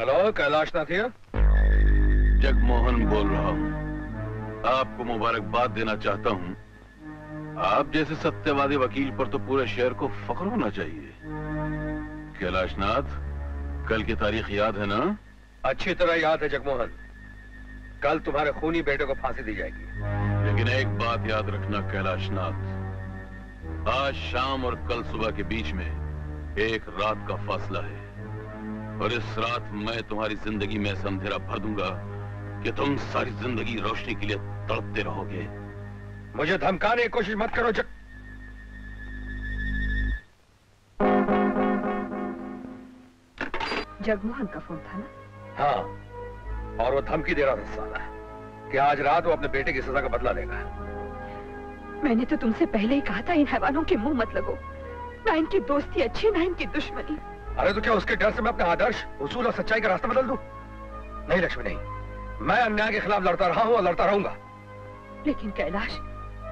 Hello Kailash Nathiya. Jagmohan बोल रहा हूँ। आपको मुबारकबाद देना चाहता हूँ। आप जैसे सत्यवादी वकील पर तो पूरे शहर को फख्र होना चाहिए। कैलाशनाथ कल की तारीख याद है ना? अच्छी तरह याद है जगमोहन। कल तुम्हारे खूनी बेटे को फांसी दी जाएगी। लेकिन एक बात याद रखना कैलाशनाथ आज शाम और कल सुबह के बीच में एक रात का फासला है। और इस रात मैं तुम्हारी ज़िंदगी में ऐसा अंधेरा भर दूँगा कि तुम सारी ज़िंदगी रोशनी के लिए तड़पते रहोगे। मुझे धमकाने की कोशिश मत करो जग जगमोहन का फ़ोन था ना? हाँ और वो धमकी दे रहा था साला कि आज रात वो अपने बेटे की सजा का बदला लेगा। मैंने तो तुमसे पहले ही कहा था इन हैवानों के मुँह मत लगो। ना इनकी दोस्ती अच्छी ना इनकी दुश्मनी। अरे तो क्या उसके डर से मैं अपने आदर्श उसूल और सच्चाई का रास्ता बदल दूँ? नहीं लक्ष्मी नहीं। मैं अन्याय के खिलाफ लड़ता रहा हूँ और लड़ता रहूँगा। लेकिन कैलाश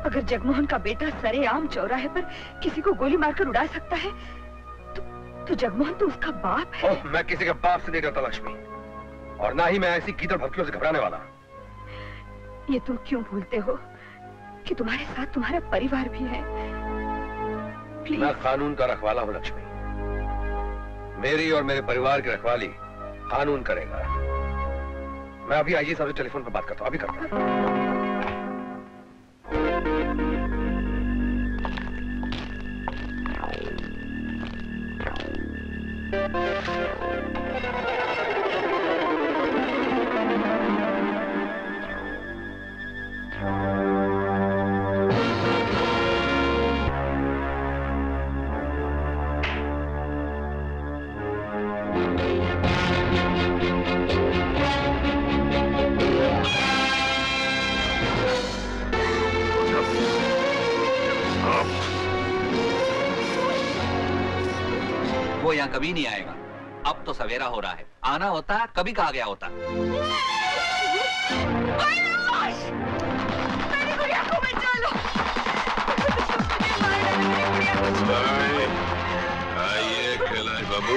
अगर जगमोहन का बेटा सरे आम चौराहे पर किसी को गोली मारकर उड़ा सकता है तो, तो जगमोहन तो उसका बाप है। ओह, मैं किसी के बाप से नहीं डरता लक्ष्मी। और ना ही मैं ऐसी कीचड़ भक्तियों से घबराने वाला। ये तुम क्यों भूलते हो कि तुम्हारे साथ तुम्हारा परिवार भी है? मैं कानून का रखवाला हूँ लक्ष्मी। मेरी और मेरे परिवार की रखवाली कानून करेगा। मैं अभी आईजी साहब से टेलीफोन पर बात करता हूँ, अभी करता हूँ। वो यहाँ कभी नहीं आएगा। अब तो सवेरा हो रहा है। आना होता कभी कहा गया होता। आइए कैलाश बाबू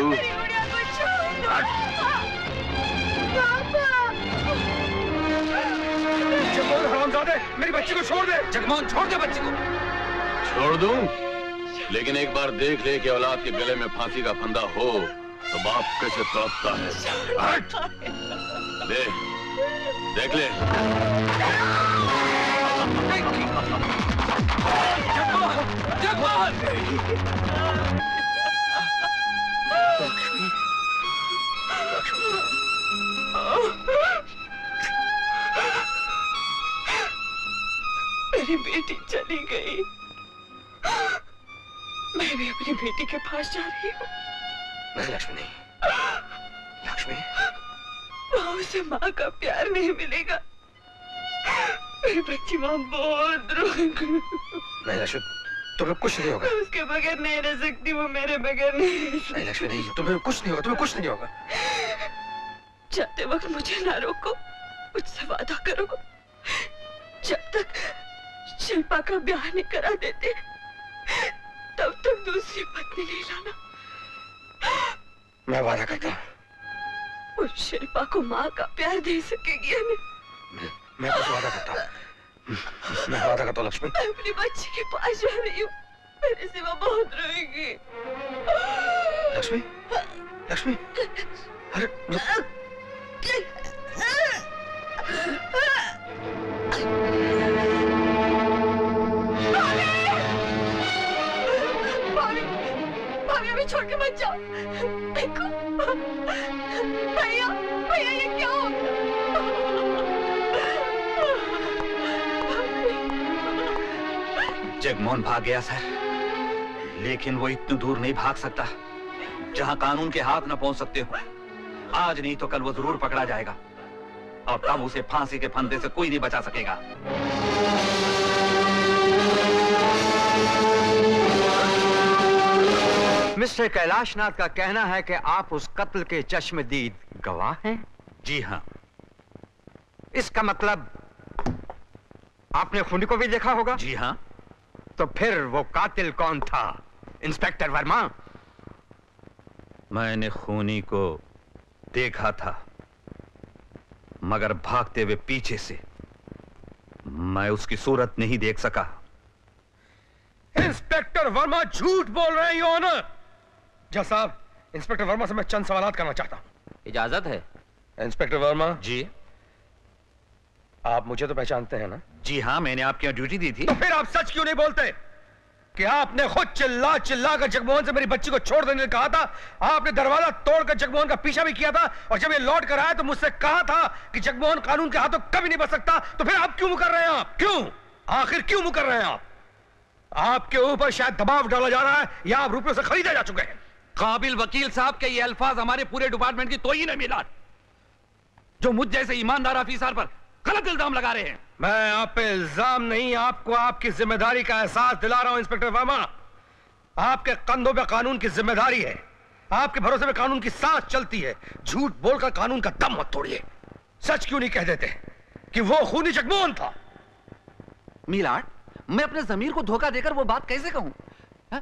जगमोहन हरामजादे मेरी बच्ची को छोड़ दे। जगमोहन छोड़ दे बच्ची को। छोड़ दूँ? लेकिन एक बार देख ले कि औलाद के गले में फांसी का फंदा हो तो बाप कैसे तड़पता है! ले, देख ले। मेरी बेटी चली गई। मैं भी अपनी बेटी के पास जा रही हूँ। नहीं लक्ष्मी। नहीं लक्ष्मी। वहाँ उसे माँ का प्यार नहीं मिलेगा। मेरी बच्ची माँ बहुत नहीं लक्ष्मी तुम्हें कुछ नहीं होगा। उसके बगैर नहीं रह सकती वो मेरे बगैर नहीं नहीं लक्ष्मी नहीं तुम्हें कुछ नहीं होगा तुम्हें कुछ नहीं होगा। जाते वक्त मुझे ना रोको मुझसे वादा करो। जब तक शिल्पा का ब्याह नहीं करा देते तब तक दूसरी पत्नी नहीं लाना मैं वादा करता हूँ उस शिल्पा को माँ का प्यार दे सकेगी नहीं मैं कुछ वादा करता हूँ मैं वादा करता हूँ लक्ष्मी मैं अपनी बच्ची के पास जा रही हूँ मेरे सिवा बहुत रोएगी लक्ष्मी लक्ष्मी अरे रुक- छोड़ के मत जाओ। भैया भैया, ये क्या हो जगमोहन भाग गया, सर। लेकिन वो इतनी दूर नहीं भाग सकता, जहाँ कानून के हाथ न पहुँच सकते हो। आज नहीं तो कल वो ज़रूर पकड़ा जाएगा, और तब उसे फांसी के फंदे से कोई नहीं बचा सकेगा। मिस्टर कैलाशनाथ का कहना है कि आप उस कत्ल के चश्मदीद गवाह हैं? जी हाँ। इसका मतलब आपने खूनी को भी देखा होगा? जी हाँ। तो फिर वो कातिल कौन था इंस्पेक्टर वर्मा? मैंने खूनी को देखा था मगर भागते हुए पीछे से मैं उसकी सूरत नहीं देख सका। इंस्पेक्टर वर्मा झूठ बोल रहे हैं ऑनर जज साहब इंस्पेक्टर वर्मा से मैं चंद सवाल करना चाहता हूँ। इजाज़त है? इंस्पेक्टर वर्मा? जी। आप मुझे तो पहचानते हैं ना? जी हाँ मैंने आपके यहाँ ड्यूटी दी थी। तो फिर आप सच क्यों नहीं बोलते? कि आपने खुद चिल्ला चिल्ला कर जगमोहन से मेरी बच्ची को छोड़ देने कहा था? आपने दरवाज़ा तोड़कर जगमोहन का पीछा भी किया था? और जब ये लौट कर आया तो मुझसे कहा था कि जगमोहन कानून के हाथों कभी नहीं बच सकता। तो फिर आप क्यों मुकर रहे हैं आप? क्यों? आखिर क्यों मुकर रहे हैं आप? आपके ऊपर शायद दबाव डाला जा रहा है या आप रुपयों से खरीदे जा चुके हैं? काबिल वकील साहब के ये अल्फाज हमारे पूरे डिपार्टमेंट की तो ही नहीं मिला। जो मुझ जैसे ईमानदार ऑफिसर पर गलत इल्ज़ाम लगा रहे हैं। मैं आप पे इल्ज़ाम नहीं आपको आपकी ज़िम्मेदारी का एहसास दिला रहा हूँ इंस्पेक्टर वर्मा। आपके कंधों पे कानून की ज़िम्मेदारी है। आपके भरोसे में कानून की सांस चलती है। झूठ बोलकर कानून का दम मत तोड़िए। सच क्यों नहीं कह देते कि वो खूनी जगमोहन था? मिलाड मैं अपने जमीर को धोखा देकर वो बात कैसे कहूँ? हाँ?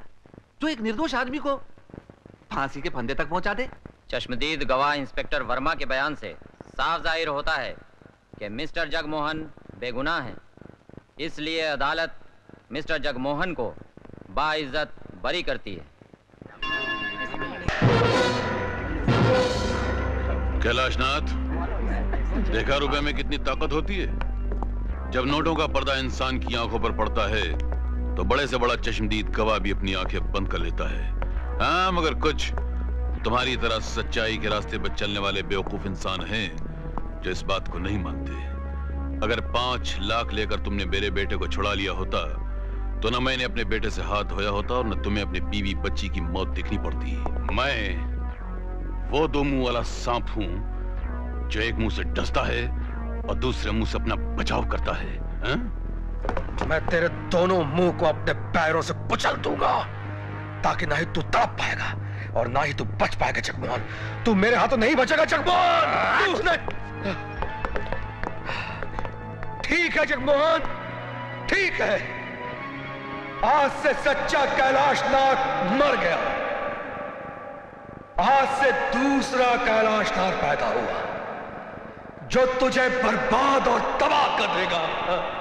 जो एक निर्दोष आदमी को फांसी के फंदे तक पहुँचा दे। चश्मदीद गवाह इंस्पेक्टर वर्मा के बयान से साफ़ ज़ाहिर होता है कि मिस्टर जगमोहन बेगुनाह हैं। इसलिए अदालत मिस्टर जगमोहन को बाइज्जत बरी करती है। कैलाशनाथ देखा रुपए में कितनी ताकत होती है? जब नोटों का पर्दा इंसान की आँखों पर पड़ता है तो बड़े से बड़ा चश्मदीद गवाह भी अपनी आँखें बंद कर लेता है। हाँ मगर कुछ। तुम्हारी तरह सच्चाई के रास्ते पर चलने वाले बेवकूफ़ इंसान हैं जो इस बात को नहीं मानते। अगर पाँच लाख लेकर तुमने मेरे बेटे को छुड़ा लिया होता तो न मैंने अपने बेटे से हाथ धोया होता और न तुम्हें अपनी बीवी बच्ची की मौत देखनी पड़ती। मैं वो दो मुँह वाला सांप हूँ जो एक मुँह से डसता है और दूसरे मुँह से अपना बचाव करता है, हा? मैं तेरे दोनों मुँह को अपने पैरों से कुचल दूँगा। ताकि ना ही तू तड़प पाएगा और ना ही तू बच पाएगा, जगमोहन। तू मेरे हाथों नहीं बचेगा, जगमोहन! ठीक है, जगमोहन। ठीक है। आज से सच्चा कैलाशनाथ मर गया। आज से दूसरा कैलाशनाथ पैदा हुआ। जो तुझे बर्बाद और तबाह कर देगा।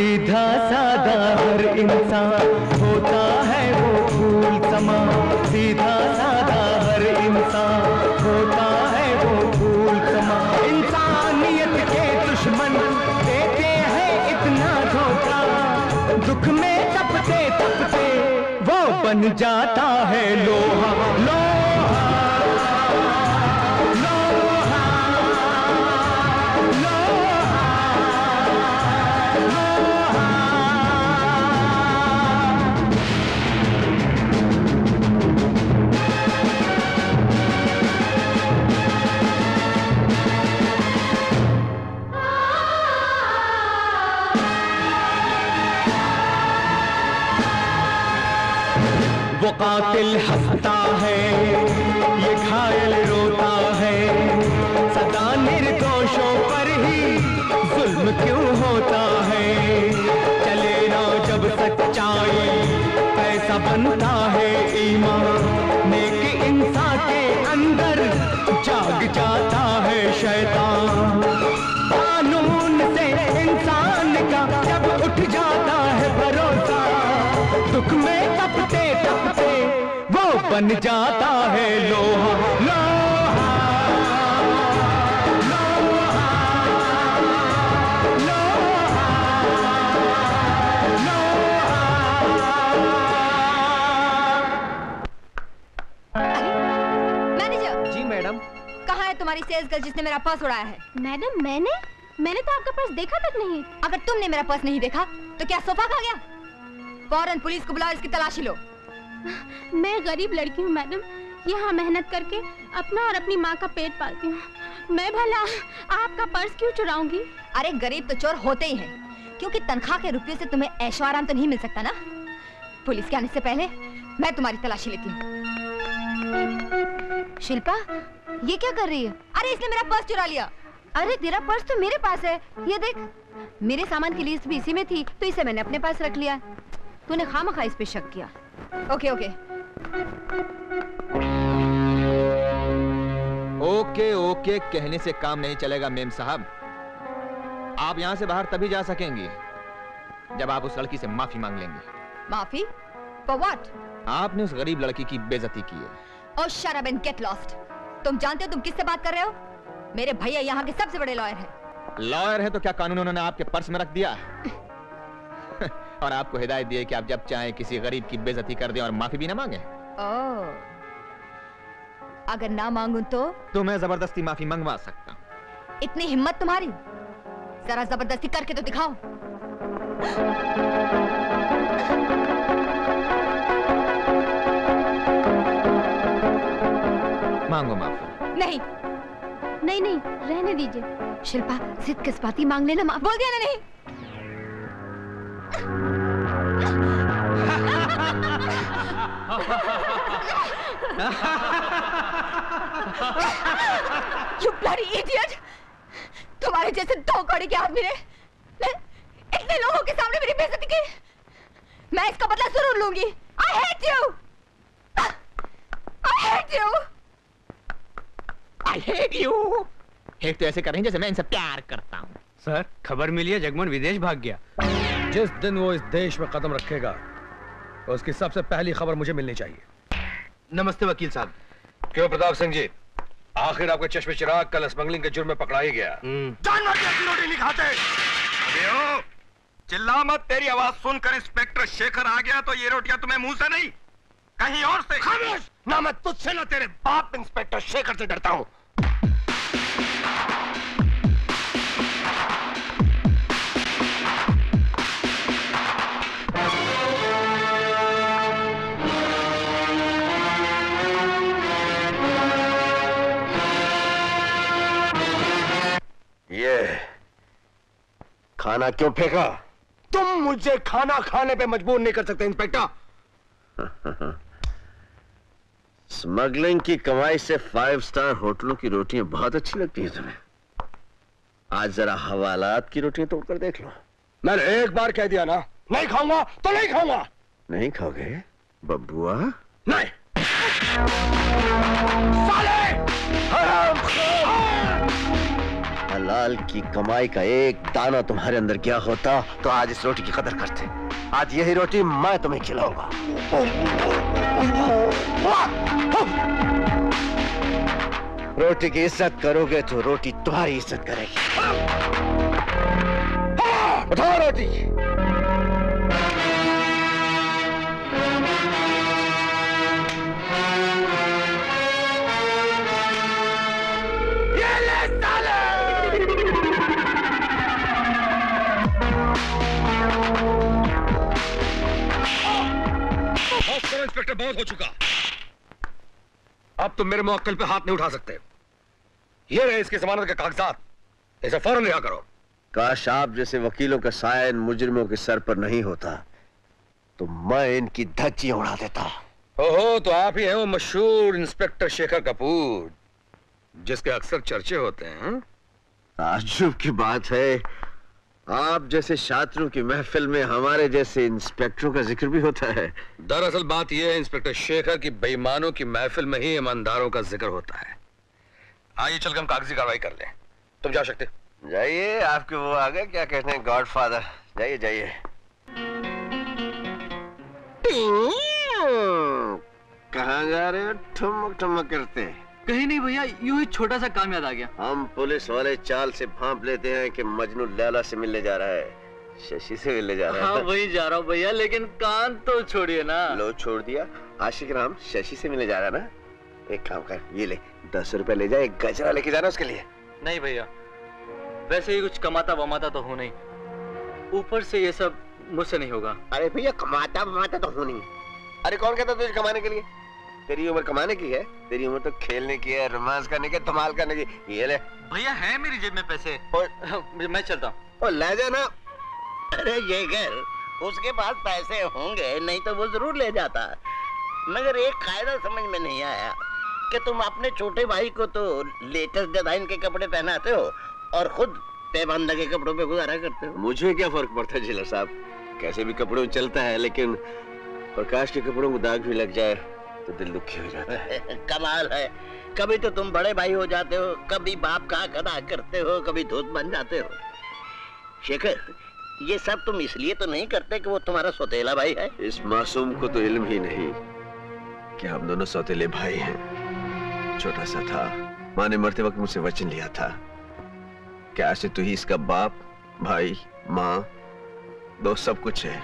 सीधा साधा हर इंसान होता है वो फूल समा। सीधा साधा हर इंसान होता है वो फूल समा। इंसानियत के दुश्मन देते हैं इतना धोखा। दुख में तपते तपते वो बन जाता बन जाता है लोहा लोहा लोहा मैनेजर। जी मैडम। कहाँ है तुम्हारी सेल्स गर्ल जिसने मेरा पर्स उड़ाया है? मैडम मैंने? मैंने तो आपका पर्स देखा तक नहीं। अगर तुमने मेरा पर्स नहीं देखा तो क्या सोफा खा गया? फ़ौरन पुलिस को बुलाओ इसकी तलाशी लो। मैं गरीब लड़की हूँ, मैडम। यहाँ मेहनत करके अपना और अपनी माँ का पेट पालती हूँ। मैं भला आपका पर्स क्यों चुराऊँगी? अरे गरीब तो चोर होते ही हैं। क्योंकि तनख्वाह के रुपये से तुम्हें ऐशो आराम तो नहीं मिल सकता ना? पुलिस के आने से पहले मैं तुम्हारी तलाशी लेती हूँ। शिल्पा, ये क्या कर रही है? अरे इसने मेरा पर्स चुरा लिया। अरे तेरा पर्स तो मेरे पास है। ये देख, मेरे सामान की लिस्ट भी इसी में थी तो इसे मैंने अपने पास रख लिया। तूने खामखा इस पे शक किया। Okay okay. ओके ओके कहने से काम नहीं चलेगा मेम साहब। आप यहाँ से बाहर तभी जा सकेंगी जब आप उस लड़की से माफ़ी मांग लेंगे। माफ़ी? फॉर व्हाट आपने उस गरीब लड़की की बेजती की है। ओ shut up and get lost तुम जानते हो तुम किससे बात कर रहे हो? मेरे भैया यहाँ के सबसे बड़े लॉयर हैं। लॉयर है तो क्या कानून उन्होंने आपके पर्स में रख दिया? और आपको हिदायत दी है कि आप जब चाहें किसी गरीब की बेजती कर दें और माफ़ी भी ना मांगे। अगर ना मांगू तो? तो मैं ज़बरदस्ती माफ़ी मंगवा सकता हूँ। इतनी हिम्मत तुम्हारी? जरा ज़बरदस्ती करके तो दिखाओ। मांगो माफ़ी। नहीं। नहीं नहीं रहने दीजिए। शिल्पा जिद किस बात मांग लेना माँ बोल दिया ना नहीं। You bloody idiot! तुम्हारे जैसे दो कौड़ी के आदमी ने इतने लोगों के सामने मेरी बेइज्जती की मैं इसका बदला ज़रूर लूँगी I hate you! I hate you! I hate you! Hate तो ऐसे करें जैसे मैं इनसे प्यार करता हूँ सर खबर मिली है जगमोहन विदेश भाग गया जिस दिन वो इस देश में कदम रखेगा उसकी सबसे पहली खबर मुझे मिलनी चाहिए। नमस्ते वकील साहब। क्यों प्रताप सिंह जी? आखिर आपके चश्मे चिराग कल स्मगलिंग के जुर्म में पकड़ा ही गया। जानवर की अपनी रोटी नहीं खाते चिल्ला मत तेरी आवाज़ सुनकर इंस्पेक्टर शेखर आ गया तो ये रोटियाँ तुम्हें मुँह से नहीं कहीं और से। खामोश! ना मैं तुझसे ना तेरे बाप इंस्पेक्टर शेखर से डरता हूँ। ये खाना क्यों फेंका? तुम मुझे खाना खाने पे मजबूर नहीं कर सकते इंस्पेक्टर। स्मगलिंग की कमाई से फाइव स्टार होटलों की रोटियाँ बहुत अच्छी लगती हैं तुम्हें। आज जरा हवालात की रोटियाँ तोड़कर देख लो। मैंने एक बार कह दिया ना नहीं खाऊँगा तो नहीं खाऊँगा। नहीं खाओगे? बब्बुआ? नहीं। साले! हरामखोर! हलाल की कमाई का एक दाना तुम्हारे अंदर क्या होता? तो आज इस रोटी की कदर करते। आज यही रोटी मैं तुम्हें खिलाऊँगा। रोटी की इज़्ज़त करोगे तो रोटी तुम्हारी इज़्ज़त करेगी। उठाओ रोटी! करो इंस्पेक्टर बहुत हो चुका। अब तुम मेरे मुअक्कल पे हाथ नहीं उठा सकते। ये रहे इसकी जमानत के कागजात। इसे फ़ौरन रिहा करो। काश आप जैसे वकीलों का सायन मुजरिमों के सर पर नहीं होता तो मैं इनकी धज्जियाँ उड़ा देता। ओहो तो आप ही हैं वो मशहूर इंस्पेक्टर शेखर कपूर जिसके अक्सर चर्चे होते हैं। ताज्जुब की बात है आप जैसे छात्रों की महफिल में हमारे जैसे इंस्पेक्टरों का ज़िक्र भी होता है। दरअसल बात यह है इंस्पेक्टर शेखर की बेईमानों की महफिल में ही ईमानदारों का ज़िक्र होता है। आइए चलकर हम कागज़ी कार्रवाई कर लें। तुम जा सकते जाइए आपके वो आ गए क्या कहते हैं गॉड फादर जाइए। जाइए कहाँ जा रहे हो? ठुमक ठुमक करते कहीं नहीं भैया यूँ ही छोटा सा काम याद आ गया। हम पुलिस वाले चाल से भांप लेते हैं कि मजनू लैला से मिलने जा रहा है शशि से मिलने जा रहा है। हाँ वही जा रहा हूँ भैया लेकिन कान तो छोड़िए ना। लो छोड़ दिया। आशिक राम शशि से मिलने जा रहा है ना? एक काम कर ये ले दस रुपए ले जा एक गजरा लेके जाना उसके लिए। नहीं भैया वैसे ही कुछ कमाता वमाता तो हो नहीं। ऊपर से ये सब मुझसे नहीं होगा। अरे भैया कमाता वमाता तो हो नहीं। अरे कौन कहता तुझे कमाने के लिए? तेरी उम्र कमाने की है? तेरी उम्र तो खेलने की है रोमांस करने की धमाल करने की। ये ले। भैया है मेरी जेब में पैसे? और मैं चलता हूँ। ओ ले जाना अरे ये घर उसके पास पैसे होंगे नहीं तो वो ज़रूर ले जाता। मगर एक कायदा समझ में नहीं आया कि तुम अपने छोटे भाई को तो लेटेस्ट डिज़ाइन के कपड़े पहनाते हो और खुद पैबंदा के कपड़ों पे गुजारा करते हो। मुझे क्या फ़र्क पड़ता है जिला साहब? कैसे भी कपड़ों में चलता है लेकिन प्रकाश के कपड़ों को दाग भी लग जाए। तो दिल दुखी हो जाता है। कमाल है। कभी तो तुम बड़े भाई हो जाते हो कभी बाप का हक अदा करते हो कभी दोस्त बन जाते हो। शेखर ये सब तुम इसलिए तो नहीं करते कि वो तुम्हारा सौतेला भाई है? इस मासूम को तो इल्म ही नहीं कि हम दोनों सौतेले भाई हैं। छोटा सा था। माँ ने मरते वक्त मुझसे वचन लिया था कि आज से तू ही इसका बाप भाई माँ दोस्त सब कुछ है।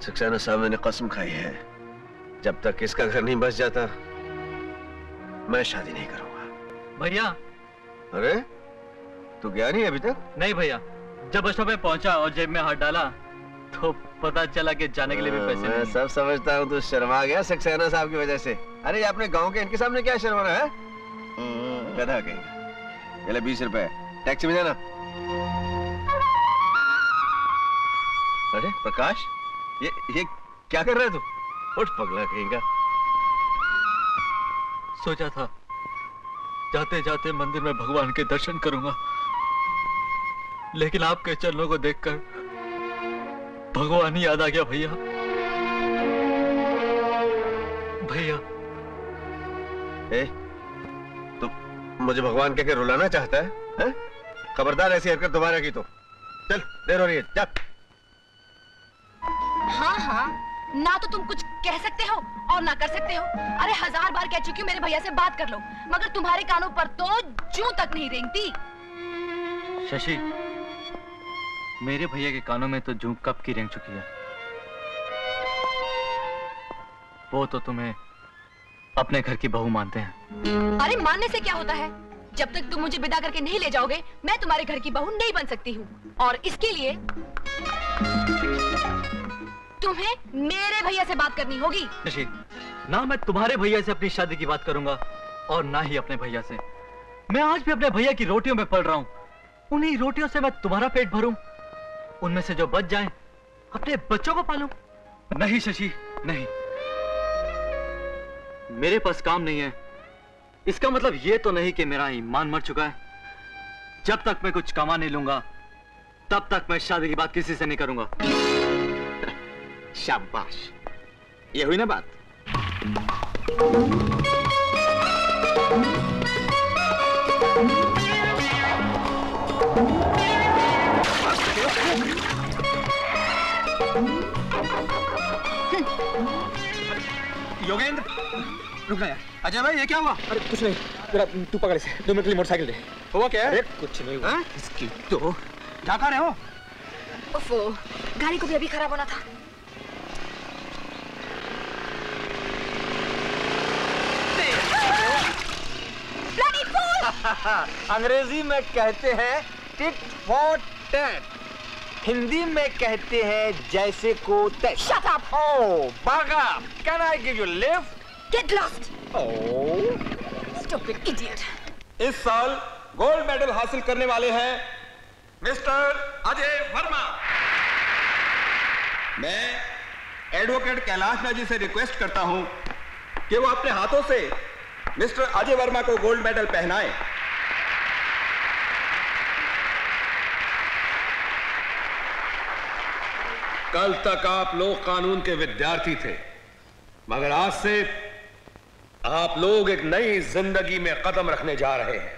सक्सेना साहब मैंने कसम खाई है। जब तक इसका घर नहीं बस जाता मैं शादी नहीं करूँगा। भैया। अरे तू गया नहीं अभी तक? नहीं भैया जब बस स्टॉप पे पहुँचा और जेब में हाथ डाला तो पता चला कि जाने के लिए भी पैसे मैं नहीं। सब समझता हूँ तू शर्मा गया सक्सेना साहब की वजह से। अरे ये अपने गाँव के इनके सामने क्या शर्माना है? गधा कहीं ये ले बीस रुपए। टैक्सी में जाना। अरे प्रकाश ये ये क्या कर रहा है तू? उठ पगला कहीं का सोचा था जाते जाते मंदिर में भगवान के दर्शन करूँगा। लेकिन आपके चरणों को देखकर भगवान ही याद आ गया भैया। भैया। ए, तू मुझे भगवान कह के रुलाना चाहता है, हैं? खबरदार ऐसी हरकत दोबारा की तो। चल देर हो रही है चल हाँ हाँ। ना तो तुम कुछ कह सकते हो और ना कर सकते हो। अरे हज़ार बार कह चुकी हूँ मेरे भैया से बात कर लो। मगर तुम्हारे कानों पर तो जू तक नहीं रेंगती। शशि मेरे भैया के कानों में तो जू कब की रेंग चुकी है? वो तो तुम्हें अपने घर की बहू मानते हैं। अरे मानने से क्या होता है? जब तक तुम मुझे विदा करके नहीं ले जाओगे मैं तुम्हारे घर की बहू नहीं बन सकती हूँ। और इसके लिए तुम्हें मेरे भैया से बात करनी होगी। शशि ना मैं तुम्हारे भैया से अपनी शादी की बात करूँगा, और ना ही अपने भैया से। मैं आज भी अपने भैया की रोटियों में पल रहा हूँ। उन्हीं रोटियों से मैं तुम्हारा पेट भरूं। उनमें से जो बच जाए, अपने बच्चों को पालूं। नहीं, शशि, नहीं। मेरे पास काम नहीं है। इसका मतलब ये तो नहीं कि मेरा ईमान मर चुका है। जब तक मैं कुछ कमा नहीं लूँगा, तब तक मैं शादी की बात किसी से नहीं करूँगा। शाबाश ये हुई ना बात योगेंद्र रुक जा यार। अजय भाई ये क्या हुआ? अरे कुछ नहीं। जरा तू पकड़ इसे। दो मिनट के लिए मोटरसाइकिल दे। हुआ क्या? अरे कुछ नहीं हुआ। इसकी तो क्या कर रहे हो। ओफो गाड़ी को भी अभी खराब होना था। अंग्रेज़ी में कहते हैं टिट फॉर टैट हिंदी में कहते हैं जैसे को तैसे बागा can I give you lift Get lost! Oh, Stupid idiot! इस साल गोल्ड मेडल हासिल करने वाले हैं मिस्टर अजय वर्मा मैं एडवोकेट कैलाश राज़ी से रिक्वेस्ट करता हूँ कि वो अपने हाथों से मिस्टर अजय वर्मा को गोल्ड मेडल पहनाएँ। कल तक आप लोग कानून के विद्यार्थी थे। मगर आज से आप लोग एक नई ज़िंदगी में कदम रखने जा रहे हैं।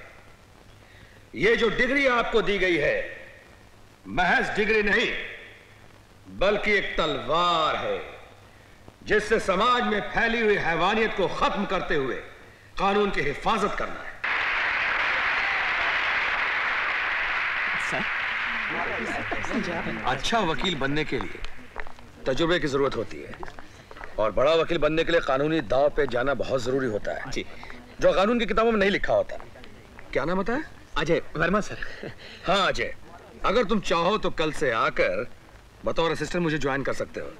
ये जो डिग्री आपको दी गई है, महज डिग्री नहीं, बल्कि एक तलवार है, जिससे समाज में फैली हुई हैवानियत को खत्म करते हुए कानून की हिफाजत करना है। अच्छा वकील बनने के लिए तजुर्बे की ज़रूरत होती है। और बड़ा वकील बनने के लिए कानूनी दाव पे जाना बहुत ज़रूरी होता है। जी। जो कानून की किताबों में नहीं लिखा होता। क्या नाम होता है? अजय वर्मा सर। हाँ अजय। अगर तुम चाहो तो कल से आकर बतौर असिस्टेंट मुझे ज्वाइन कर सकते हो।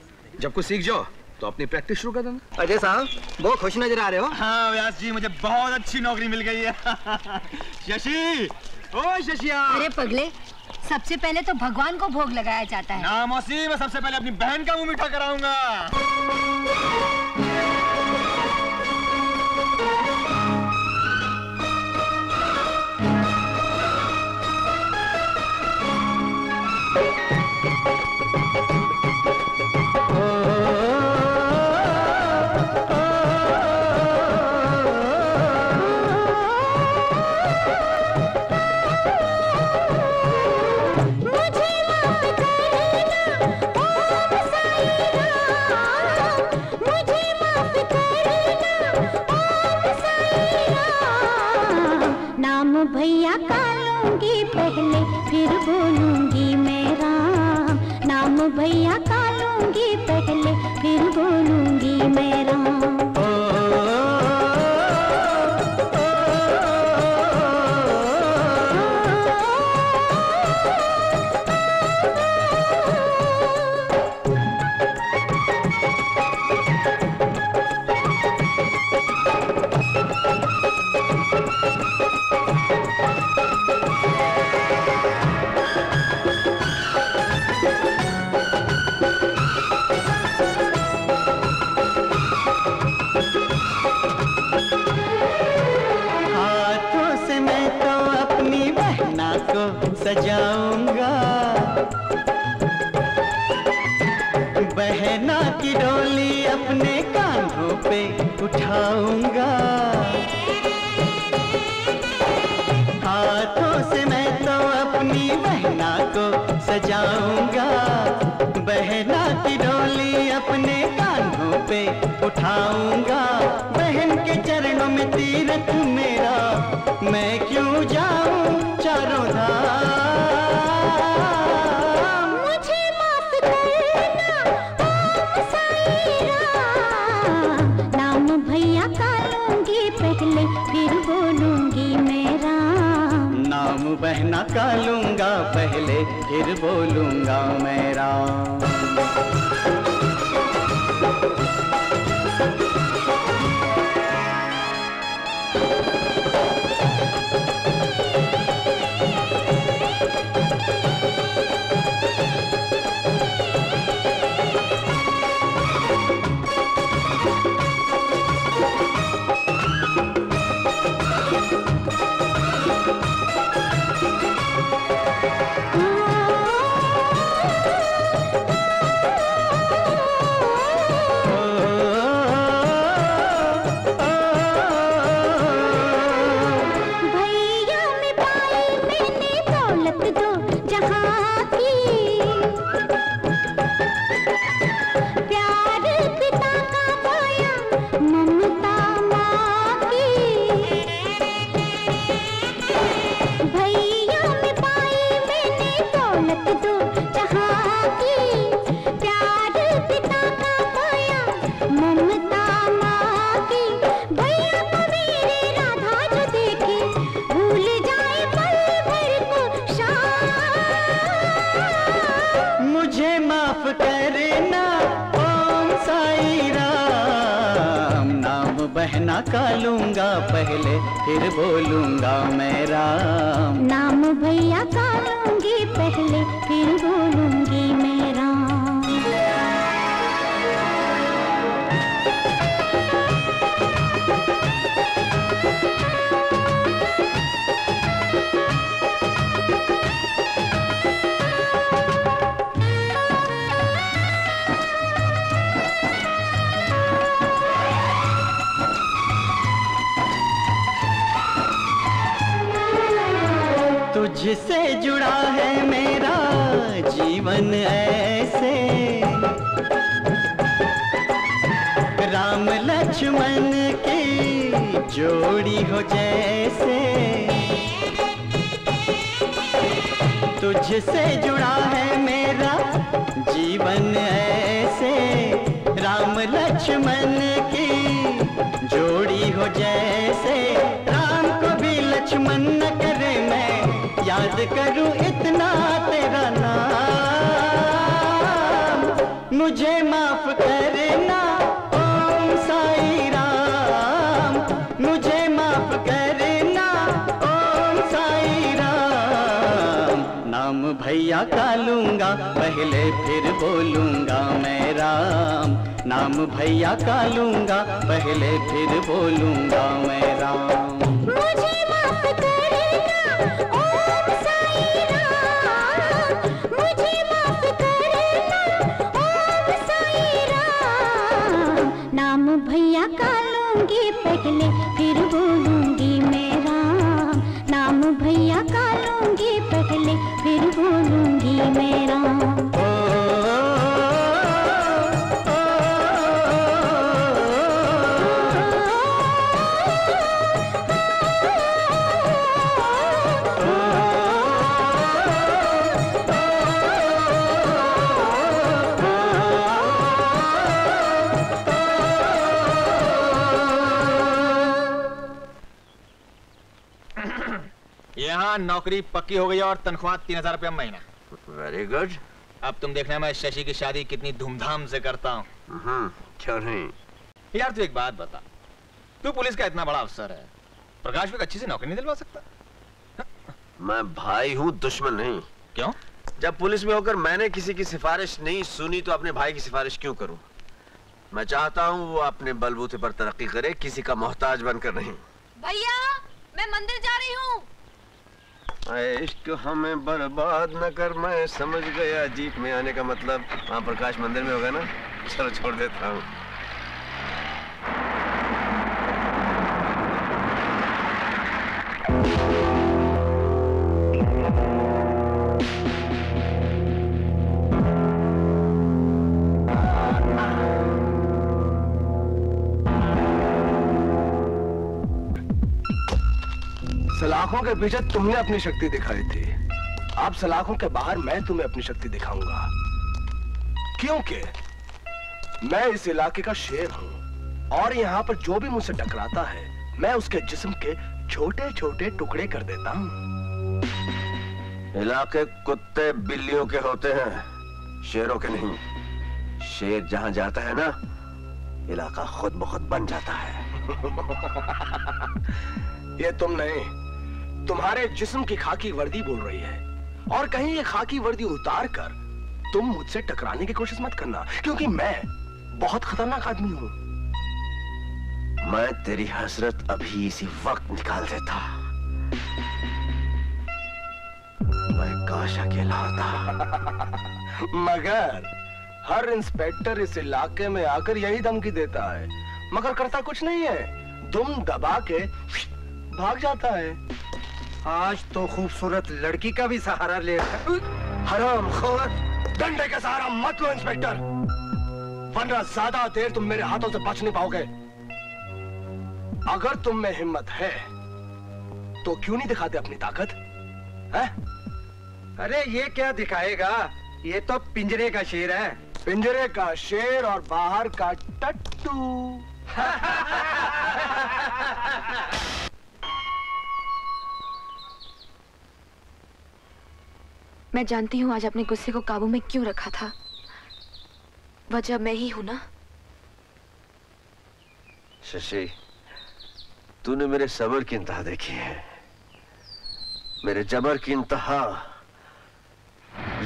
जब कुछ सीख जाओ तो अपनी प्रैक्टिस शुरू कर देना। अजय साहब बहुत खुश नज़र आ रहे हो। हाँ व्यास जी मुझे बहुत अच्छी नौकरी मिल गई है। शशि ओ शशिया। अरे पगले सबसे पहले तो भगवान को भोग लगाया जाता है। ना मौसी मैं सबसे पहले अपनी बहन का मुँह मीठा कराऊँगा। नाम बोलूँगी मैं राम। नाम भैया का लूँगी पहले फिर बोलूँगी मैं राम। उठाऊँगा। हाथों से मैं तो अपनी बहना को सजाऊँगा। बहना की डोली अपने कांधों पे उठाऊँगा। बहन के चरणों में तीरथ मेरा, मैं क्यों जाऊँ चारों धाम पहले फिर बोलूँगी मैं राम। नाम बहना का लूँगा पहले फिर बोलूँगा मैं तनख्वाह तीन हज़ार रुपया महीना। वेरी गुड अब तुम देखना मैं शशि की शादी कितनी धूमधाम से करता हूँ। क्यों नहीं यार तू एक बात बता। तू पुलिस का इतना बड़ा अफसर है। प्रकाश को अच्छी से नौकरी नहीं दिलवा सकता? मैं भाई हूँ दुश्मन नहीं। क्यों? जब पुलिस में होकर मैंने किसी की सिफारिश नहीं सुनी तो अपने भाई की सिफारिश क्यों करूँ? मैं चाहता हूँ वो अपने बलबूते पर तरक्की करे किसी का मोहताज बनकर नहीं। भैया मैं मंदिर जा रही हूँ ऐ इश्क हमें बर्बाद न कर, मैं समझ गया। जीप में आने का मतलब वहाँ प्रकाश मंदिर में होगा ना? चलो छोड़ देता हूँ। सलाखों के पीछे तुमने अपनी शक्ति दिखाई थी। अब सलाखों के बाहर मैं तुम्हें अपनी शक्ति दिखाऊँगा। क्योंकि मैं इस इलाके का शेर हूँ और यहाँ पर जो भी मुझसे टकराता है मैं उसके जिस्म के छोटे छोटे टुकड़े कर देता हूँ। इलाके कुत्ते बिल्लियों के होते हैं शेरों के नहीं। शेर जहाँ जाता है ना इलाका खुद ब खुद बन जाता है। ये तुम नहीं तुम्हारे जिस्म की खाकी वर्दी बोल रही है। और कहीं ये खाकी वर्दी उतार कर तुम मुझसे टकराने की कोशिश मत करना, क्योंकि मैं बहुत खतरनाक आदमी हूँ। मैं तेरी हसरत अभी इसी वक्त निकाल देता। मैं काश अकेला होता। मगर हर इंस्पेक्टर इस इलाके में आकर यही धमकी देता है। मगर करता कुछ नहीं है। दुम दबा के भाग जाता है। आज तो खूबसूरत लड़की का भी सहारा ले हराम खोर, डंडे का सहारा मत लो, इंस्पेक्टर। वरना ज़्यादा देर तुम मेरे हाथों से बच नहीं पाओगे। अगर तुम में हिम्मत है तो क्यों नहीं दिखाते अपनी ताकत? है? अरे, ये क्या दिखाएगा? ये तो पिंजरे का शेर है। पिंजरे का शेर और बाहर का टट्टू। मैं जानती हूँ आज अपने गुस्से को काबू में क्यों रखा था। वजह मैं ही हूँ ना? शशि, तूने मेरे सबर की इंतहा देखी है। मेरे जबर की इंतहा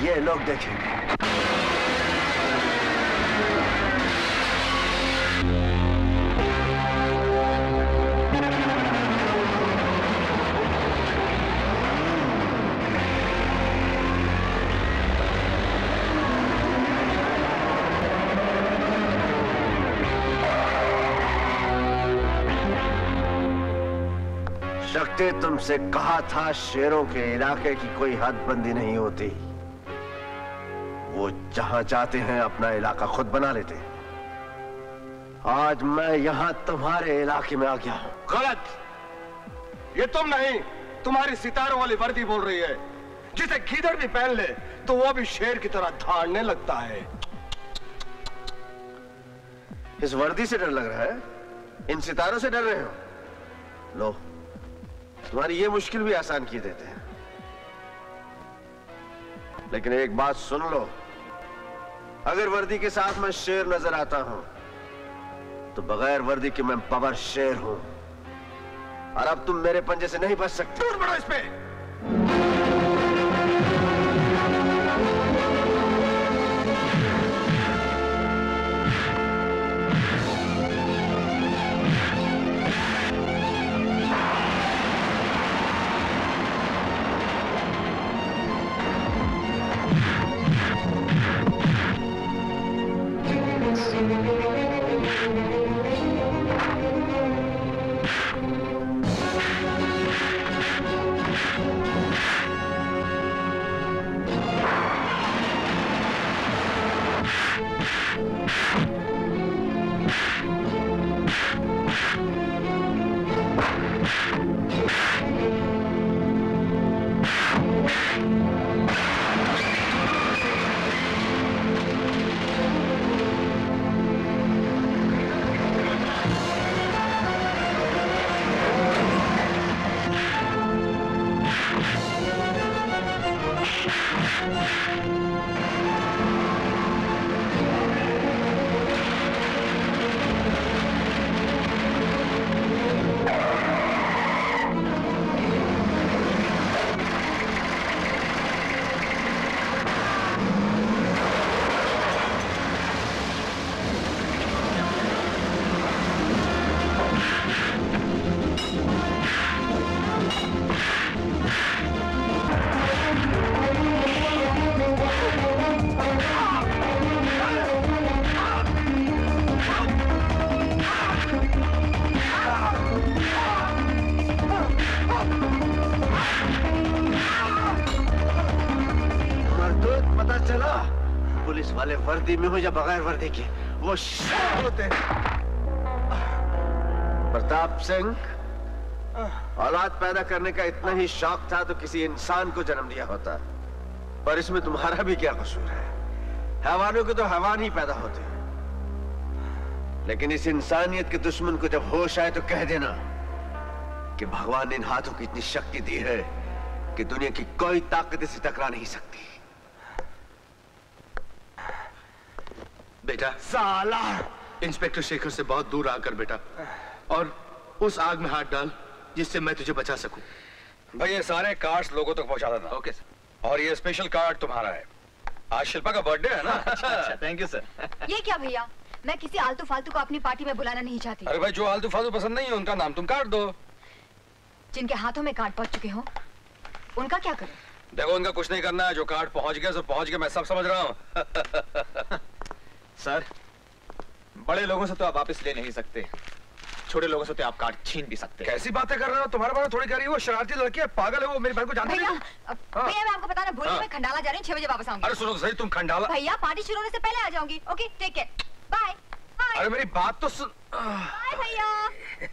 ये लोग देखेंगे। शक्ति तुमसे कहा था शेरों के इलाके की कोई हद बंदी नहीं होती। वो जहाँ चाहते हैं अपना इलाका खुद बना लेते हैं। आज मैं यहाँ तुम्हारे इलाके में आ गया हूँ। गलत। ये तुम नहीं तुम्हारी सितारों वाली वर्दी बोल रही है। जिसे गीदड़ भी पहन ले तो वो भी शेर की तरह धाड़ने लगता है। इस वर्दी से डर लग रहा है? इन सितारों से डर रहे हो? लो। तुम्हारी ये मुश्किल भी आसान की देते हैं। लेकिन एक बात सुन लो। अगर वर्दी के साथ मैं शेर नज़र आता हूँ तो बगैर वर्दी के मैं पवर शेर हूँ। और अब तुम मेरे पंजे से नहीं बच सकते। बड़ा इसमें में हो या बगैर वर्दी के वो होते। प्रताप सिंह, औलाद पैदा करने का इतना ही शौक था तो किसी इंसान को जन्म दिया होता। पर इसमें तुम्हारा भी क्या कसूर है? हैवानों के तो हैवान ही पैदा होते। लेकिन इस इंसानियत के दुश्मन को जब होश आए तो कह देना कि भगवान ने इन हाथों की इतनी शक्ति दी है कि दुनिया की कोई ताकत इसे टकरा नहीं सकती। बेटा। साला। इंस्पेक्टर शेखर से बहुत दूर आकर बेटा। और उस आग में हाथ डाल जिससे मैं तुझे बचा सकूँ। भाई ये सारे कार्ड्स लोगों तक तो पहुँचा देना। Okay sir. और ये स्पेशल कार्ड तुम्हारा है। आज शिल्पा का बर्थडे है ना? अच्छा थैंक यू सर ये क्या भैया? मैं किसी आलतू फालतू को अपनी पार्टी में बुलाना नहीं चाहती। अरे भाई जो आलतू फालतू पसंद नहीं है उनका नाम तुम काट दो। जिनके हाथों में कार्ड पहुँच चुके हो उनका क्या करूँ? देखो उनका कुछ नहीं करना है। जो कार्ड पहुँच गया सो पहुँच गया मैं सब समझ रहा हूँ। सर बड़े लोगों से तो आप वापस ले नहीं सकते। छोटे लोगों से तो आप कार्ड छीन भी सकते कैसी बातें कर रहे हो? तुम्हारे बारे में थोड़ी कह रही वो शरारती लड़की है पागल है वो मेरी बहन को जानती भैया नहीं? भैया मैं आपको बताना भूल हाँ। मैं खंडाला जा रही हूँ छह बजे वापस आऊँगी। अरे सुनो सही तुम खंडाला भैया पार्टी शुरू होने से पहले आ जाऊँगी ओके? टेक केयर बाय अरे मेरी बात तो सुन बाय भैया।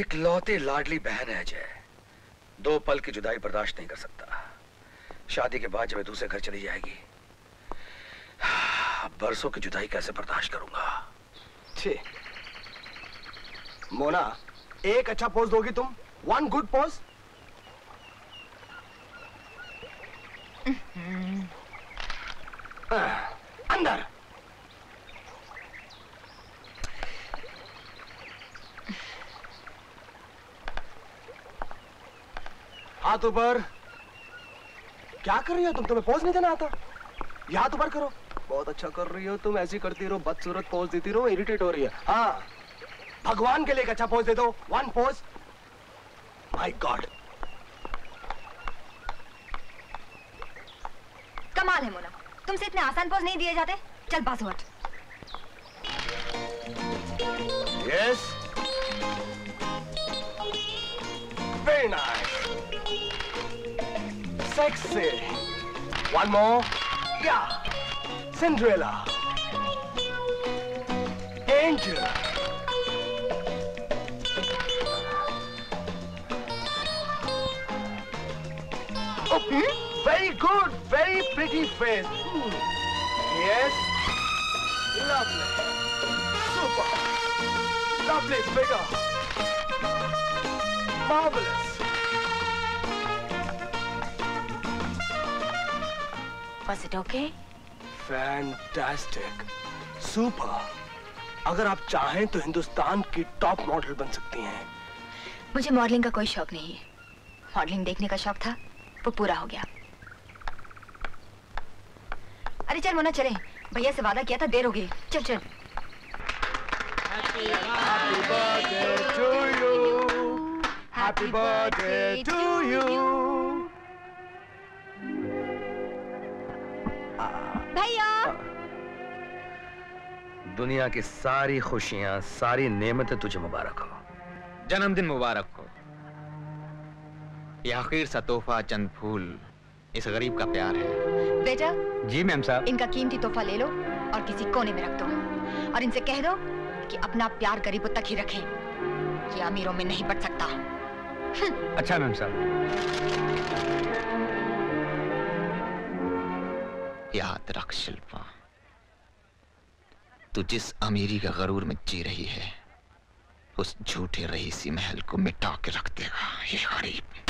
एक लौती लाडली बहन है जय। दो पल की जुदाई बर्दाश्त नहीं कर सकता। शादी के बाद जब दूसरे घर चली जाएगी बरसों की जुदाई कैसे बर्दाश्त करूँगा? छी। मोना एक अच्छा पोज दोगी तुम? वन गुड पोज अंदर। हाथ ऊपर क्या कर रही हो तुम? तुम्हें पोज नहीं देना आता? हाथ ऊपर करो। बहुत अच्छा कर रही हो तुम ऐसी करती रहो बदसूरत पोज देती रहो इरिटेट हो रही है। हाँ भगवान के लिए एक अच्छा पोज दे दो। वन पोज माय गॉड कमाल है मोना। तुमसे इतने आसान पोज नहीं दिए जाते। चल बाजू हट। Yes very nice sexy one more या Cinderella. Angel. Oh, hmm? very good, very pretty face. Hmm. Yes. Lovely. Super. Lovely figure. Marvelous. Was it okay? Fantastic super अगर आप चाहें तो हिंदुस्तान की टॉप मॉडल बन सकती हैं। मुझे मॉडलिंग का कोई शौक नहीं। है मॉडलिंग देखने का शौक था वो पूरा हो गया। अरे चल मोना चले। भैया से वादा किया था देर हो गई। चल चल। Happy birthday to you. Happy birthday to you. भैया। दुनिया की सारी खुशियाँ सारी नेमतें तुझे मुबारक हो। जन्मदिन मुबारक हो। ये आखिर सा तोहफा चंद फूल इस गरीब का प्यार है। बेटा जी मैम साहब। इनका कीमती तोहफा ले लो और किसी कोने में रख दो। और इनसे कह दो कि अपना प्यार गरीबों तक ही रखें ये अमीरों में नहीं बढ़ सकता। अच्छा मैम साहब। याद रख शिल्पा तू जिस अमीरी का गरूर में जी रही है, उस झूठे रईसी महल को मिटा के रख देगा, ये गरीब।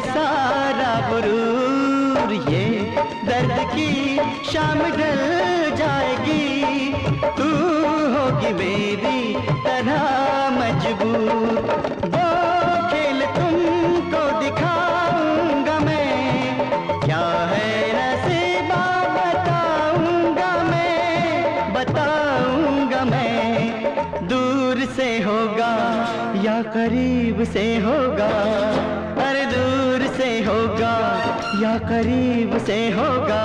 सारा गुरूर ये दर्द की शाम ढल जाएगी। तू होगी मेरी तरह मजबूर वो खेल तुमको दिखाऊँगा मैं। क्या है नसीबा बताऊँगा मैं। बताऊँगा मैं। दूर से होगा या करीब से होगा। करीब से होगा।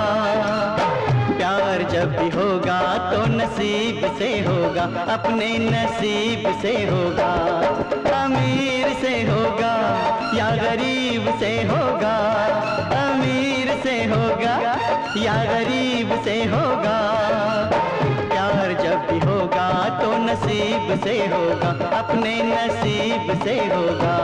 प्यार जब भी होगा तो नसीब से होगा, अपने नसीब से होगा। अमीर से होगा या गरीब से होगा, अमीर से होगा या गरीब से होगा। प्यार जब भी होगा तो नसीब से होगा, अपने नसीब से होगा।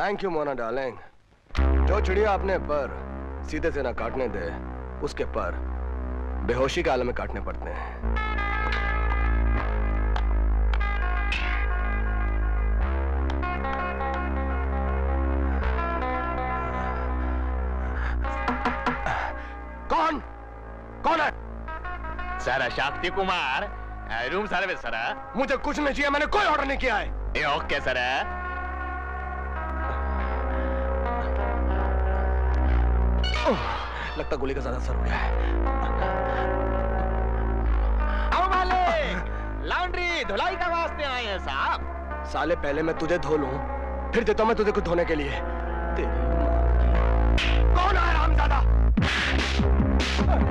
थैंक यू मोना डार्लिंग जो चिड़िया अपने पर सीधे से ना काटने दे उसके पर बेहोशी के आलम में काटने पड़ते हैं। कौन? कौन है? Sir Shakti Kumar room service sir. मुझे कुछ नहीं चाहिए मैंने कोई ऑर्डर नहीं किया है। Okay sir. लगता गोली का ज़्यादा असर हो गया है। आओ मालिक लॉन्ड्री धुलाई का वास्ते आए हैं साहब। साले, पहले मैं तुझे धो लूँ, फिर देता मैं तुझे कुछ धोने के लिए। तेरी कौन है रामजादा? अरे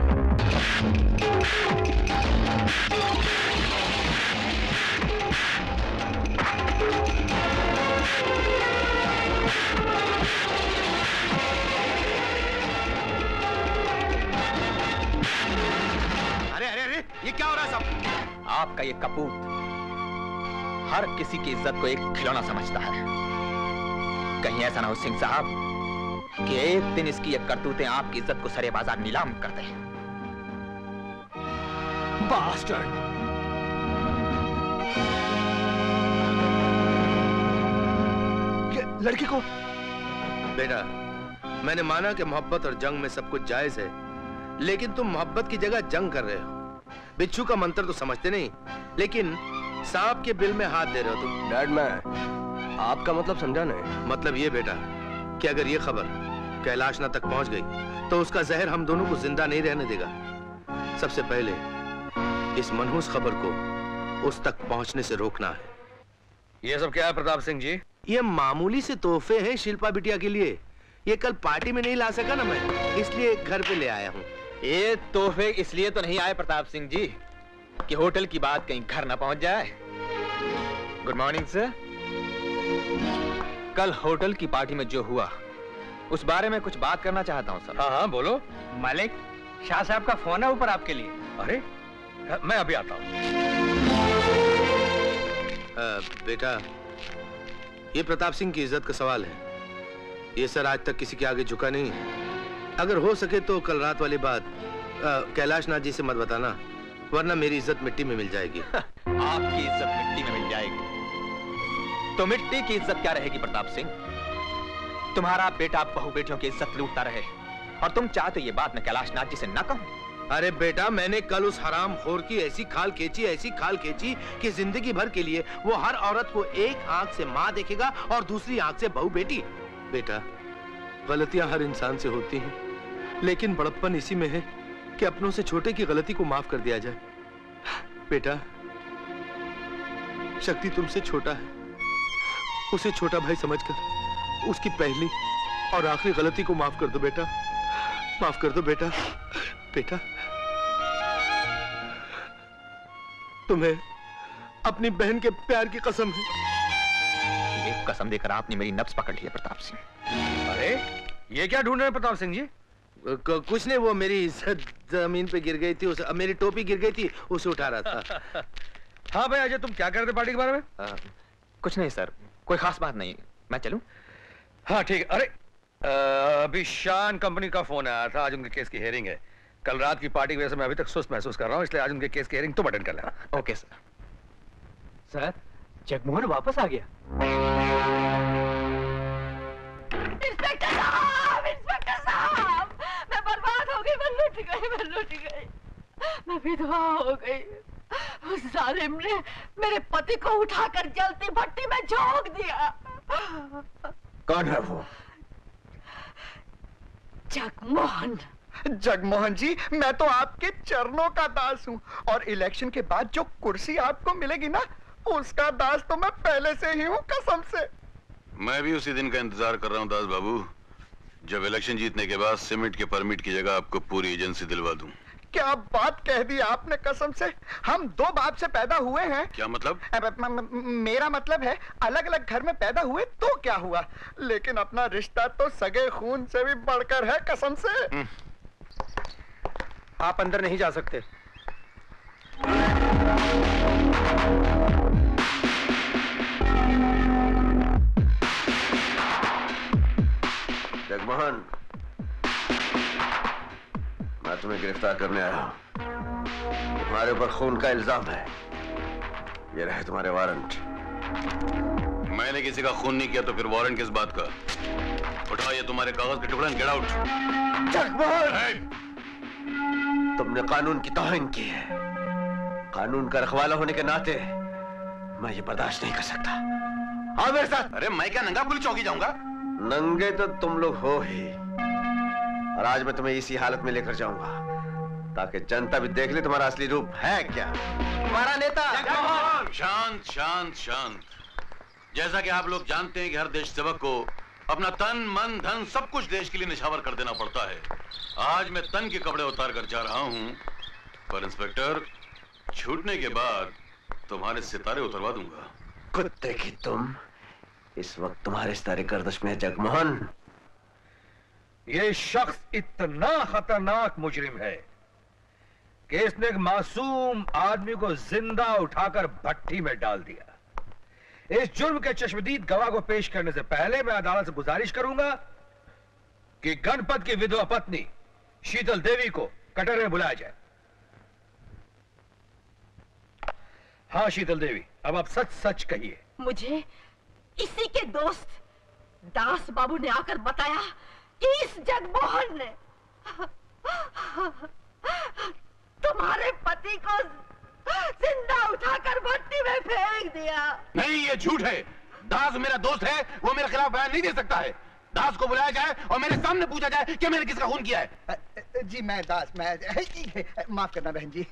ये क्या हो रहा है सब? आपका ये कपूत हर किसी की इज़्ज़त को एक खिलौना समझता है। कहीं ऐसा ना हो सिंह साहब कि एक दिन इसकी ये करतूतें आपकी इज़्ज़त को सरे बाज़ार नीलाम कर दें। बास्टर्ड। लड़की को बेटा मैंने माना कि मोहब्बत और जंग में सब कुछ जायज़ है लेकिन तुम मोहब्बत की जगह जंग कर रहे हो। बिच्छू का मंत्र तो समझते नहीं लेकिन सांप के बिल में हाथ दे रहे हो तुम। डैड मैं आपका मतलब समझा नहीं। मतलब ये बेटा कि अगर ये खबर कैलाशना तक पहुँच गई तो उसका जहर हम दोनों को ज़िंदा नहीं रहने देगा। सबसे पहले इस मनहूस खबर को उस तक पहुँचने से रोकना है। ये सब क्या है प्रताप सिंह जी? ये मामूली से तोहफे हैं शिल्पा बिटिया के लिए। ये कल पार्टी में नहीं ला सका ना मैं इसलिए घर पे ले आया हूँ। ये तोहफे इसलिए तो नहीं आए प्रताप सिंह जी कि होटल की बात कहीं घर ना पहुँच जाए। गुड मॉर्निंग सर कल होटल की पार्टी में जो हुआ उस बारे में कुछ बात करना चाहता हूँ सर हाँ हाँ बोलो। मालिक शाह साहब का फ़ोन है ऊपर आपके लिए। अरे मैं अभी आता हूँ। बेटा ये प्रताप सिंह की इज़्ज़त का सवाल है। ये सर आज तक किसी के आगे झुका नहीं अगर हो सके तो कल रात वाली बात कैलाश नाथ जी से मत बताना वरना मेरी इज़्ज़त मिट्टी में मिल जाएगी। आपकी इज़्ज़त मिट्टी में मिल जाएगी। तो मिट्टी की इज़्ज़त क्या रहेगी प्रताप सिंह? तुम्हारा बेटा बहु बेटियों की इज़्ज़त लूटता रहे और तुम चाहते ये बात मैं कैलाश नाथ जी से ना कहूँ? अरे बेटा मैंने कल उस हराम खोर की ऐसी खाल खींची ऐसी खाल खींची कि ज़िंदगी भर के लिए वो हर औरत को एक आँख से माँ देखेगा और दूसरी आँख से बहू बेटी बेटा गलतियाँ हर इंसान से होती हैं। लेकिन बड़प्पन इसी में है कि अपनों से छोटे की गलती को माफ़ कर दिया जाए। बेटा शक्ति तुमसे छोटा है। उसे छोटा भाई समझकर उसकी पहली और आखिरी गलती को माफ़ कर दो बेटा। माफ़ कर दो बेटा। बेटा तुम्हें अपनी बहन के प्यार की कसम है। एक कसम देकर आपने मेरी नब्ज पकड़ ली है प्रताप सिंह। अरे ये क्या ढूंढ रहे हैं प्रताप सिंह जी? कुछ नहीं वो मेरी इज़्ज़त ज़मीन पे गिर गई थी उस मेरी टोपी गिर गई थी उसे उठा रहा था। हाँ भाई अजय तुम क्या कर रहे पार्टी के बारे में? आ, कुछ नहीं सर। कोई खास बात नहीं। मैं चलूँ? हाँ ठीक है। अरे अभी शान कंपनी का फ़ोन आया था आज उनके केस की हेयरिंग है। कल रात की पार्टी की वजह से मैं अभी तक सुस्त महसूस कर रहा हूँ इसलिए आज उनके केस की हेयरिंग तुम अटेंड कर लेना। Okay sir. सर जगमोहन वापस आ गया। लुट गई मैं लुट गई। मैं विधवा हो गई। उस जालिम ने मेरे पति को उठाकर जलती भट्टी में झोंक दिया। कौन है वो? जगमोहन। जगमोहन जी मैं तो आपके चरणों का दास हूँ। और इलेक्शन के बाद जो कुर्सी आपको मिलेगी ना उसका दास तो मैं पहले से ही हूँ कसम से। मैं भी उसी दिन का इंतज़ार कर रहा हूँ दास बाबू। जब इलेक्शन जीतने के बाद सीमेंट के परमिट की जगह आपको पूरी एजेंसी दिलवा दूँ। क्या बात कह दी आपने कसम से? हम दो बाप से पैदा हुए हैं। क्या मतलब? अब, म, म, मेरा मतलब है अलग अलग घर में पैदा हुए तो क्या हुआ? लेकिन अपना रिश्ता तो सगे खून से भी बढ़कर है कसम से। आप अंदर नहीं जा सकते। जगमोहन मैं तुम्हें गिरफ़्तार करने आया हूँ। तुम्हारे ऊपर खून का इल्ज़ाम है। ये रहे तुम्हारे वारंट। मैंने किसी का खून नहीं किया तो फिर वारंट किस बात का? उठाओ ये तुम्हारे कागज़ के टुकड़े गेट आउट जगमोहन! तुमने कानून की तोहिन की है। कानून का रखवाला होने के नाते मैं ये बर्दाश्त नहीं कर सकता। आओ मेरे साथ। अरे मैं क्या नंगा पुलिस चौकी जाऊँगा? नंगे तो तुम लोग हो ही। और आज मैं तुम्हें इसी हालत में लेकर जाऊँगा ताकि जनता भी देख ले तुम्हारा असली रूप है क्या। हमारा नेता। शांत शांत शांत। जैसा कि आप लोग जानते हैं कि हर देश सेवक को अपना तन मन धन सब कुछ देश के लिए निछावर कर देना पड़ता है। आज मैं तन के कपड़े उतार कर जा रहा हूँ पर इंस्पेक्टर छूटने के बाद तुम्हारे सितारे उतरवा दूँगा। कुत्ते की तुम। इस वक्त तुम्हारे सितारे गर्दश में जगमोहन। ये शख्स इतना खतरनाक मुजरिम है कि इसने एक मासूम आदमी को ज़िंदा उठाकर भट्टी में डाल दिया। इस जुर्म के चश्मदीद गवाह को पेश करने से पहले मैं अदालत से गुजारिश करूँगा कि गणपत की विधवा पत्नी शीतल देवी को कटहरे में बुलाया जाए। हाँ शीतल देवी, अब आप सच सच कहिए। मुझे इसी के दोस्त दास बाबू ने आकर बताया कि इस जगमोहन ने तुम्हारे पति को ज़िंदा उठाकर भट्टी में फेंक दिया। नहीं ये झूठ है। दास मेरा दोस्त है वो मेरे खिलाफ बयान नहीं दे सकता है। दास को बुलाया जाए और मेरे सामने पूछा जाए कि मैंने किसका खून किया है। जी मैं दास मैं माफ़ करना बहन जी।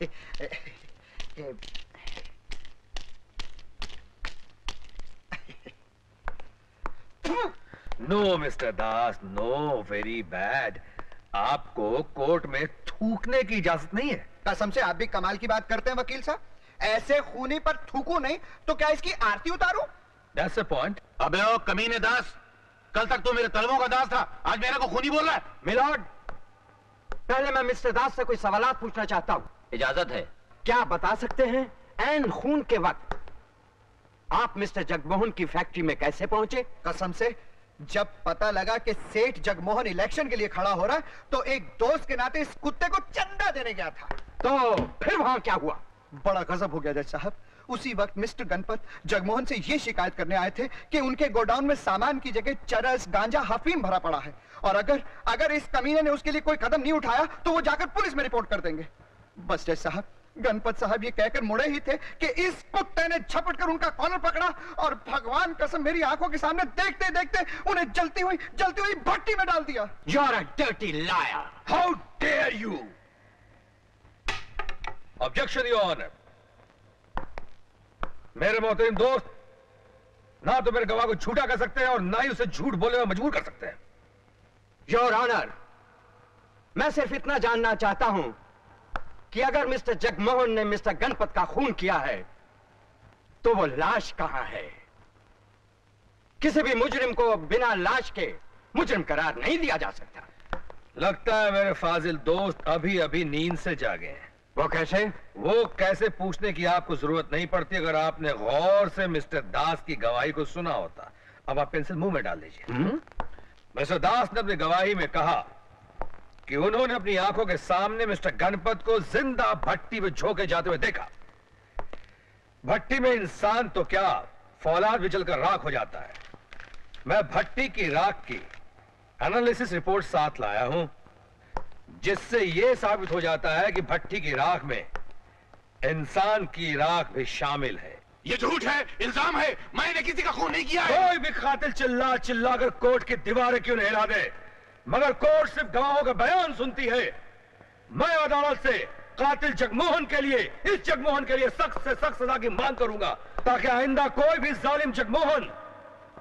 No mister Das no very bad आपको कोर्ट में थूकने की इजाज़त नहीं है। कसम से आप भी कमाल की बात करते हैं वकील साहब। ऐसे खूनी पर थूकू नहीं तो क्या इसकी आरती उतारू? दैट्स अ पॉइंट अबे ओ कमीने दास कल तक तो मेरे तलवों का दास था आज मेरे को खूनी बोल रहा है। मिलॉर्ड पहले मैं मिस्टर दास से कोई सवाल पूछना चाहता हूँ। इजाज़त है। क्या बता सकते हैं एन खून के वक्त आप मिस्टर जगमोहन की फैक्ट्री में कैसे पहुँचे? कसम से जब पता लगा कि सेठ जगमोहन इलेक्शन के लिए खड़ा हो रहा है तो एक दोस्त के नाते इस कुत्ते को चंदा देने गया था। तो फिर वहाँ क्या हुआ? बड़ा गजब हो गया जज साहब। उसी वक्त मिस्टर गणपत जगमोहन से ये शिकायत करने आए थे कि उनके गोडाउन में सामान की जगह चरस गांजा हफीम भरा पड़ा है। और अगर अगर इस कमीने ने उसके लिए कोई कदम नहीं उठाया तो वो जाकर पुलिस में रिपोर्ट कर देंगे। बस जज साहब गणपत साहब ये कहकर मुड़े ही थे कि इस कुत्ते ने झपट कर उनका कॉलर पकड़ा और भगवान कसम मेरी आँखों के सामने देखते देखते उन्हें जलती हुई जलती हुई भट्टी में डाल दिया। You're a dirty liar. How dare you objection your honour मेरे मोहतरम दोस्त ना तो मेरे गवाह को झूठा कर सकते हैं और ना ही उसे झूठ बोलने में मजबूर कर सकते हैं। योर ऑनर मैं सिर्फ़ इतना जानना चाहता हूँ कि अगर मिस्टर जगमोहन ने मिस्टर गणपत का खून किया है तो वो लाश कहाँ है? किसी भी मुजरिम को बिना लाश के मुजरिम करार नहीं दिया जा सकता। लगता है मेरे फाजिल दोस्त अभी अभी नींद से जागे हैं। वो कैसे? वो कैसे पूछने की आपको ज़रूरत नहीं पड़ती अगर आपने गौर से मिस्टर दास की गवाही को सुना होता। अब आप पेंसिल मुँह में डाल दीजिए। मिस्टर दास ने अपनी गवाही में कहा कि उन्होंने अपनी आँखों के सामने मिस्टर गणपत को ज़िंदा भट्टी में झोंके जाते हुए देखा। भट्टी में इंसान तो क्या फौलाद भी जलकर राख हो जाता है। मैं भट्टी की राख की एनालिसिस रिपोर्ट साथ लाया हूँ जिससे यह साबित हो जाता है कि भट्टी की राख में इंसान की राख भी शामिल है। ये झूठ है इल्ज़ाम है मैंने किसी का खून नहीं किया है। कोई भी कातिल चिल्ला चिल्ला कर कोर्ट की दीवारें क्यों नहीं हिला दे? मगर कोर्ट सिर्फ़ गवाहों का बयान सुनती है। मैं अदालत से कातिल जगमोहन के लिए, इस जगमोहन के लिए सख्त से सख्त सजा की मांग करूँगा, ताकि आइंदा कोई भी जालिम जगमोहन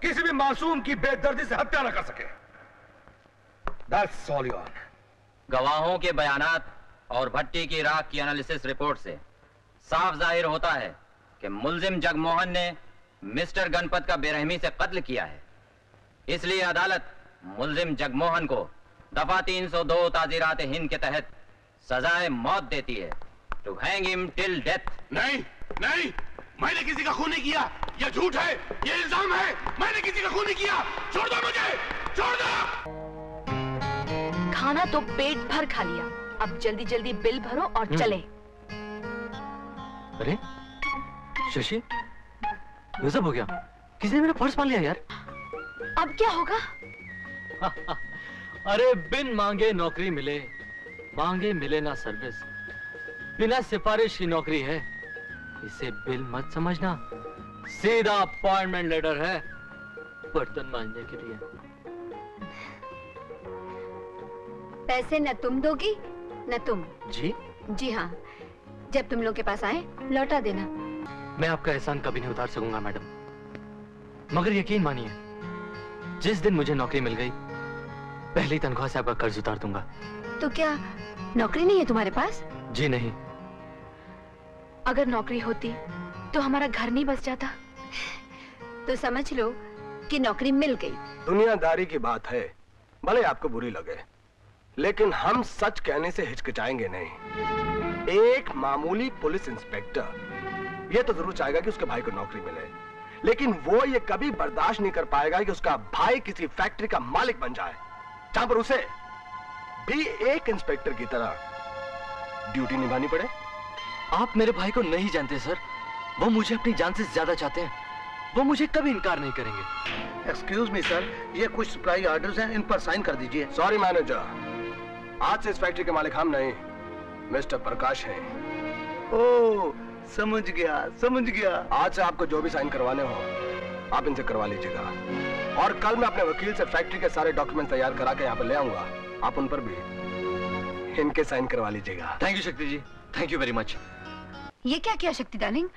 किसी भी मासूम की बेदर्दी से हत्या न कर सके. गवाहों के बयानात और भट्टी की राख की एनालिसिस रिपोर्ट से साफ़ ज़ाहिर होता है कि मुलजिम जगमोहन ने मिस्टर गणपत का बेरहमी से कत्ल किया है। इसलिए अदालत मुलजिम जगमोहन को दफ़ा 302 ताजीरात हिंद के तहत सजाए मौत देती है। To hang him till death नहीं नहीं मैंने किसी का खून नहीं किया। ये झूठ है ये इल्ज़ाम है। मैंने किसी का खून नहीं किया। छोड़ दो मुझे छोड़ दो। खाना तो पेट भर खा लिया। अब जल्दी जल्दी बिल भरो और चले। अरे शशि गजब हो गया। किसी ने मेरा पर्स मान लिया यार? अब क्या होगा? अरे बिन मांगे नौकरी मिले मांगे मिले ना सर्विस बिना सिफारिश की नौकरी है इसे बिल मत समझना। सीधा अपॉइंटमेंट लेटर है बर्तन मांजने के लिए। पैसे न तुम दोगी न तुम। जी? जी हाँ जब तुम लोग के पास आए लौटा देना। मैं आपका एहसान कभी नहीं उतार सकूँगा मैडम। मगर यकीन मानिए जिस दिन मुझे नौकरी मिल गई पहली तनख्वाह से आपका कर्ज उतार दूँगा। तो क्या नौकरी नहीं है तुम्हारे पास? जी नहीं। अगर नौकरी होती तो हमारा घर नहीं बस जाता। तो समझ लो कि नौकरी मिल गई। दुनियादारी की बात है भले आपको बुरी लगे लेकिन हम सच कहने से हिचकिचाएँगे नहीं। एक मामूली पुलिस इंस्पेक्टर ये तो ज़रूर चाहेगा कि उसके भाई को नौकरी मिले लेकिन वो ये कभी बर्दाश्त नहीं कर पाएगा कि उसका भाई किसी फैक्ट्री का मालिक बन जाए। जहाँ पर उसे। भी एक इंस्पेक्टर की तरह। ड्यूटी निभानी पड़े। आप मेरे भाई को नहीं जानते सर। वो मुझे अपनी जान से ज़्यादा चाहते हैं। वो मुझे कभी इनकार नहीं करेंगे। एक्सक्यूज मी सर ये कुछ सप्लाई ऑर्डर्स हैं इन पर साइन कर दीजिए। सॉरी मैनेजर आज से इस फैक्ट्री के मालिक हम नहीं। मिस्टर प्रकाश हैं। ओ समझ गया समझ गया। आज से आपको जो भी साइन करवाने हो आप इनसे करवा लीजिएगा। और कल मैं अपने वकील से फैक्ट्री के सारे डॉक्यूमेंट तैयार करा के यहाँ पर ले आऊँगा। आप उन पर भी इनके साइन करवा लीजिएगा। Thank you Shakti ji. Thank you very much ये क्या किया शक्ति डार्लिंग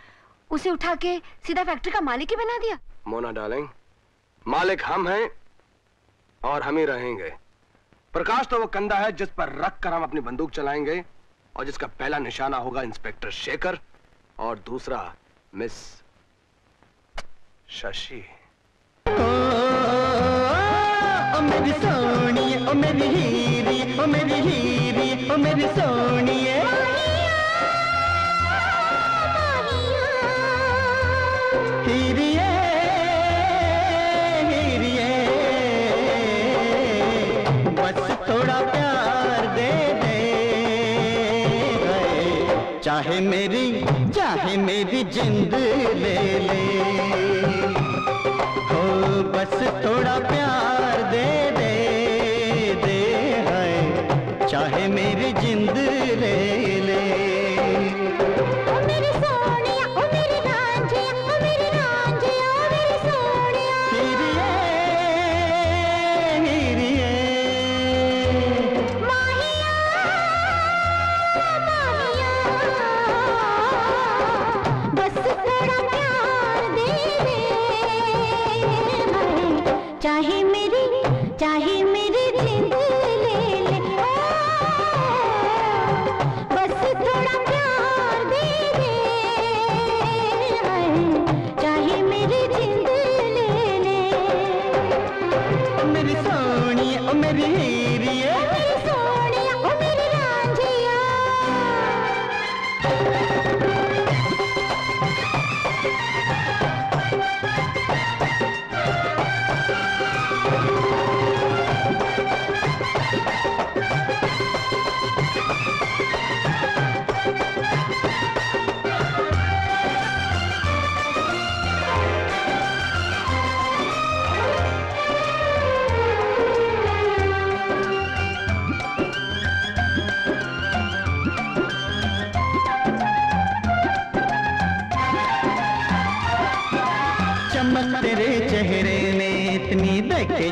उसे उठा के सीधा फैक्ट्री का मालिक ही बना दिया? मोना डार्लिंग मालिक हम हैं और हम ही रहेंगे। प्रकाश तो वो कंधा है जिस पर रख कर हम अपनी बंदूक चलाएँगे और जिसका पहला निशाना होगा इंस्पेक्टर शेखर और दूसरा मिस शशि। ओ मेरी सोनिए ओ मेरी हीरी ओ मेरी हीरी ओ मेरी सोनिए बस थोड़ा प्यार दे। चाहे मेरी चाहे मेरी जिंद ले ले। बस थोड़ा प्यार दे।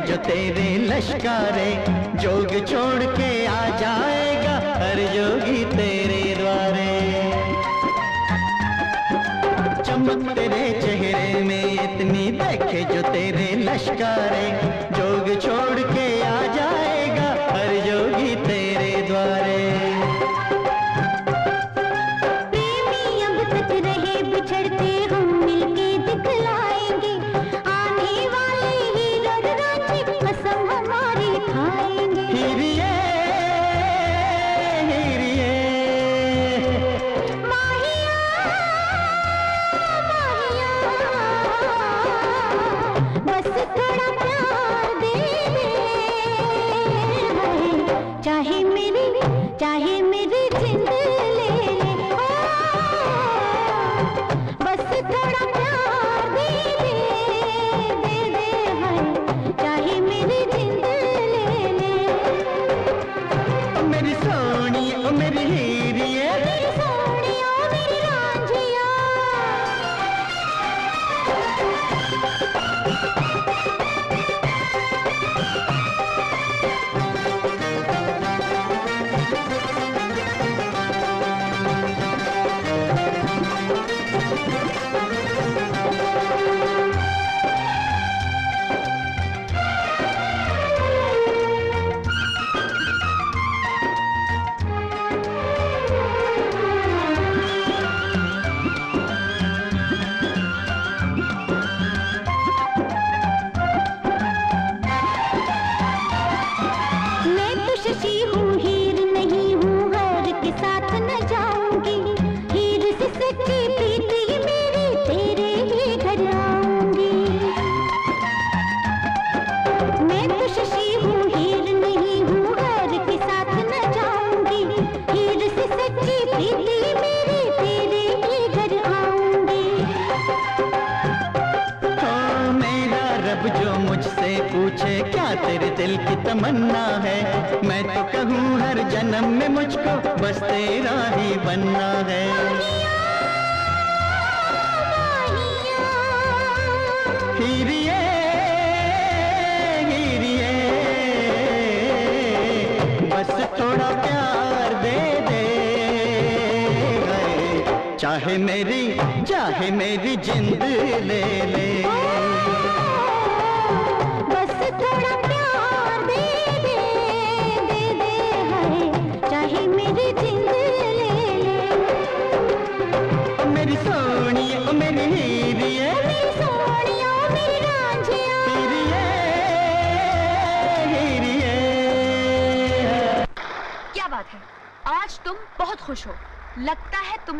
जो तेरे लश्कारे जोग छोड़ के आ जाएगा, हर योगी तेरे द्वारे। चमक तेरे चेहरे में इतनी देखे जो तेरे लश्कारे जोग छोड़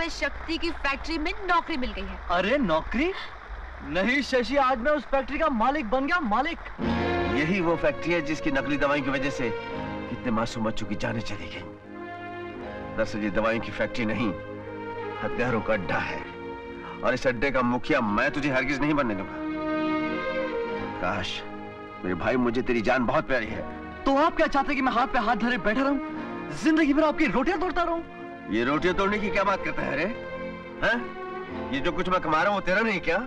लगता शक्ति की फैक्ट्री में नौकरी मिल गई है। अरे, नौकरी? नहीं, शशि, आज मैं उस फैक्ट्री का मालिक बन गया, मालिक। यही वो फैक्ट्री है जिसकी नकली दवाई की वजह से कितने मासूम बच्चों की जानें चली गई। दरअसल ये दवाइयों की फैक्ट्री नहीं हत्यारों का अड्डा है। और इस अड्डे का मुखिया मैं तुझे हरगिज नहीं बनने दूँगा। काश, मेरे भाई, मुझे तेरी जान बहुत प्यारी है। तो आप क्या चाहते कि मैं हाथ पे हाथ धरे बैठा रहूँ? ज़िंदगी भर आपकी रोटियाँ तोड़ता रहूँ? ये रोटियाँ तोड़ने की क्या बात करता है रे? हैं? ये जो कुछ मैं कमा रहा हूँ तेरा नहीं क्या?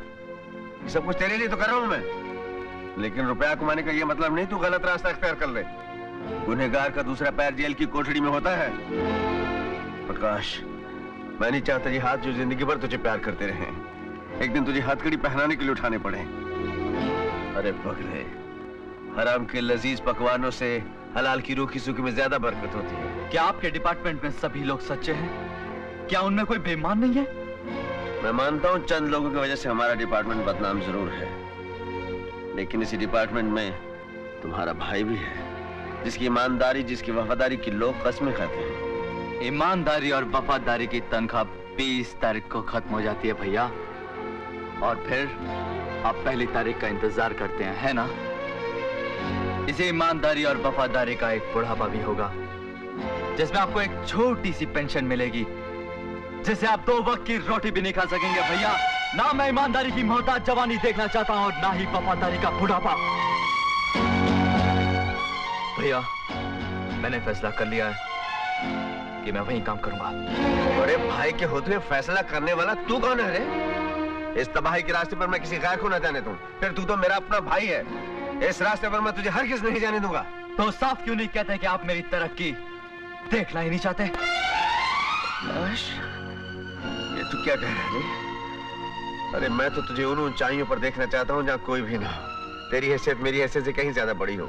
ये सब कुछ तेरे लिए तो कर रहा हूँ मैं। लेकिन रुपया कमाने का ये मतलब नहीं, तू गलत रास्ता अख्तियार कर ले। गुनहगार का दूसरा पैर जेल की कोठड़ी में होता है। प्रकाश, मैं नहीं चाहता ये हाथ जो ज़िंदगी भर तुझे प्यार करते रहे। एक दिन तुझे हथकड़ी पहनाने के लिए उठाने पड़े। अरे पगले हराम के लजीज पकवानों से हलाल की रूखी सूखी में ज़्यादा बरकत होती है। क्या आपके डिपार्टमेंट में सभी लोग सच्चे हैं? क्या उनमें कोई बेईमान नहीं है? मैं मानता हूँ चंद लोगों की वजह से हमारा डिपार्टमेंट बदनाम ज़रूर है। लेकिन इसी डिपार्टमेंट में तुम्हारा भाई भी है जिसकी ईमानदारी जिसकी वफादारी की लोग कस्में खाते हैं। ईमानदारी और वफादारी की तनख्वाह बीस तारीख को खत्म हो जाती है भैया। और फिर आप पहली तारीख का इंतज़ार करते हैं है ना? इसे ईमानदारी और वफादारी का एक बुढ़ापा भी होगा, जिसमें आपको एक छोटी सी पेंशन मिलेगी जिसे आप दो वक्त की रोटी भी नहीं खा सकेंगे भैया। ना मैं ईमानदारी की मोहताज जवानी देखना चाहता हूँ और ना ही वफादारी का बुढ़ापा। भैया, मैंने फैसला कर लिया है कि मैं वही काम करूँगा। बड़े भाई के होते हुए फैसला करने वाला तू कौन है रे? इस तबाही के रास्ते पर मैं किसी गैर को न जाने दूँ। फिर तू तो मेरा अपना भाई है। इस रास्ते पर मैं तुझे हर किस नहीं जाने दूँगा। तो साफ़ क्यों नहीं कहते कि आप मेरी तरक्की देखना ही नहीं चाहते? ये तू क्या कह रहा है? अरे मैं तो तुझे उन ऊंचाइयों पर देखना चाहता हूँ जहाँ कोई भी ना तेरी हैसियत मेरी हैसियत से कहीं ज़्यादा बड़ी हो।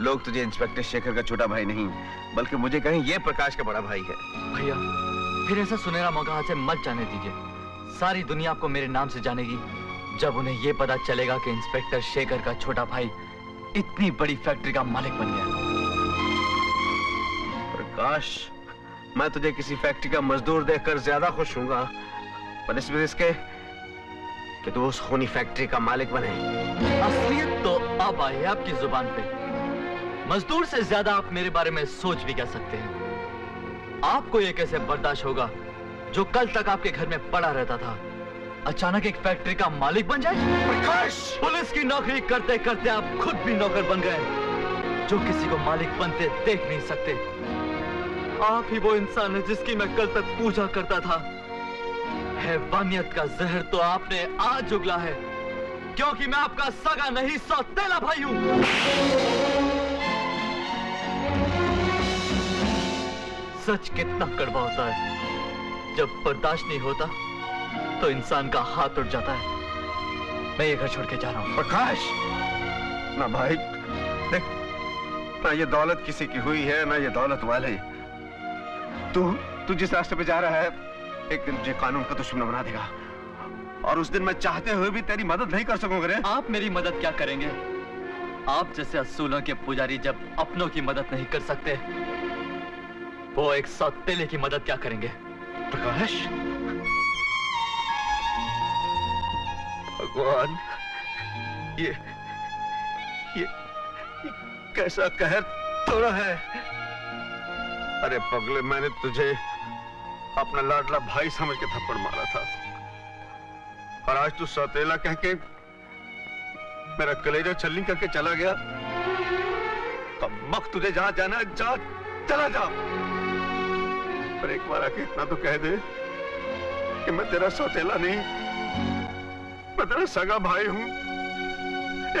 लोग तुझे इंस्पेक्टर शेखर का छोटा भाई नहीं बल्कि मुझे कहें ये प्रकाश का बड़ा भाई है। भैया फिर ऐसा सुनहरा मौका हाथ से मत जाने दीजिए। सारी दुनिया आपको मेरे नाम से जानेगी। जब उन्हें ये पता चलेगा कि इंस्पेक्टर शेखर का छोटा भाई इतनी बड़ी फैक्ट्री का मालिक बन गया। प्रकाश मैं तुझे किसी फैक्ट्री का मजदूर देखकर ज़्यादा खुश हूँगा पर इसमें इसके कि तू उस खूनी फैक्ट्री का मालिक बने। असलियत तो अब आई है आपकी ज़ुबान पे। मजदूर से ज़्यादा आप मेरे बारे में सोच भी कह सकते हैं? आपको ये कैसे बर्दाश्त होगा जो कल तक आपके घर में पड़ा रहता था? अचानक एक फैक्ट्री का मालिक बन जाए? प्रकाश! पुलिस की नौकरी करते करते आप खुद भी नौकर बन गए। जो किसी को मालिक बनते देख नहीं सकते। आप ही वो इंसान है जिसकी मैं कल तक पूजा करता था। हैवानियत का जहर तो आपने आज उगला है। क्योंकि मैं आपका सगा नहीं सौतेला भाई हूँ। सच कितना कड़वा होता है। जब बर्दाश्त नहीं होता तो इंसान का हाथ उठ जाता है। मैं ये घर छोड़ के जा रहा हूँ। प्रकाश! ना भाई देख ना ये दौलत किसी की हुई है ना ये दौलत वाले। तू तू जिस रास्ते पे जा रहा है एक दिन तुझे कानून का दुश्मन बना देगा। और उस दिन मैं चाहते हुए भी तेरी मदद नहीं कर सकूँगा रे। आप मेरी मदद क्या करेंगे? आप जैसे असूलों के पुजारी जब अपनों की मदद नहीं कर सकते वो एक सौतेले की मदद क्या करेंगे? प्रकाश! भगवान ये ये, कैसा कहर तोड़ा है। अरे पगले मैंने तुझे अपना लाडला भाई समझ के थप्पड़ मारा था। और आज तू सौतेला कह के मेरा कलेजा छलनी करके चला गया। तो मक तुझे जहाँ जाना जा चला जा। पर एक बार आके इतना तो कह दे कि मैं तेरा सौतेला नहीं मैं तेरा सगा भाई हूँ।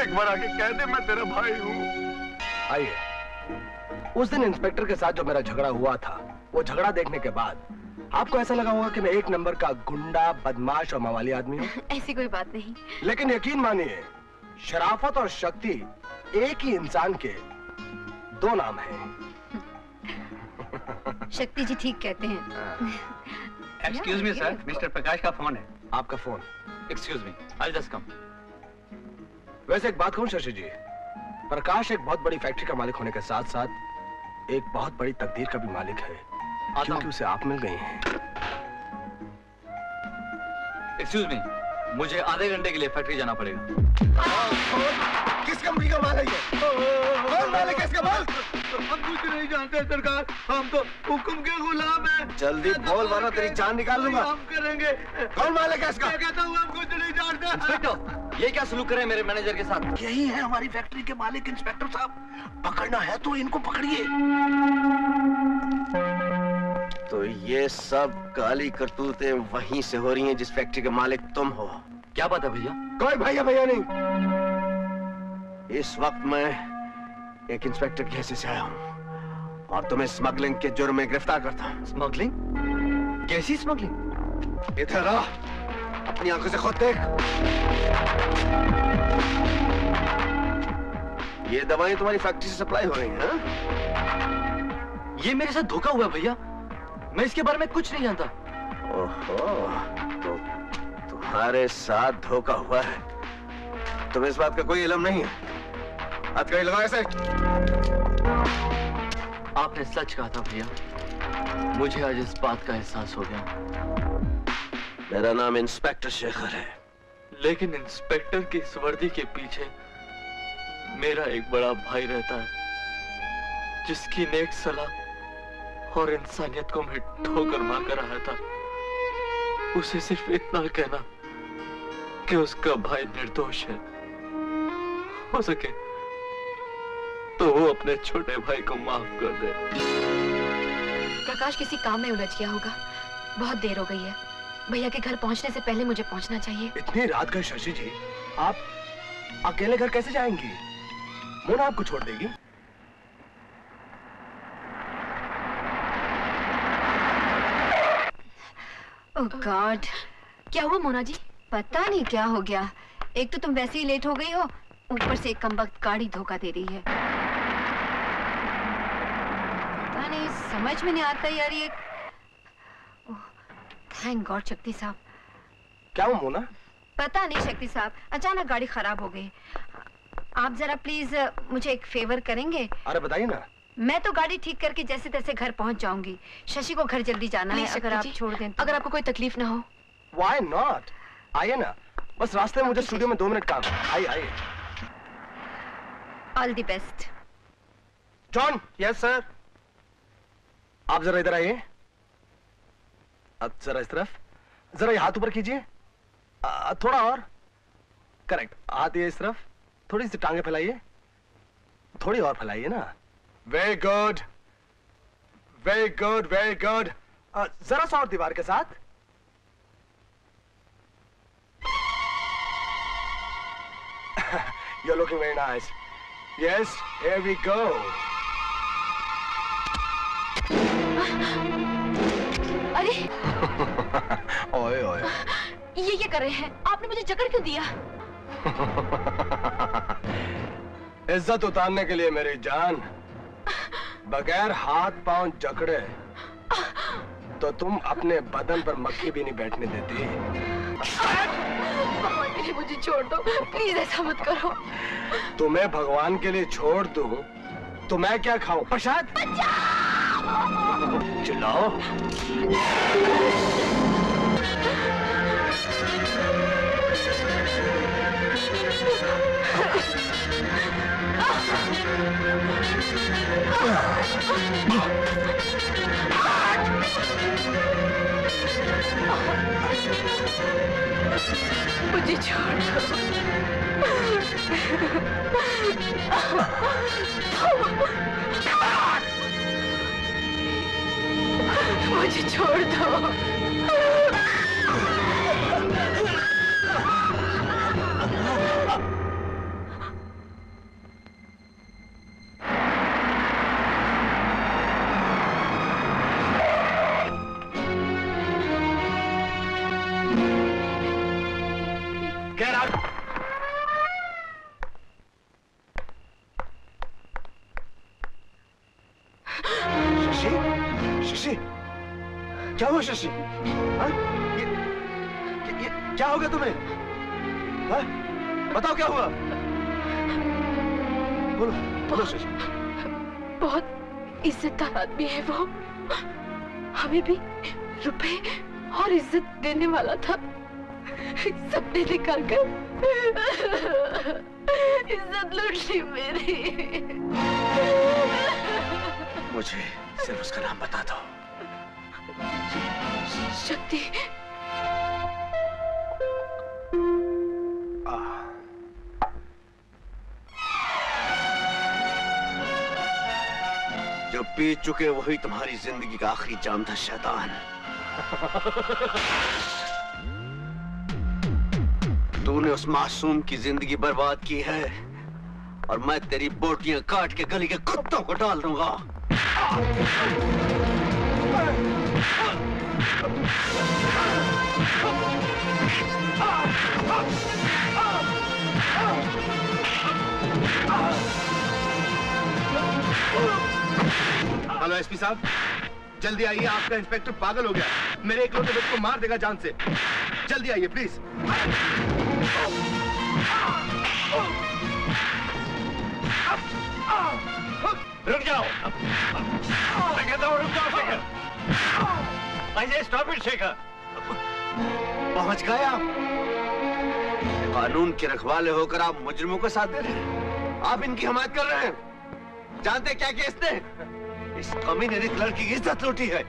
एक बार आके कह दे मैं तेरा भाई हूँ। आइए। उस दिन इंस्पेक्टर के साथ जो मेरा झगड़ा हुआ था वो झगड़ा देखने के बाद आपको ऐसा लगा होगा कि मैं एक नंबर का गुंडा बदमाश और मवाली आदमी हूँ। ऐसी कोई बात नहीं। लेकिन यकीन मानिए शराफत और शक्ति एक ही इंसान के दो नाम हैं। शक्ति जी ठीक कहते हैं। Excuse me sir mister Prakash का फ़ोन है। आपका phone. Excuse me I just come वैसे एक बात कहूँ शशि जी। प्रकाश एक बहुत बड़ी फैक्ट्री का मालिक होने के साथ साथ एक बहुत बड़ी तकदीर का भी मालिक है। क्योंकि उसे आप मिल गई हैं। एक्सक्यूज मी मुझे आधे घंटे के लिए फैक्ट्री जाना पड़ेगा। किस कंपनी का माल है? ये मालिक है इसका माल हम कुछ नहीं जानते सरकार। हम तो हुक्म के गुलाम हैं। जल्दी बोल वरना तेरी जान निकाल लूँगा हम करेंगे। कौन मालिक है इसका? कहता हूँ हम कुछ नहीं जानते। इंस्पेक्टर ये क्या सलूक करे मेरे मैनेजर के साथ? यही है हमारी फैक्ट्री के मालिक इंस्पेक्टर साहब। पकड़ना है तो इनको पकड़िए। तो ये सब काली करतूतें वहीं से हो रही हैं जिस फैक्ट्री के मालिक तुम हो। क्या बात है भैया? कोई भैया भैया नहीं। इस वक्त मैं एक इंस्पेक्टर की हैसियत से आया हूँ। और तुम्हें स्मगलिंग के जुर्म में गिरफ़्तार करता हूँ। स्मगलिंग? कैसी स्मगलिंग? इधर आ। अपनी आँखों से खुद देख। ये दवाएँ तुम्हारी फैक्ट्री से सप्लाई हो रही हैं हाँ? ये मेरे साथ धोखा हुआ भैया। मैं इसके बारे में कुछ नहीं जानता। ओहो तो तुम्हारे साथ धोखा हुआ है। तुम्हें इस बात का कोई इलम नहीं है। हथकड़ी लगाओ ऐसे आपने सच कहा था भैया। मुझे आज इस बात का एहसास हो गया। मेरा नाम इंस्पेक्टर शेखर है। लेकिन इंस्पेक्टर की इस वर्दी के पीछे मेरा एक बड़ा भाई रहता है जिसकी नेक सलाह और इंसानियत को मैं ठोकर मार कर आया था। उसे सिर्फ़ इतना कहना कि उसका भाई निर्दोष है। हो सके तो वो अपने छोटे भाई को माफ़ कर दे। प्रकाश किसी काम में उलझ गया होगा। बहुत देर हो गई है। भैया के घर पहुँचने से पहले मुझे पहुँचना चाहिए। इतनी रात का शशि जी आप अकेले घर कैसे जाएँगी? मोना आपको छोड़ देगी। ओह गॉड क्या हुआ मोना जी? पता नहीं क्या हो गया। एक तो तुम वैसे ही लेट हो गई हो ऊपर से एक कम वक्त गाड़ी धोखा दे रही है। पता नहीं समझ में नहीं आता यार ये। थैंक गॉड शक्ति साहब। क्या हुआ मोना? पता नहीं शक्ति साहब अचानक गाड़ी खराब हो गई। आप जरा प्लीज़ मुझे एक फेवर करेंगे? अरे बताइए ना। मैं तो गाड़ी ठीक करके जैसे तैसे घर पहुँच जाऊँगी। शशि को घर जल्दी जाना है अगर आप छोड़ दें तो। अगर आपको कोई तकलीफ़ ना हो। वाई नॉट आइए ना। बस रास्ते में मुझे स्टूडियो में दो मिनट काम आइए आइए। All the best John yes sir आप जरा इधर आइए। अब जरा इस तरफ़। जरा हाथ ऊपर कीजिए। थोड़ा और। करेक्ट हाथ ये इस तरफ़। थोड़ी सी टांगे फैलाइए। थोड़ी और फैलाइए ना। Very good very good very good जरा सा और दीवार के साथ। You're looking very nice. Yes, here we go. अरे। ओए ओए। ये क्या कर रहे हैं। आपने मुझे जकड़ क्यों दिया? इज़्ज़त उतारने के लिए मेरी जान बगैर हाथ पाँव जकड़े तो तुम अपने बदन पर मक्खी भी नहीं बैठने देती। भगवान के लिए मुझे छोड़ दो। प्लीज़ ऐसा मत करो। तुम्हें भगवान के लिए छोड़ दूँ तो मैं क्या खाऊं? प्रसाद? चिल्लाओ। मुझे छोड़ दो। मुझे छोड़ दो। हमें भी रुपए और इज़्ज़त देने वाला था। सबने निकाल कर इज़्ज़त लूट ली मेरी। मुझे सिर्फ़ उसका नाम बता दो। शक्ति। जो पी चुके, वही तुम्हारी ज़िंदगी का आखिरी जाम था, शैतान। तूने उस मासूम की ज़िंदगी बर्बाद की है, और मैं तेरी बोटियाँ काट के गली के कुत्तों को डाल दूँगा। हेलो, एसपी साहब। जल्दी आइए, आपका इंस्पेक्टर पागल हो गया। मेरे एक लोटे को मार देगा जान से। जल्दी आइए प्लीज़ रुक जाओ। मैं कहता हूँ, रुक जाओ, शेखर। ऐसे स्टॉप इट शेखर। पहुँच गए आप। कानून के रखवाले होकर आप मुजरिमों का साथ दे रहे हैं। आप इनकी हमायत कर रहे हैं। जानते क्या केस थे? इस कमीने ने लड़की की इज़्ज़त लूटी है।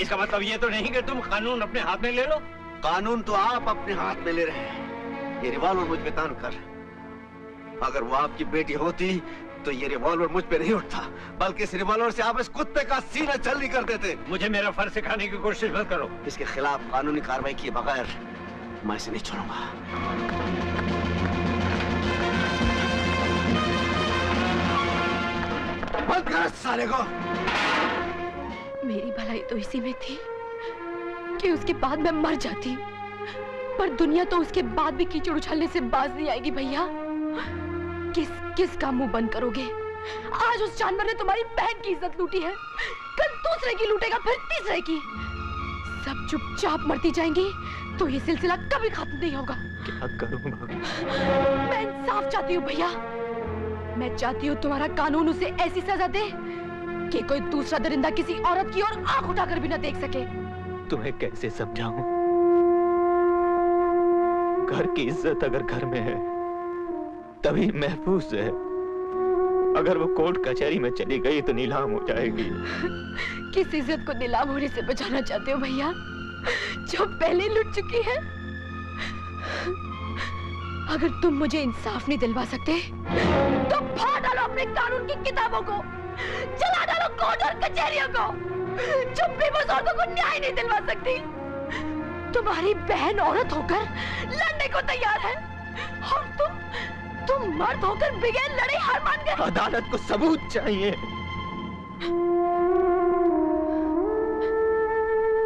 इसका मतलब ये तो नहीं कि तुम कानून अपने हाथ में ले लो। कानून तो आप अपने हाथ में ले रहे हैं। ये रिवॉल्वर मुझ पे तान कर। अगर वो आपकी बेटी होती तो ये रिवॉल्वर मुझ पे नहीं उठता। बल्कि इस रिवॉल्वर से आप इस कुत्ते का सीना जल्दी कर देते। मुझे मेरा फ़र्ज़ सिखाने की कोशिश मत करो। इसके खिलाफ कानूनी कार्रवाई किए बगैर मैं इसे नहीं छोड़ूँगा। बंद कर साले को। मेरी भलाई तो इसी में थी कि उसके बाद मैं मर जाती। पर दुनिया तो उसके बाद भी कीचड़ उछलने से बाज नहीं आएगी भैया। किस किस का मुँह बंद करोगे? आज उस जानवर ने तुम्हारी बहन की इज़्ज़त लूटी है। कल दूसरे की लूटेगा फिर तीसरे की। सब चुपचाप मरती जाएँगी तो ये सिलसिला कभी खत्म नहीं होगा। क्या करूँ मैं इंसाफ चाहती हूँ भैया। मैं चाहती हूँ तुम्हारा कानून उसे ऐसी सजा दे कि कोई दूसरा दरिंदा किसी औरत की ओर आँख उठाकर भी न देख सके। तुम्हें कैसे समझाऊं? घर की इज़्ज़त अगर घर में है तभी महफूज है। अगर वो कोर्ट कचहरी में चली गई तो नीलाम हो जाएगी। किस इज़्ज़त को नीलाम होने से बचाना चाहते हो भैया? जो पहले लुट चुकी है। अगर तुम मुझे इंसाफ नहीं दिलवा सकते तो फाड़ डालो अपने कानून की किताबों को। जला डालो कोर्ट और कचहरियों को। जो बेबस औरतों को न्याय नहीं दिलवा सकती। तुम्हारी बहन औरत होकर लड़ने को तैयार है। और तुम तुम मर्द होकर बगैर लड़े हार मान गए। अदालत को सबूत चाहिए।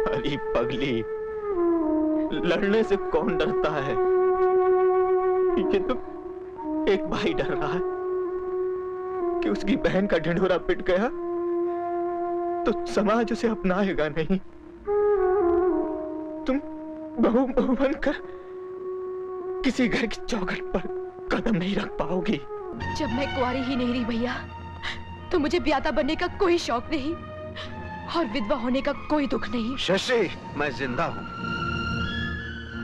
अरे पगली, लड़ने से कौन डरता है? ये तो एक भाई डर रहा है कि उसकी बहन का ढिंढोरा पिट गया तो समाज उसे अपनाएगा नहीं। तुम बहू बहू बनकर किसी घर की चौखट पर कदम नहीं रख पाओगी। जब मैं कुआरी ही नहीं रही भैया तो मुझे ब्याता बनने का कोई शौक नहीं और विधवा होने का कोई दुख नहीं। शशि मैं ज़िंदा हूँ।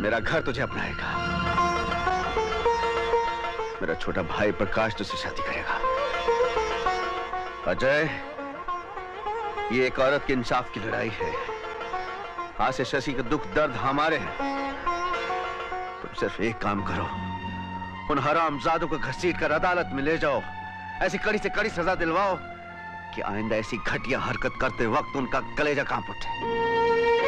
मेरा घर तुझे अपनाएगा। मेरा छोटा भाई प्रकाश तुझसे शादी करेगा। अजय, ये एक औरत के इंसाफ की लड़ाई है। आज से शशि का दुख, दर्द हमारे हैं। तुम सिर्फ़ एक काम करो। उन हरामजादों को घसीट कर अदालत में ले जाओ। ऐसी कड़ी से कड़ी सजा दिलवाओ कि आइंदा ऐसी घटिया हरकत करते वक्त उनका कलेजा काँप उठे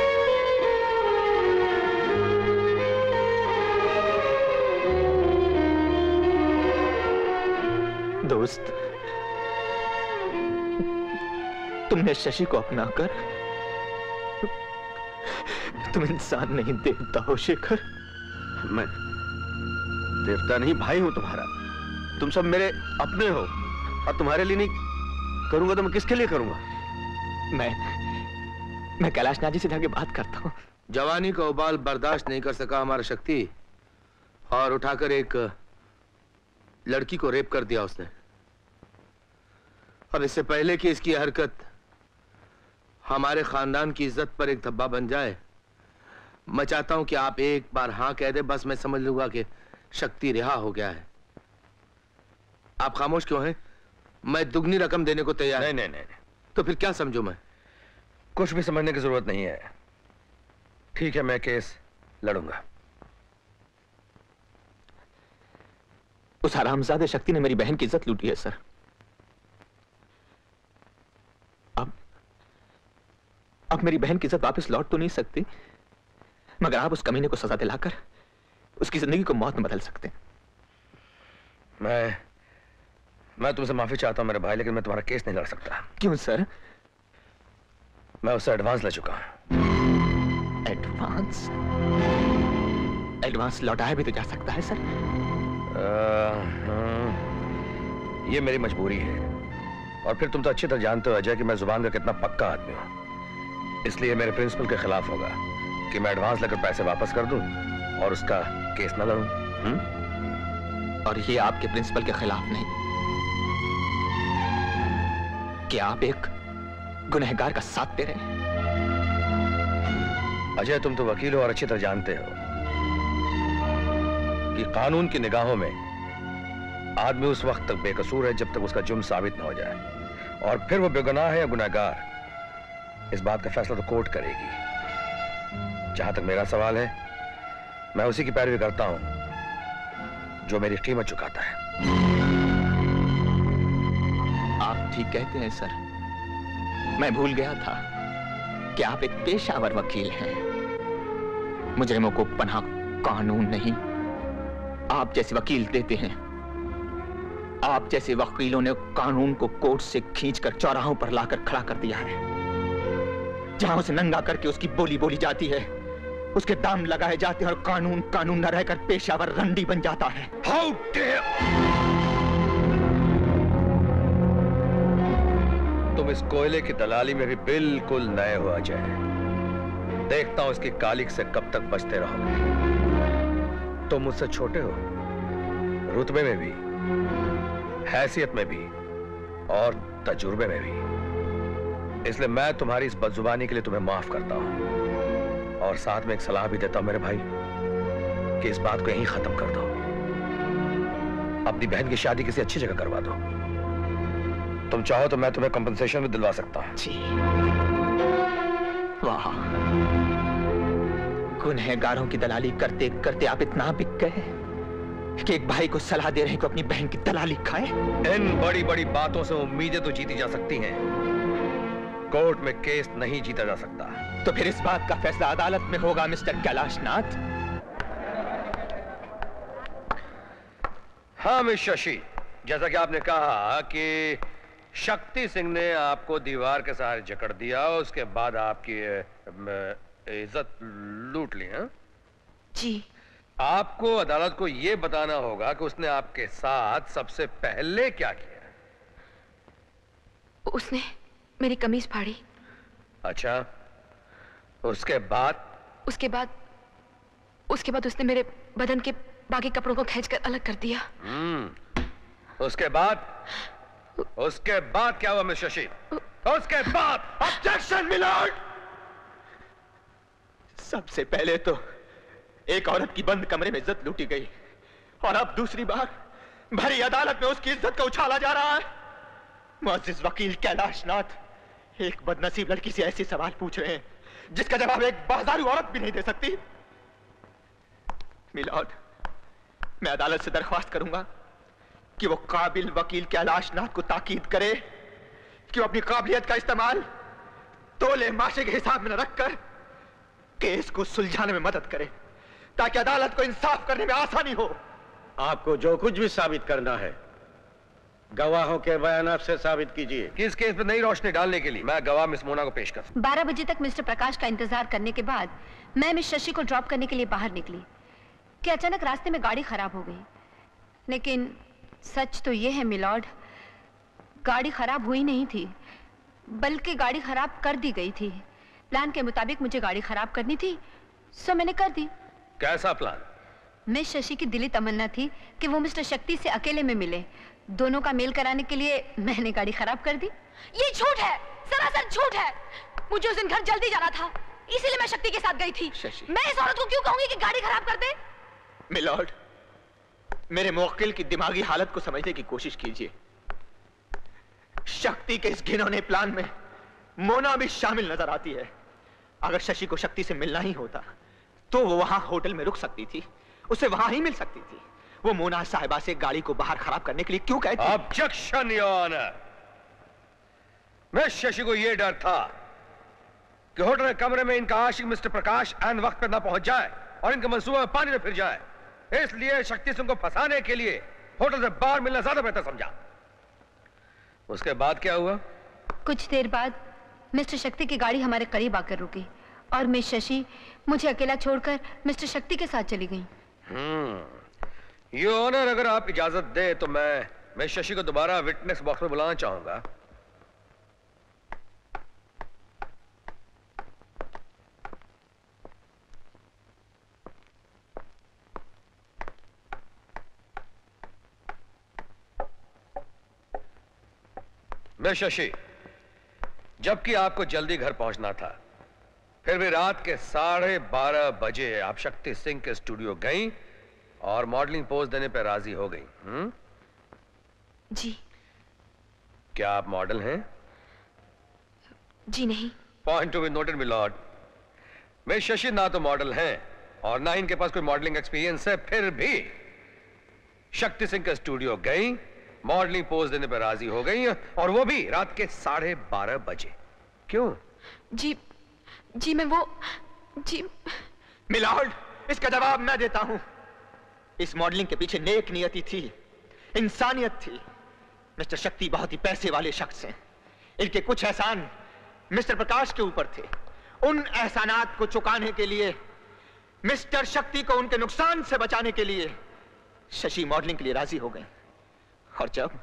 दोस्त। तुमने शशि को अपनाकर तुम इंसान नहीं देवता हो शेखर। मैं देवता नहीं भाई हूँ तुम्हारा। तुम सब मेरे अपने हो। और तुम्हारे लिए नहीं करूँगा तो मैं किसके लिए करूँगा? मैं मैं कैलाशनाथ जी से जाके बात करता हूँ। जवानी का उबाल बर्दाश्त नहीं कर सका हमारा शक्ति और उठाकर एक लड़की को रेप कर दिया उसने। अब इससे पहले कि इसकी हरकत हमारे खानदान की इज़्ज़त पर एक धब्बा बन जाए मैं चाहता हूँ कि आप एक बार हाँ कह दे बस मैं समझ लूँगा कि शक्ति रिहा हो गया है। आप खामोश क्यों हैं? मैं दुगनी रकम देने को तैयार नहीं नहीं नहीं। तो फिर क्या समझू मैं? कुछ भी समझने की ज़रूरत नहीं है। ठीक है मैं केस लड़ूँगा। उस हरामजादे शक्ति ने मेरी बहन की इज़्ज़त लूटी है सर। अब अब मेरी बहन की इज़्ज़त वापस लौट तो नहीं सकती मगर आप उस कमीने को सजा दिलाकर उसकी ज़िंदगी को मौत में बदल सकते हैं। मैं मैं तुमसे माफ़ी चाहता हूँ मेरे भाई लेकिन मैं तुम्हारा केस नहीं लड़ सकता। क्यों सर? मैं उससे एडवांस ले चुका हूँ। एडवांस एडवांस लौटाया भी तो जा सकता है सर। हाँ, ये मेरी मजबूरी है। और फिर तुम तो अच्छी तरह जानते हो अजय कि मैं ज़ुबान का कितना पक्का आदमी हूँ। इसलिए मेरे प्रिंसिपल के खिलाफ होगा कि मैं एडवांस लेकर पैसे वापस कर दूँ और उसका केस न लड़ूं। हुँ? और ये आपके प्रिंसिपल के खिलाफ नहीं। कि आप एक गुनहगार का साथ दे रहे हैं। अजय तुम तो वकील हो और अच्छी तरह जानते हो। कि कानून की निगाहों में आदमी उस वक्त तक बेकसूर है जब तक उसका जुर्म साबित न हो जाए। और फिर वो बेगुनाह है या गुनाहगार, इस बात का फैसला तो कोर्ट करेगी। जहाँ तक मेरा सवाल है, मैं उसी की पैरवी करता हूँ, जो मेरी कीमत चुकाता है। आप ठीक कहते हैं, सर। मैं भूल गया था कि आप एक पेशावर वकील हैं। मुजरिमों को पनाह कानून नहीं। आप जैसे वकील देते हैं। आप जैसे वकीलों ने कानून को कोर्ट से खींचकर चौराहों पर लाकर खड़ा कर दिया है। जहाँ उसे नंगा करके उसकी बोली बोली जाती है, उसके दाम लगाए जाते हैं और कानून कानून न रहकर पेशावर रंडी बन जाता है। How तुम इस कोयले की दलाली में भी बिल्कुल नए हो जाए। देखता हूँ इसकी कालिक से कब तक बचते रहोगे। तुम मुझसे छोटे हो। रुतबे में भी, हैसियत में भी, और तजुर्बे में भी। इसलिए मैं तुम्हारी इस बदजुबानी के लिए तुम्हें माफ़ करता हूँ। और साथ में एक सलाह भी देता हूँ मेरे भाई, कि इस बात को यहीं खत्म कर दो। अपनी बहन की शादी किसी अच्छी जगह करवा दो। तुम चाहो तो मैं तुम्हें कंपनसेशन भी दिलवा सकता हूँ। जी। वाह। गुनहगारों की दलाली करते करते आप इतना बिक गए कि एक भाई को सलाह दे रहे हैं कि अपनी बहन की दलाली खाए। इन बड़ी बड़ी बातों से उम्मीदें तो जीती जा सकती हैं। कोर्ट में केस नहीं जीता जा सकता। तो फिर इस बात का फैसला अदालत में होगा मिस्टर कैलाशनाथ। हाँ मिस शशि जैसा कि आपने कहा कि शक्ति सिंह ने आपको दीवार के सहारे जकड़ दिया उसके बाद आपकी इज़्ज़त लूट ली हाँ? जी। आपको अदालत को यह बताना होगा कि उसने आपके साथ सबसे पहले क्या किया। उसने मेरी कमीज फाड़ी। अच्छा उसके बाद? उसके बाद उसके बाद उसने मेरे बदन के बाकी कपड़ों को खींचकर अलग कर दिया। हम्म उसके बाद? उसके बाद क्या हुआ मिस शशि? उसके बाद ऑब्जेक्शन मिलर्ड सबसे पहले तो एक औरत की बंद कमरे में इज़्ज़त लूटी गई और अब दूसरी बार भरी अदालत में उसकी इज़्ज़त का उछाला जा रहा है। मुअज्जिज वकील कैलाशनाथ एक बदनसीब लड़की से ऐसे सवाल पूछ रहे हैं, जिसका जवाब एक बाजारू औरत भी नहीं दे सकती। मिलॉर्ड मैं अदालत से दरख्वास्त करूँगा कि वो काबिल वकील कैलाशनाथ को ताकीद करे कि वो अपनी काबिलियत का इस्तेमाल तोले माशे के हिसाब में रखकर केस को सुलझाने में मदद करे ताकि अदालत को इंसाफ करने में आसानी हो। आपको जो कुछ भी साबित करना है गवाहों के बयान से साबित कीजिए। किस केस पे नई रोशनी डालने के लिए? मैं गवाह मिस मोना को पेश कर बारह बजे तक मिस्टर प्रकाश का इंतज़ार करने के बाद मैं मिस शशि को ड्रॉप करने के लिए बाहर निकली कि अचानक रास्ते में गाड़ी खराब हो गई। लेकिन सच तो ये है मिलॉर्ड गाड़ी खराब हुई नहीं थी बल्कि गाड़ी खराब कर दी गई थी। प्लान के मुताबिक मुझे गाड़ी खराब करनी थी सो मैंने कर दी। कैसा प्लान? मिस शशि की दिली तमन्ना थी कि वो मिस्टर शक्ति से अकेले में मिले। दोनों का मेल कराने के लिए मैंने गाड़ी खराब कर दी। ये झूठ है! सरासर झूठ है! मुझे उस दिन घर जल्दी जाना था। इसीलिए मैं शक्ति के साथ गई थी। मैं इस औरत को क्यों कहूँगी कि गाड़ी खराब कर दे? मिलॉर्ड मेरे मुवक्किल की दिमागी हालत को समझने की कोशिश कीजिए। शक्ति के इस घिनौने प्लान में मोना भी शामिल नज़र आती है। अगर शशि को शक्ति से मिलना ही होता तो वो वहाँ होटल में रुक सकती थी। उसे वहाँ ही मिल सकती थी। वो मोना साहिबा से गाड़ी को बाहर खराब करने के लिए क्यों कहती ऑब्जेक्शन मैं शशि को यह डर था कि होटल के कमरे में इनका आशिक मिस्टर प्रकाश एन वक्त पर ना पहुँच जाए और इनके मंसूबे में पानी में फिर जाए। इसलिए शक्ति सिंह को फंसाने के लिए होटल से बाहर मिलना ज़्यादा बेहतर समझा। उसके बाद क्या हुआ? कुछ देर बाद मिस्टर शक्ति की गाड़ी हमारे करीब आकर रुकी और मिस शशि मुझे अकेला छोड़कर मिस्टर शक्ति के साथ चली गई। हम्म। ये ऑनर अगर आप इजाज़त दे तो मैं मैं शशि को दोबारा विटनेस बॉक्स में बुलाना चाहूँगा। मैं शशि जबकि आपको जल्दी घर पहुँचना था। फिर भी रात के साढ़े बारह बजे आप शक्ति सिंह के स्टूडियो गई और मॉडलिंग पोज देने पर राज़ी हो गई हम्म? जी। क्या आप मॉडल हैं? जी नहीं। Point to be noted my lord मैं शशि ना तो मॉडल हैं और ना इनके पास कोई मॉडलिंग एक्सपीरियंस है फिर भी शक्ति सिंह के स्टूडियो गई मॉडलिंग पोज देने पर राज़ी हो गई हैं और वो भी रात के साढ़े बारह बजे। क्यों? जी जी मैं वो जी। मिलॉर्ड इसका जवाब मैं देता हूँ। इस मॉडलिंग के पीछे नेक नियति थी इंसानियत थी। मिस्टर शक्ति बहुत ही पैसे वाले शख्स हैं। इनके कुछ एहसान मिस्टर प्रकाश के ऊपर थे। उन एहसानात को चुकाने के लिए मिस्टर शक्ति को उनके नुकसान से बचाने के लिए शशि मॉडलिंग के लिए राज़ी हो गए और जब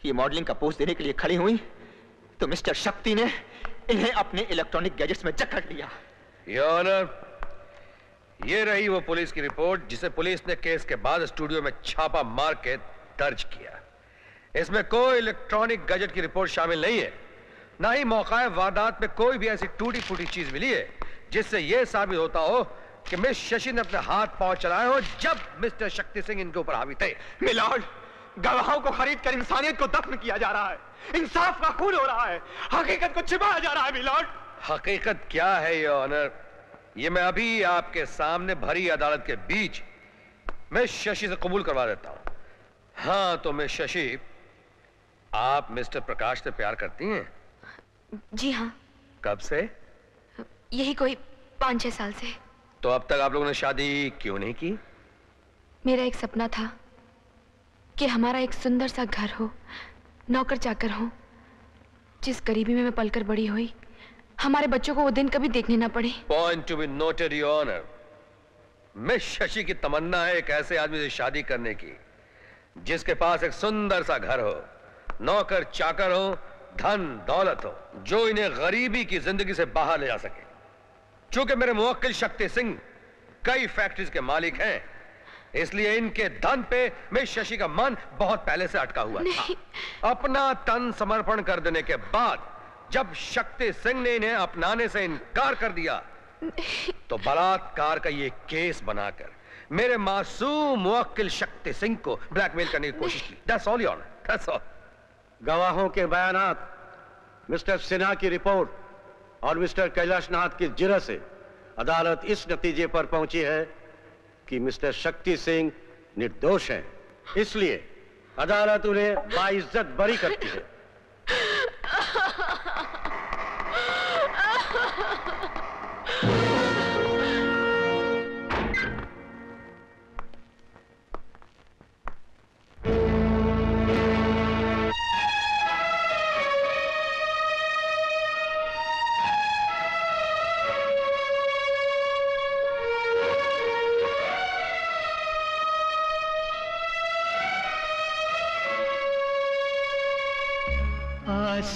ये मॉडलिंग का पोस्ट देने के लिए खड़ी हुई तो मिस्टर शक्ति ने इन्हें अपने इलेक्ट्रॉनिक गैजेट्स में जकड़ लिया। ये रही वो पुलिस की रिपोर्ट जिसे पुलिस ने केस के बाद स्टूडियो में छापा मार के दर्ज किया। इसमें कोई इलेक्ट्रॉनिक गैजेट की रिपोर्ट शामिल नहीं है। ना ही मौका वारदात में कोई भी ऐसी टूटी फूटी चीज़ मिली है जिससे यह साबित होता हो कि मिस शशि ने अपने हाथ पाँव चलाए हो जब मिस्टर शक्ति सिंह इनके ऊपर हावी थे। मिलॉर्ड गवाहों को खरीद कर इंसानियत को दफन किया जा रहा है। इंसाफ का खून हो रहा है। हकीकत को छिपाया जा रहा है मिलॉर्ड। हकीकत क्या है ये ऑनर? ये मैं अभी आपके सामने भरी अदालत के बीच मैं शशि से कबूल करवा देता हूँ। हाँ तो मैं शशि आप मिस्टर प्रकाश से प्यार करती हैं? जी हाँ। कब से? यही कोई पाँच छह साल से। तो अब तक आप लोगों ने शादी क्यों नहीं की? मेरा एक सपना था। कि हमारा एक सुंदर सा घर हो, नौकर चाकर हो, जिस गरीबी में मैं पलकर बड़ी हुई, हमारे बच्चों को वो दिन कभी देखने ना पड़े। Point to be noted honour miss Shashi की तमन्ना है एक ऐसे आदमी से शादी करने की, जिसके पास एक सुंदर सा घर हो, नौकर चाकर हो, धन, दौलत हो, जो इन्हें गरीबी की ज़िंदगी से बाहर ले जा सके। चूँकि मेरे मुवक्किल शक्ति सिंह कई फैक्ट्रीज के मालिक हैं इसलिए इनके धन पे मिस शशि का मन बहुत पहले से अटका हुआ था। अपना तन समर्पण कर देने के बाद जब शक्ति सिंह ने इन्हें अपनाने से इनकार कर दिया तो बलात्कार का ये केस बनाकर मेरे मासूम मुवक्किल शक्ति सिंह को ब्लैकमेल करने की कोशिश की। That's all your that's all गवाहों के बयानात मिस्टर सिन्हा की रिपोर्ट और मिस्टर कैलाशनाथ की जिरह से अदालत इस नतीजे पर पहुँची है कि मिस्टर शक्ति सिंह निर्दोष हैं। इसलिए अदालत उन्हें बाइज्जत बरी करती है।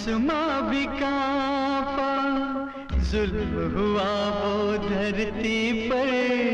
आसमां भी कांपा जुल्म हुआ वो धरती पर।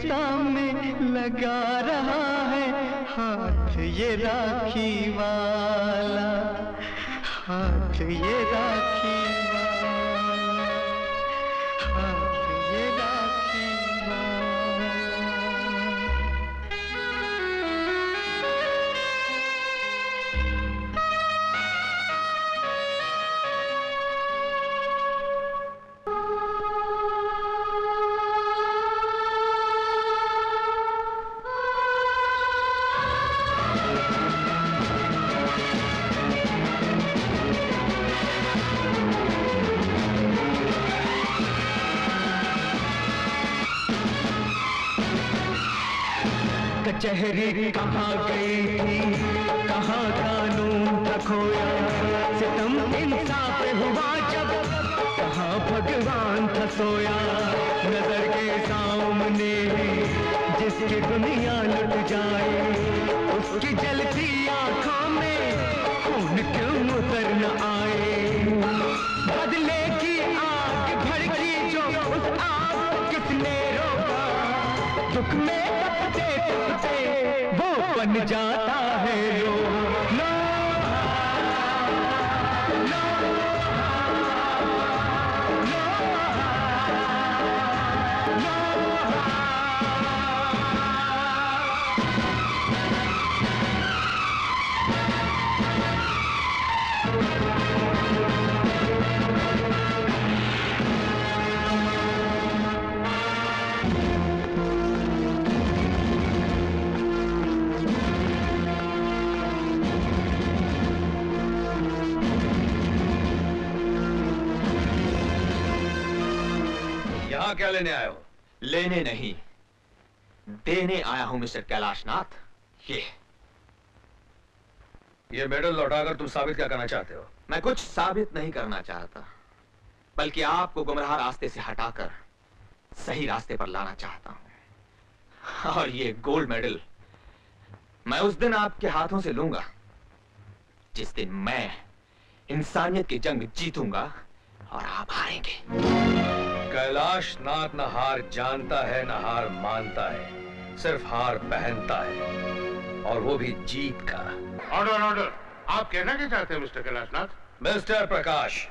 चिता में लगा रहा है हाथ ये राखी वाला हाथ ये राखी कचहरी कहाँ गई थी? कहाँ कानून थकोया सितम इंसाफ हुआ जब कहाँ भगवान था सोया? नज़र के सामने जिसकी दुनिया लुट जाए, उसकी जाता क्या लेने आए हो? लेने नहीं। देने आया हूँ मिस्टर कैलाशनाथ। ये। ये मेडल लौटाकर तुम साबित क्या करना चाहते हो? मैं कुछ साबित नहीं करना चाहता बल्कि आपको गुमराह रास्ते से हटाकर सही रास्ते पर लाना चाहता हूँ। और ये गोल्ड मेडल मैं उस दिन आपके हाथों से लूँगा जिस दिन मैं इंसानियत की जंग जीतूँगा। और आप हारेंगे कैलाश नाथ न हार जानता है न हार मानता है सिर्फ़ हार पहनता है और वो भी जीत का। ऑर्डर ऑर्डर आप कहना क्या चाहते हैं मिस्टर कैलाशनाथ मिस्टर प्रकाश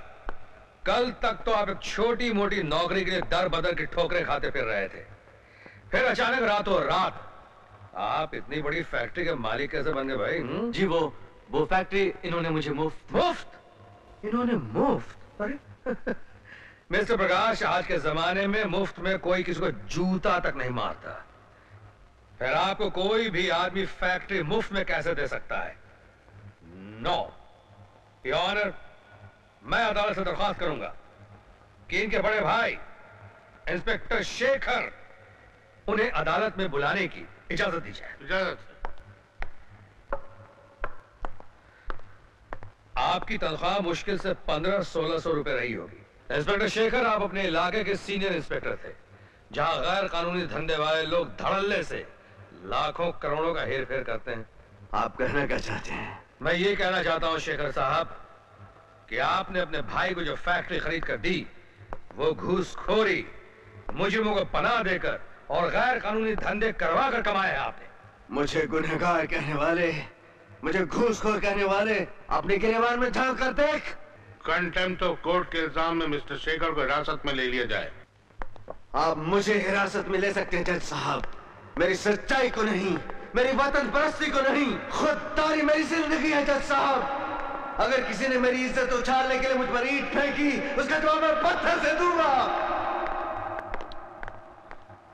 कल तक तो आप एक छोटी मोटी नौकरी के लिए दर बदर की ठोकरें खाते फिर रहे थे। फिर अचानक रात रातों रात आप इतनी बड़ी फैक्ट्री के मालिक कैसे बन गए भाई हुँ? जी वो वो फैक्ट्री इन्होंने मुझे मुफ़्त मुफ़्त? इन्होंने मुफ़्त? अरे मिस्टर प्रकाश, आज के जमाने में मुफ़्त में कोई किसी को जूता तक नहीं मारता। फिर आपको कोई भी आदमी फैक्ट्री मुफ़्त में कैसे दे सकता है? नो ऑनर मैं अदालत से दरख्वास्त करूँगा कि इनके बड़े भाई इंस्पेक्टर शेखर उन्हें अदालत में बुलाने की इजाज़त दी जाए इजाज़त। आपकी तनख्वाह मुश्किल से पंद्रह सोलह सौ रुपए रही होगी। इंस्पेक्टर शेखर आप अपने इलाके के सीनियर इंस्पेक्टर थे जहाँ गैर कानूनी धंधे वाले लोग धड़ल्ले से लाखों करोड़ों का हेर फेर करते हैं। आप कहना क्या चाहते हैं? मैं ये कहना चाहता हूँ शेखर साहब कि आपने अपने भाई को जो फैक्ट्री खरीद कर दी वो घूसखोरी मुजरिमों को पनाह देकर और गैर कानूनी धंधे करवा कर कमाए आपने। मुझे गुनहगार कहने वाले मुझे घूसखोर कहने वाले अपने गिरेबान में झाँक कर देख। कंटेम्प्ट ऑफ़ कोर्ट के इल्ज़ाम में मिस्टर शेखर को हिरासत में ले लिया जाए। आप मुझे हिरासत में ले सकते हैं जज साहब। मेरी सच्चाई को नहीं मेरी वतन परस्ती को नहीं खुददारी मेरी ज़िंदगी है जज साहब। अगर किसी ने मेरी इज़्ज़त उछालने के लिए मुझ पर ईट फेंकी उसका जवाब मैं पत्थर से दूँगा।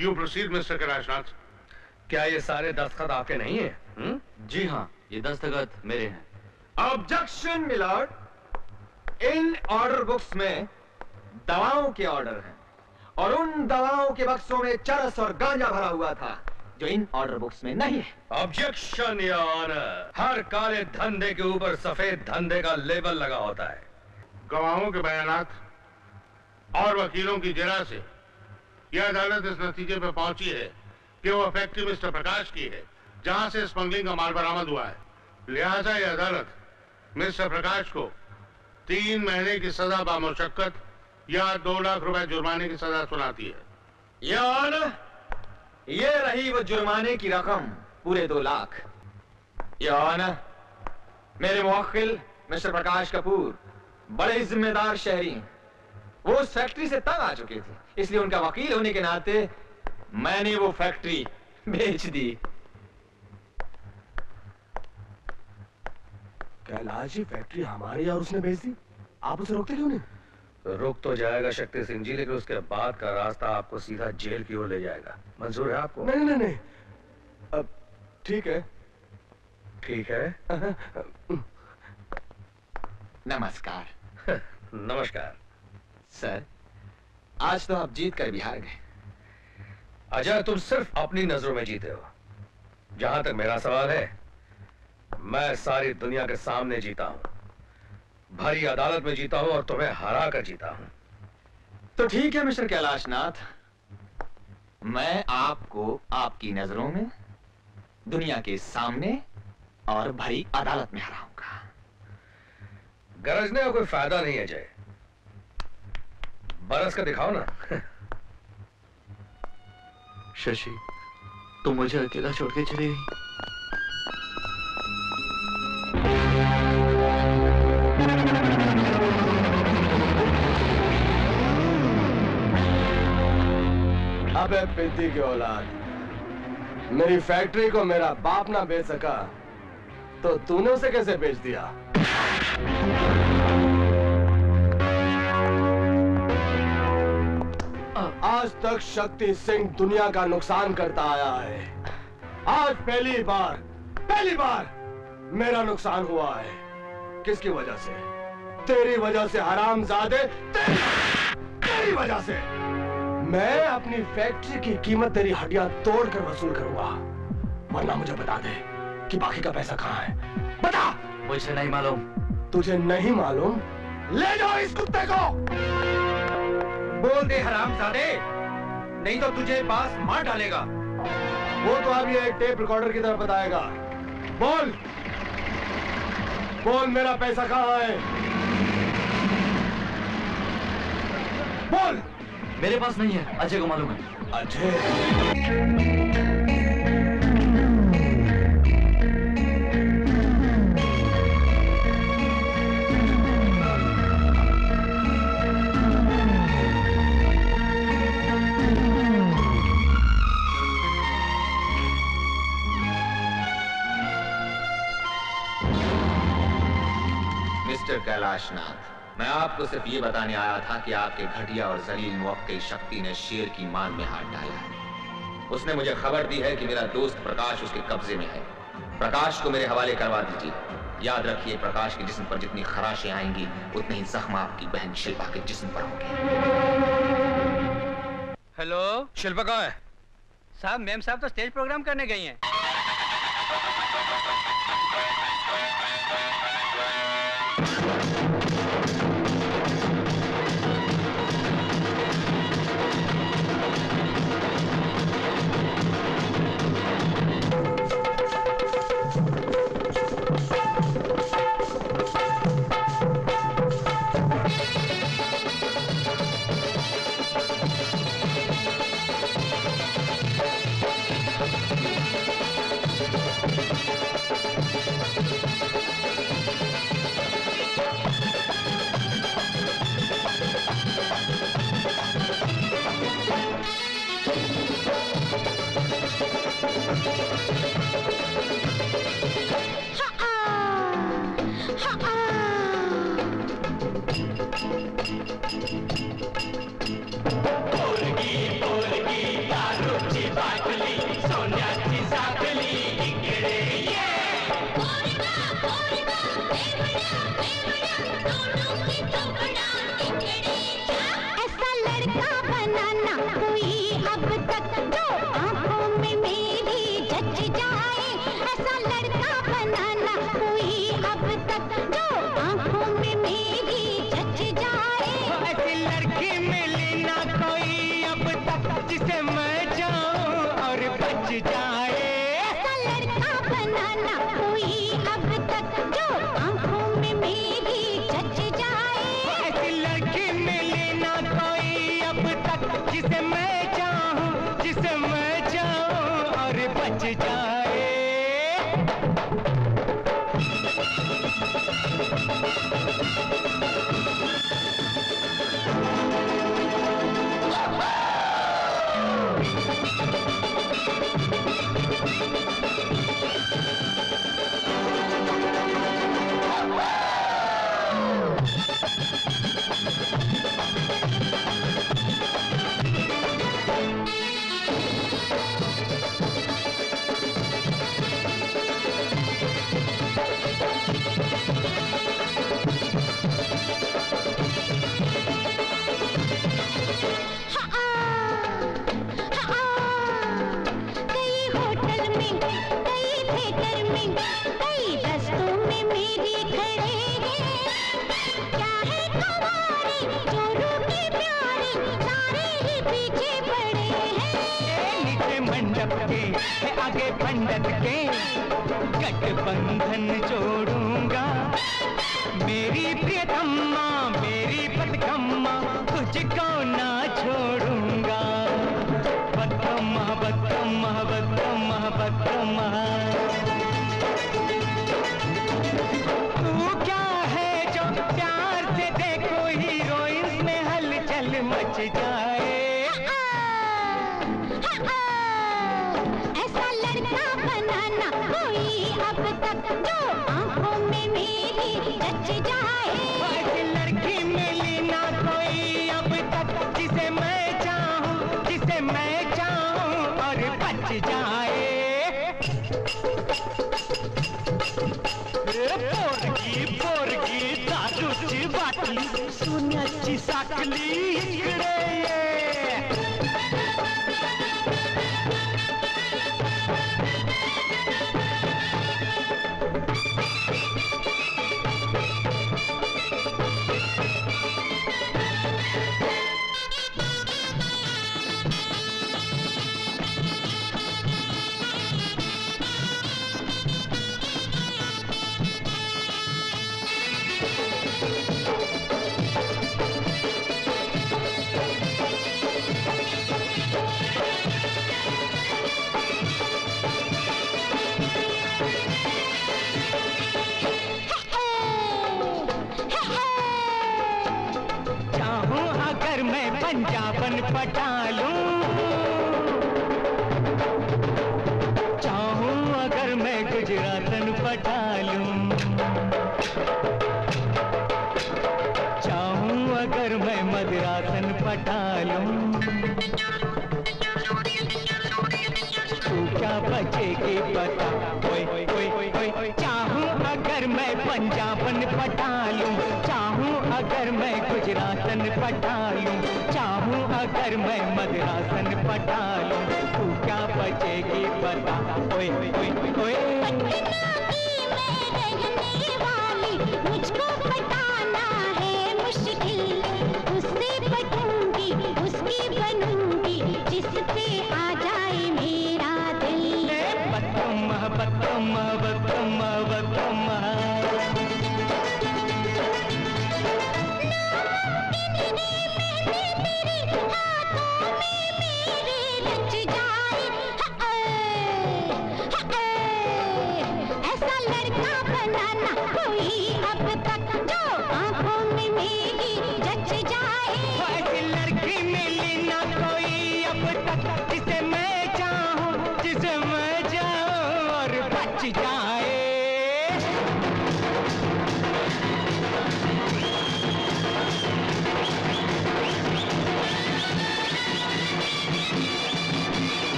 यू प्रोसीड मिस्टर कैलाशनाथ क्या ये सारे दस्तखत आपके नहीं है? जी हाँ। ये दस्तखत मेरे हैं। ऑब्जेक्शन मिलॉर्ड इन ऑर्डर बुक्स में दवाओं के ऑर्डर हैं। और उन दवाओं के बक्सों में चरस और गांजा भरा हुआ था जो इन ऑर्डर बुक्स में नहीं है। ऑब्जेक्शन या ऑनर हर काले धंधे के ऊपर सफ़ेद धंधे का लेबल लगा होता है। गवाहों के बयानात और वकीलों की जरा से यह अदालत इस नतीजे पर पहुँची है कि वो फैक्ट्री मिस्टर प्रकाश की है। जहाँ से स्मगलिंग का माल बरामद हुआ है। लिहाजा यह अदालत, मिस्टर प्रकाश को तीन महीने की सजा बामुशक्कत या दो लाख रुपए जुर्माने की सजा सुनाती है। यार ये रही वो जुर्माने की रकम, पूरे दो लाख। यान मेरे मुवक्किल, मिस्टर प्रकाश कपूर, बड़े जिम्मेदार शहरी, वो उस फैक्ट्री से तंग आ चुके थे, इसलिए उनका वकील होने के नाते मैंने वो फैक्ट्री बेच दी। कैलाश जी फैक्ट्री हमारी और उसने बेच दी। आप उसे रोकते क्यों नहीं? रुक तो जाएगा शक्ति सिंह जी लेकिन उसके बाद का रास्ता आपको सीधा जेल की ओर ले जाएगा। मंजूर है आपको? नहीं नहीं नहीं। अब ठीक है। ठीक है। नमस्कार। नमस्कार। सर आज तो आप जीत कर बिहार गए। अजय तुम सिर्फ़ अपनी नज़रों में जीते हो। जहाँ तक मेरा सवाल है मैं सारी दुनिया के सामने जीता हूँ। भरी अदालत में जीता हूँ और तुम्हें हरा कर जीता हूँ। तो ठीक है मिस्टर कैलाशनाथ। मैं आपको आपकी नज़रों में दुनिया के सामने और भरी अदालत में हराऊँगा। गरजने का कोई फ़ायदा नहीं है जय। बरस का दिखाओ ना। शशि तुम मुझे अकेला छोड़ के चली गई। अबे पिद्दी की औलाद। मेरी फैक्ट्री को मेरा बाप ना बेच सका तो तूने उसे कैसे बेच दिया? आज तक शक्ति सिंह दुनिया का नुकसान करता आया है। आज पहली बार पहली बार मेरा नुकसान हुआ है। किसकी वजह से? तेरी वजह से हरामजादे तेरी, तेरी वजह से। मैं अपनी फैक्ट्री की कीमत तेरी हड्डियाँ तोड़कर वसूल करूँगा। वरना मुझे बता दे कि बाकी का पैसा कहाँ है। बता! मुझे नहीं मालूम। तुझे नहीं मालूम? ले जाओ इस कुत्ते को! बोल दे हरामजादे नहीं तो तुझे पास मार डालेगा। वो तो अभी एक टेप रिकॉर्डर की तरह बताएगा। बोल! बोल मेरा पैसा कहाँ है? बोल! मेरे पास नहीं है। अजय को मालूम है। अजय। कैलाशनाथ मैं आपको सिर्फ़ ये बताने आया था कि आपके घटिया और जलील मुवक्किल शक्ति ने शेर की मान में हाथ डाला है। उसने मुझे खबर दी है कि मेरा दोस्त प्रकाश उसके कब्जे में है। प्रकाश को मेरे हवाले करवा दीजिए। याद रखिए प्रकाश के जिस्म पर जितनी खराशें आएँगी उतने ही जख्म आपकी बहन शिल्पा के जिस्म पर होंगे। हेलो? शिल्पा कहाँ है? साहब मैम साहब तो स्टेज प्रोग्राम करने गई हैं।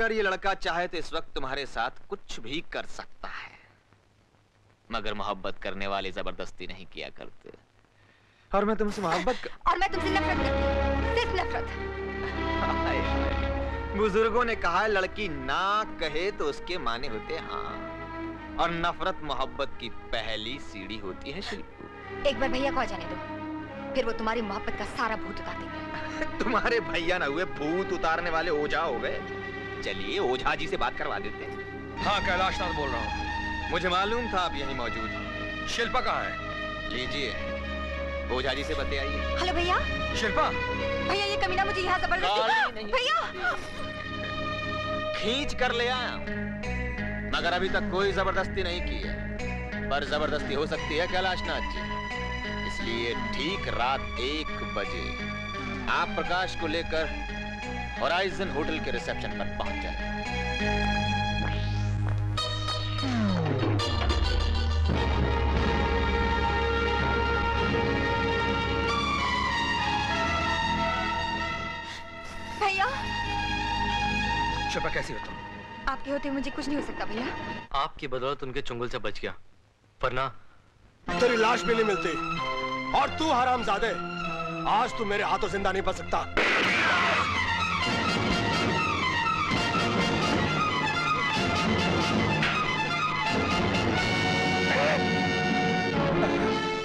अगर ये लड़का चाहे तो इस वक्त तुम्हारे साथ कुछ भी कर सकता है। मगर मोहब्बत करने वाले ज़बरदस्ती नहीं किया करते। और मैं तुमसे मोहब्बत कर... और मैं तुमसे नफरत करती सिर्फ़ नफरत। बुज़ुर्गों ने कहा है लड़की ना कहे तो उसके माने होते हाँ। और नफरत मोहब्बत की पहली सीढ़ी होती है शिल्पू। एक बार भैया को आ जाने दो। फिर वो तुम्हारी मोहब्बत का सारा भूत उतार देंगे। तुम्हारे भैया ना हुए भूत उतारने वाले ओझा हो गए। चलिए ओझा जी से बात करवा देते हैं। हाँ कैलाशनाथ बोल रहा हूँ। मुझे मालूम था आप यहीं मौजूद हैं। शिल्पा कहाँ है? लीजिए। ओझा जी से बताइए हेलो भैया। शिल्पा? भैया ये कमीना मुझे यहाँ ज़बरदस्ती भैया। खींच कर ले आया मगर अभी तक कोई ज़बरदस्ती नहीं की है। पर ज़बरदस्ती हो सकती है कैलाशनाथ जी। इसलिए ठीक रात एक बजे आप प्रकाश को लेकर होराइजन होटल के रिसेप्शन पर पहुँच जाए। भैया। शिल्पा कैसी हो तुम? आपके होते मुझे कुछ नहीं हो सकता भैया। आपकी बदौलत उनके चुंगल से बच गया। वरना तेरी लाश भी नहीं मिलती। और तू हरामजादे। आज तू मेरे हाथों ज़िंदा नहीं बच सकता।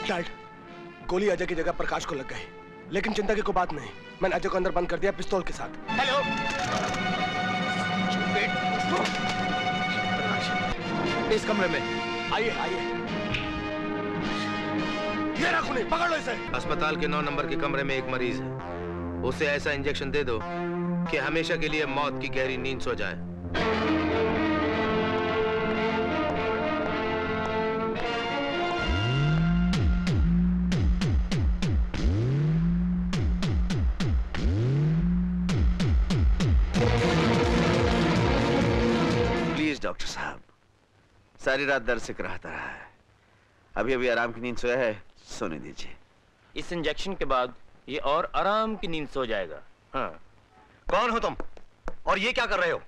डैड गोली अजय की जगह प्रकाश को लग गई। लेकिन चिंता की कोई बात नहीं। मैंने अजय को अंदर बंद कर दिया पिस्तौल के साथ। हेलो इस कमरे में। आइए आइए। ये रखो नहीं पकड़ लो इसे। अस्पताल के नौ नंबर के कमरे में एक मरीज़ है। उसे ऐसा इंजेक्शन दे दो कि हमेशा के लिए मौत की गहरी नींद सो जाए। प्लीज़ डॉक्टर साहब सारी रात दर्द से कराता रहा है। अभी अभी आराम की नींद सोया है सोने दीजिए। इस इंजेक्शन के बाद ये और आराम की नींद सो जाएगा। हाँ। कौन हो तुम? और ये क्या कर रहे हो?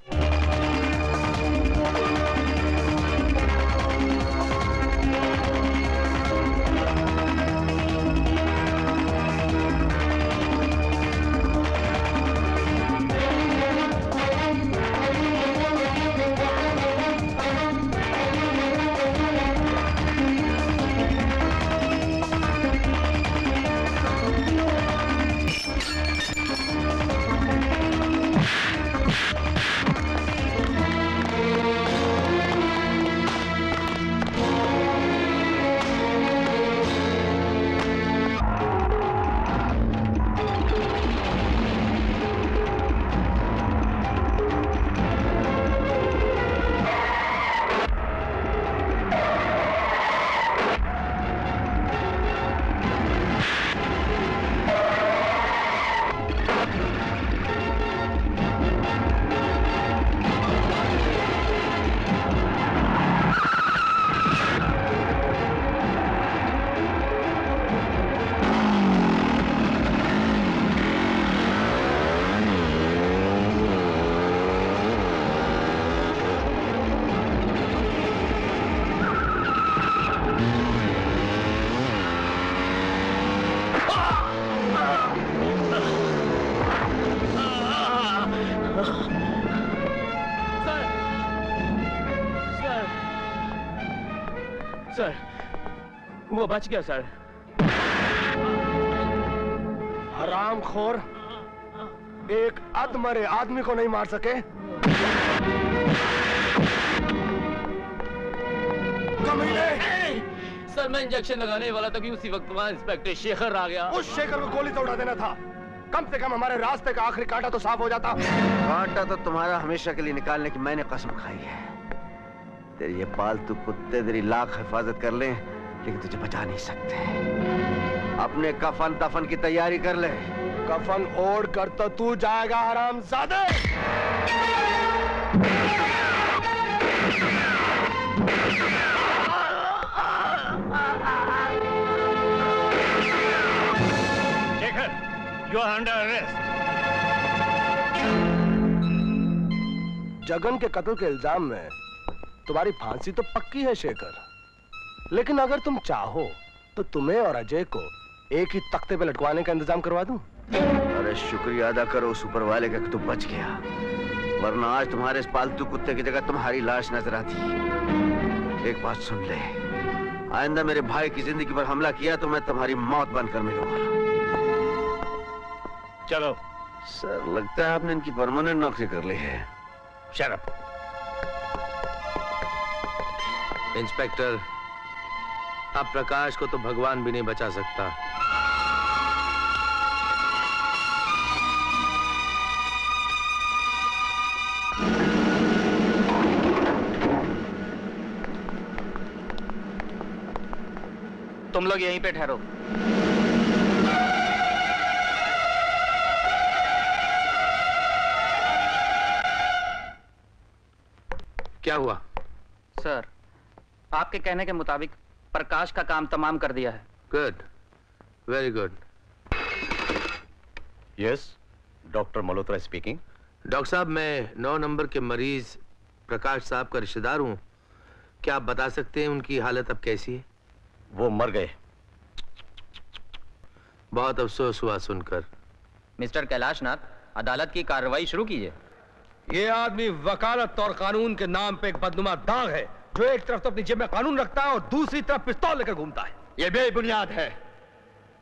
वो बच गया सर। हराम खोर एक अधमरे आदमी को नहीं मार सके। कमीने। सर मैं इंजेक्शन लगाने वाला था कि उसी वक्त वहाँ इंस्पेक्टर शेखर आ गया। उस शेखर को गोली तो उड़ा देना था। कम से कम हमारे रास्ते का आखिरी कांटा तो साफ़ हो जाता। कांटा तो तुम्हारा हमेशा के लिए निकालने की मैंने कसम खाई है। तेरे ये पालतू कुत्ते तेरी लाख हिफाजत कर लें। लेकिन तुझे बचा नहीं सकते। अपने कफन दफन की तैयारी कर ले। कफन ओढ़ कर तो तू जाएगा आराम ज़्यादा Shekhar you are under arrest Jagan के कत्ल के इल्ज़ाम में तुम्हारी फांसी तो पक्की है शेखर। लेकिन अगर तुम चाहो तो तुम्हें और अजय को एक ही तख्ते पे लटकवाने का इंतज़ाम करवा दूँ। अरे शुक्रिया अदा करो उस ऊपर वाले का कि तू बच गया। वरना आज तुम्हारे इस पालतू कुत्ते की जगह तुम्हारी लाश नज़र आती। एक बात सुन ले। आइंदा मेरे भाई की ज़िंदगी पर हमला किया तो मैं तुम्हारी मौत बनकर मिलूँगा। चलो। सर लगता है आपने इनकी परमानेंट नौकरी कर ली है। शरफ इंस्पेक्टर अब प्रकाश को तो भगवान भी नहीं बचा सकता। तुम लोग यहीं पे ठहरो। क्या हुआ? सर आपके कहने के मुताबिक प्रकाश का काम तमाम कर दिया है। Good very good yes doctor Malhotra speaking doctor साहब मैं नौ नंबर के मरीज़ प्रकाश साहब का रिश्तेदार हूँ। क्या आप बता सकते हैं उनकी हालत अब कैसी है? वो मर गए। बहुत अफसोस हुआ सुनकर। मिस्टर कैलाशनाथ अदालत की कार्रवाई शुरू कीजिए। ये आदमी वकालत और कानून के नाम पे एक बदनुमा दाग है। जो एक तरफ़ तो अपनी जेब में कानून रखता है और दूसरी तरफ़ पिस्तौल लेकर घूमता है। ये बेबुनियाद है।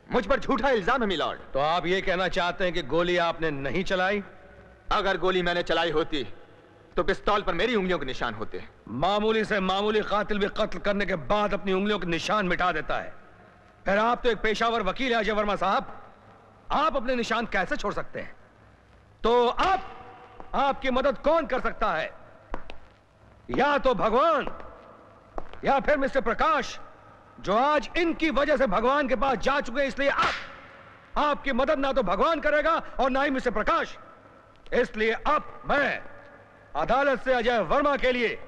मुझ पर झूठा इल्ज़ाम है मिलॉर्ड। तो आप ये कहना चाहते हैं कि गोली आपने नहीं चलाई? अगर गोली मैंने चलाई होती तो पिस्तौल पर मेरी उंगलियों के निशान होते। मामूली से मामूली कातिल भी कत्ल करने के बाद अपनी उंगलियों के निशान मिटा देता है। फिर आप तो एक पेशावर वकील है अजय वर्मा साहब। आप अपने निशान कैसे छोड़ सकते हैं? तो आप आपकी मदद कौन कर सकता है? या तो भगवान या फिर मिस्टर प्रकाश जो आज इनकी वजह से भगवान के पास जा चुके इसलिए आप आपकी मदद ना तो भगवान करेगा और ना ही मिस्टर प्रकाश। इसलिए अब मैं अदालत से अजय वर्मा के लिए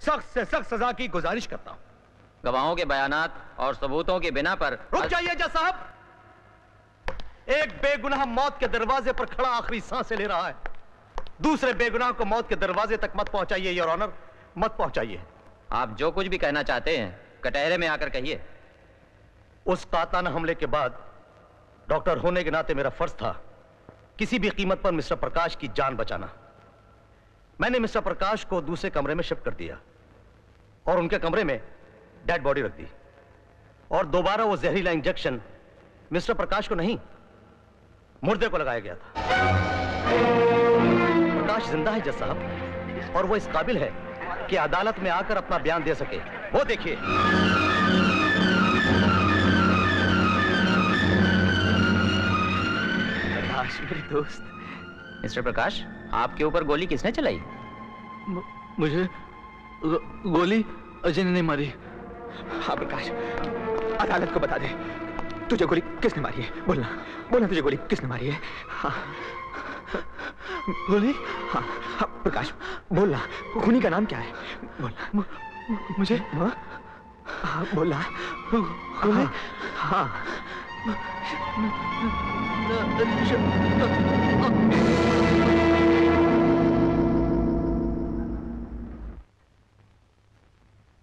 सख्त से सख्त सजा की गुजारिश करता हूँ। गवाहों के बयानात और सबूतों के बिना पर रुक जाइए जज साहब। एक बेगुनाह मौत के दरवाजे पर खड़ा आखिरी साँसें ले रहा है। दूसरे बेगुनाह को मौत के दरवाजे तक मत पहुंचाइए योर ऑनर। मत पहुंचाइए। आप जो कुछ भी कहना चाहते हैं, कटहरे में आकर कहिए। उस काताना हमले के बाद, डॉक्टर होने के नाते मेरा फ़र्ज़ था किसी भी कीमत पर मिस्टर प्रकाश की जान बचाना। मैंने मिस्टर प्रकाश को दूसरे कमरे में शिफ्ट कर दिया और उनके कमरे में डेड बॉडी रख दी और दोबारा वो जहरीला इंजेक्शन मिस्टर प्रकाश को नहीं, मुर्दे को लगाया गया था। प्रकाश ज़िंदा है जज साहब और वो इस काबिल है कि अदालत में आकर अपना बयान दे सके। वो देखिए। प्रकाश मेरे दोस्त। मिस्टर प्रकाश आपके ऊपर गोली किसने चलाई? मुझे गो, गोली अजय ने नहीं मारी। हाँ प्रकाश अदालत को बता दे। तुझे गोली किसने मारी है? बोलना बोलना तुझे गोली किसने मारी है? हाँ। गोली हाँ, हाँ प्रकाश बोला खूनी का नाम क्या है? बोलना। मुझे? हाँ, हाँ बोलना। गोली हाँ।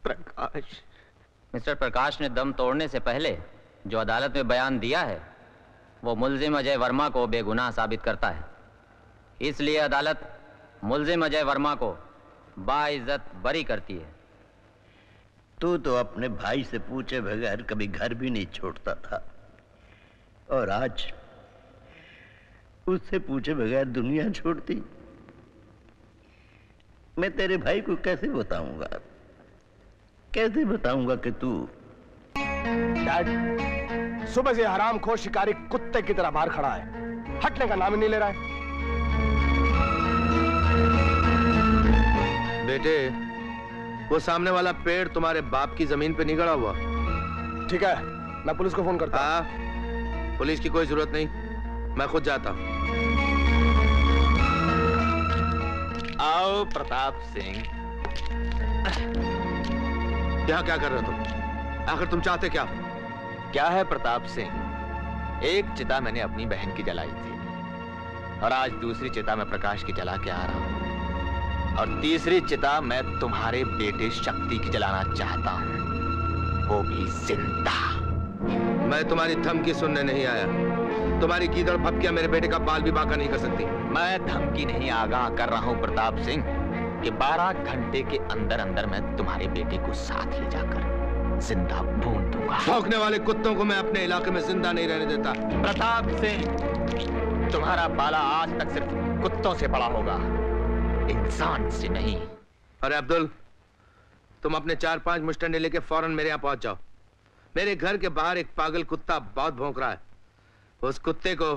प्रकाश। मिस्टर प्रकाश ने दम तोड़ने से पहले जो अदालत में बयान दिया है वो मुलजिम अजय वर्मा को बेगुनाह साबित करता है। इसलिए अदालत मुलजिम अजय वर्मा को बाइज्जत बरी करती है। तू तो अपने भाई से पूछे बगैर कभी घर भी नहीं छोड़ता था। और आज उससे पूछे बगैर दुनिया छोड़ती। मैं तेरे भाई को कैसे बताऊँगा? कैसे बताऊँगा कि तू डैड सुबह से हराम खो शिकारी कुत्ते की तरह बाहर खड़ा है। हटने का नाम ही नहीं ले रहा है। बेटे वो सामने वाला पेड़ तुम्हारे बाप की ज़मीन पे निगड़ा हुआ। ठीक है मैं पुलिस को फ़ोन करता हूँ। पुलिस की कोई ज़रूरत नहीं मैं खुद जाता हूँ। आओ प्रताप सिंह। यहाँ क्या कर रहे हो तुम? आखिर तुम चाहते क्या क्या है प्रताप सिंह? एक चिता मैंने अपनी बहन की जलाई थी। और आज दूसरी चिता में प्रकाश की जला के आ रहा हूँ। और तीसरी चिता मैं तुम्हारे बेटे शक्ति की जलाना चाहता हूँ। वो भी ज़िंदा। मैं तुम्हारी धमकी सुनने नहीं आया। तुम्हारी गीदड़ फपकियाँ मेरे बेटे का बाल भी बाका नहीं कर सकती। मैं धमकी नहीं आगाह कर रहा हूँ प्रताप सिंह कि 12 घंटे के अंदर अंदर मैं तुम्हारे बेटे को साथ ले जाकर ज़िंदा भून दूँगा। भौंकने वाले कुत्तों को मैं अपने इलाके में ज़िंदा नहीं रहने देता। प्रताप सिंह! तुम्हारा पाला आज तक सिर्फ़ कुत्तों से पड़ा होगा। इंसान से नहीं। अरे अब्दुल, तुम अपने चार पाँच मुस्टंडे लेके फ़ौरन मेरे यहाँ पहुँच जाओ। मेरे घर के बाहर एक पागल कुत्ता बहुत भौंक रहा है। उस कुत्ते को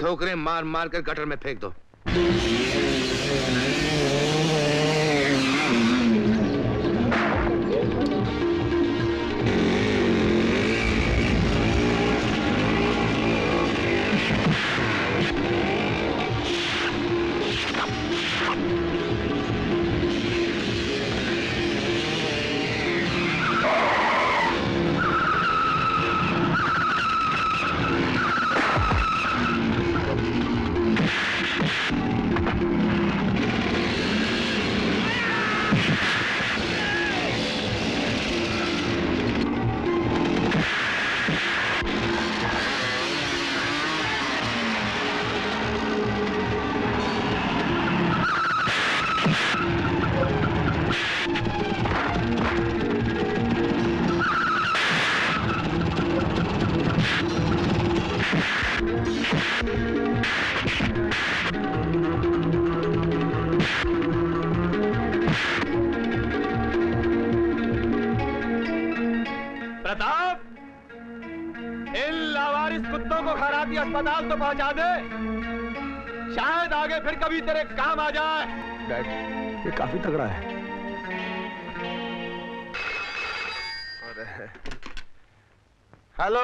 ठोकरें मार मार कर गटर में फेंक दो। काम आ जाए। डैड ये काफ़ी तगड़ा है। हेलो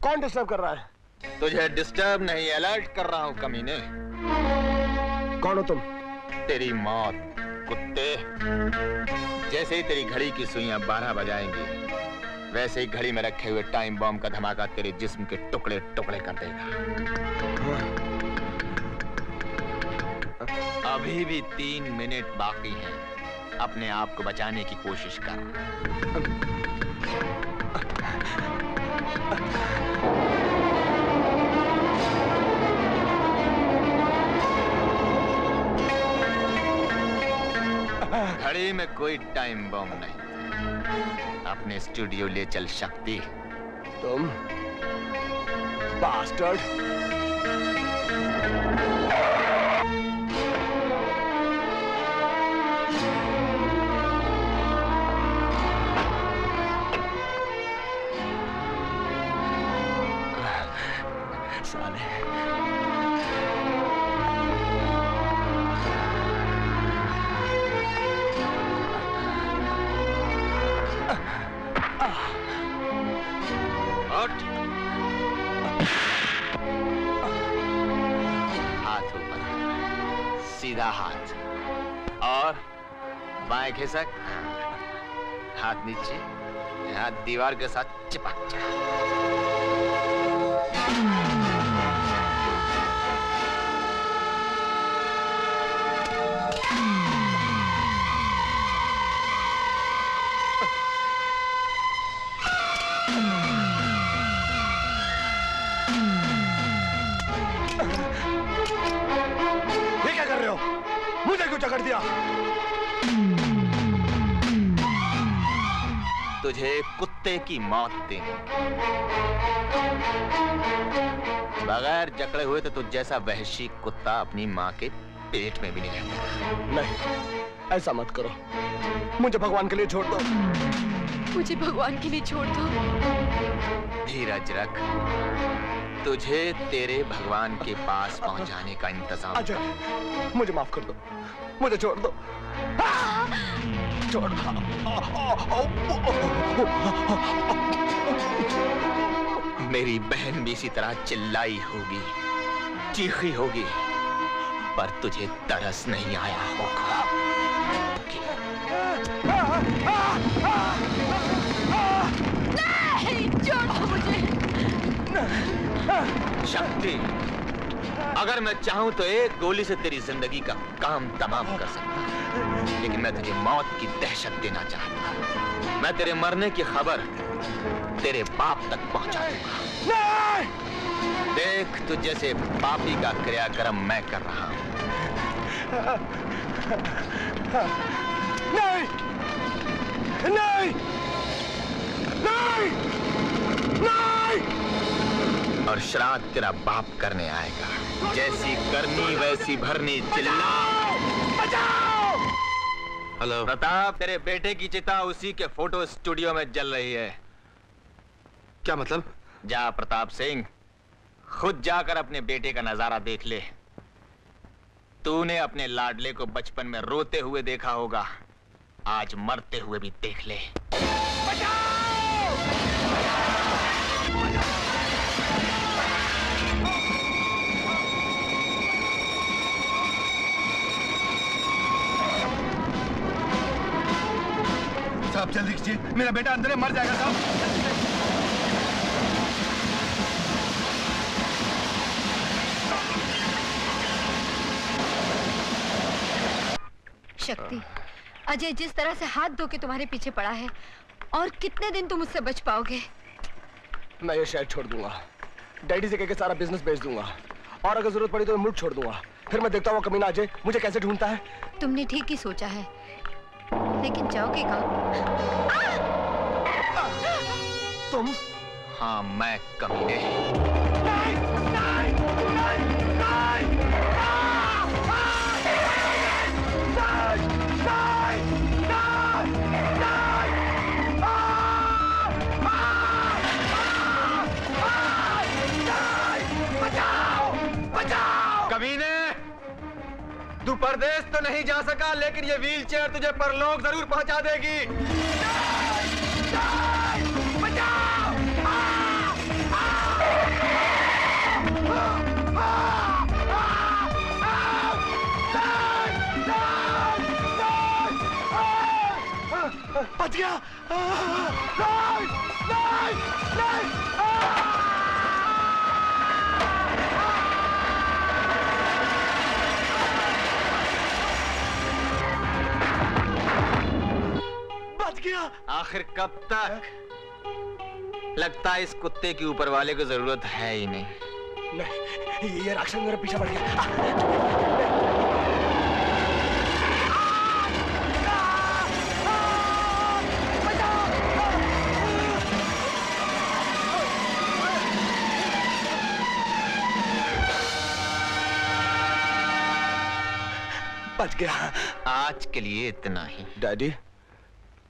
कौन डिस्टर्ब कर रहा है? तुझे डिस्टर्ब नहीं अलर्ट कर रहा हूँ कमीने। कौन हो तुम? तेरी मौत कुत्ते। जैसे ही तेरी घड़ी की सुइयाँ बारह बजाएँगी वैसे ही घड़ी में रखे हुए टाइम बॉम्ब का धमाका तेरे जिस्म के टुकड़े टुकड़े कर देगा। अभी भी तीन मिनट बाकी हैं। अपने आप को बचाने की कोशिश कर। घड़ी में कोई टाइम बॉम्ब नहीं। अपने स्टूडियो ले चल शक्ति तुम बास्टर्ड खिसक हाथ नीचे हाथ दीवार के साथ चिपक जा तुझे कुत्ते की मौत देंगे बगैर जकड़े हुए तो तुझ जैसा वहशी कुत्ता अपनी माँ के पेट में भी नहीं रहता। नहीं ऐसा मत करो। मुझे भगवान के लिए छोड़ दो। मुझे भगवान के लिए छोड़ दो। धीरज रख तुझे तेरे भगवान के पास पहुँचाने का इंतज़ाम। अजय मुझे माफ़ कर दो। मुझे छोड़ दो। छोड़ मेरी बहन भी इसी तरह चिल्लाई होगी चीखी होगी पर तुझे तरस नहीं आया होगा। नहीं छोड़ो मुझे। शक्ति। अगर मैं चाहूँ तो एक गोली से तेरी ज़िंदगी का काम तमाम कर सकता लेकिन मैं तुझे मौत की दहशत देना चाहता मैं तेरे मरने की खबर तेरे बाप तक पहुँचा दूँगा। देख तुझ जैसे पापी का क्रियाक्रम मैं कर रहा हूँ। नहीं! नहीं! नहीं! नहीं! और श्राद्ध तेरा बाप करने आएगा। जैसी करनी वैसी भरनी चिल्ला। हेलो प्रताप तेरे बेटे की चिता उसी के फ़ोटो स्टूडियो में जल रही है। क्या मतलब? जा प्रताप सिंह खुद जाकर अपने बेटे का नज़ारा देख ले। तूने अपने लाडले को बचपन में रोते हुए देखा होगा। आज मरते हुए भी देख ले। साहब जल्दी कीजिए। मेरा बेटा अंदर है मर जाएगा साहब। शक्ति अजय जिस तरह से हाथ धो के तुम्हारे पीछे पड़ा है और कितने दिन तुम उससे बच पाओगे? मैं ये शहर छोड़ दूँगा। डैडी से कहकर सारा बिज़नेस बेच दूँगा। और अगर ज़रूरत पड़ी तो मैं मुल्क छोड़ दूँगा। फिर मैं देखता हूँ कमीना अजय मुझे कैसे ढूंढता है। तुमने ठीक ही सोचा है। लेकिन जाओगे कहा तुम? हाँ मैं कमीने तू परदेश तो नहीं जा सका लेकिन ये व्हील चेयर तुझे परलोक ज़रूर पहुँचा देगी बच गया नहीं नहीं नहीं बच गया आखिर कब तक लगता है इस कुत्ते के ऊपर वाले को ज़रूरत है ही नहीं नहीं ये राक्षस मेरा पीछे पड़ गया बच गया आज के लिए इतना ही डैडी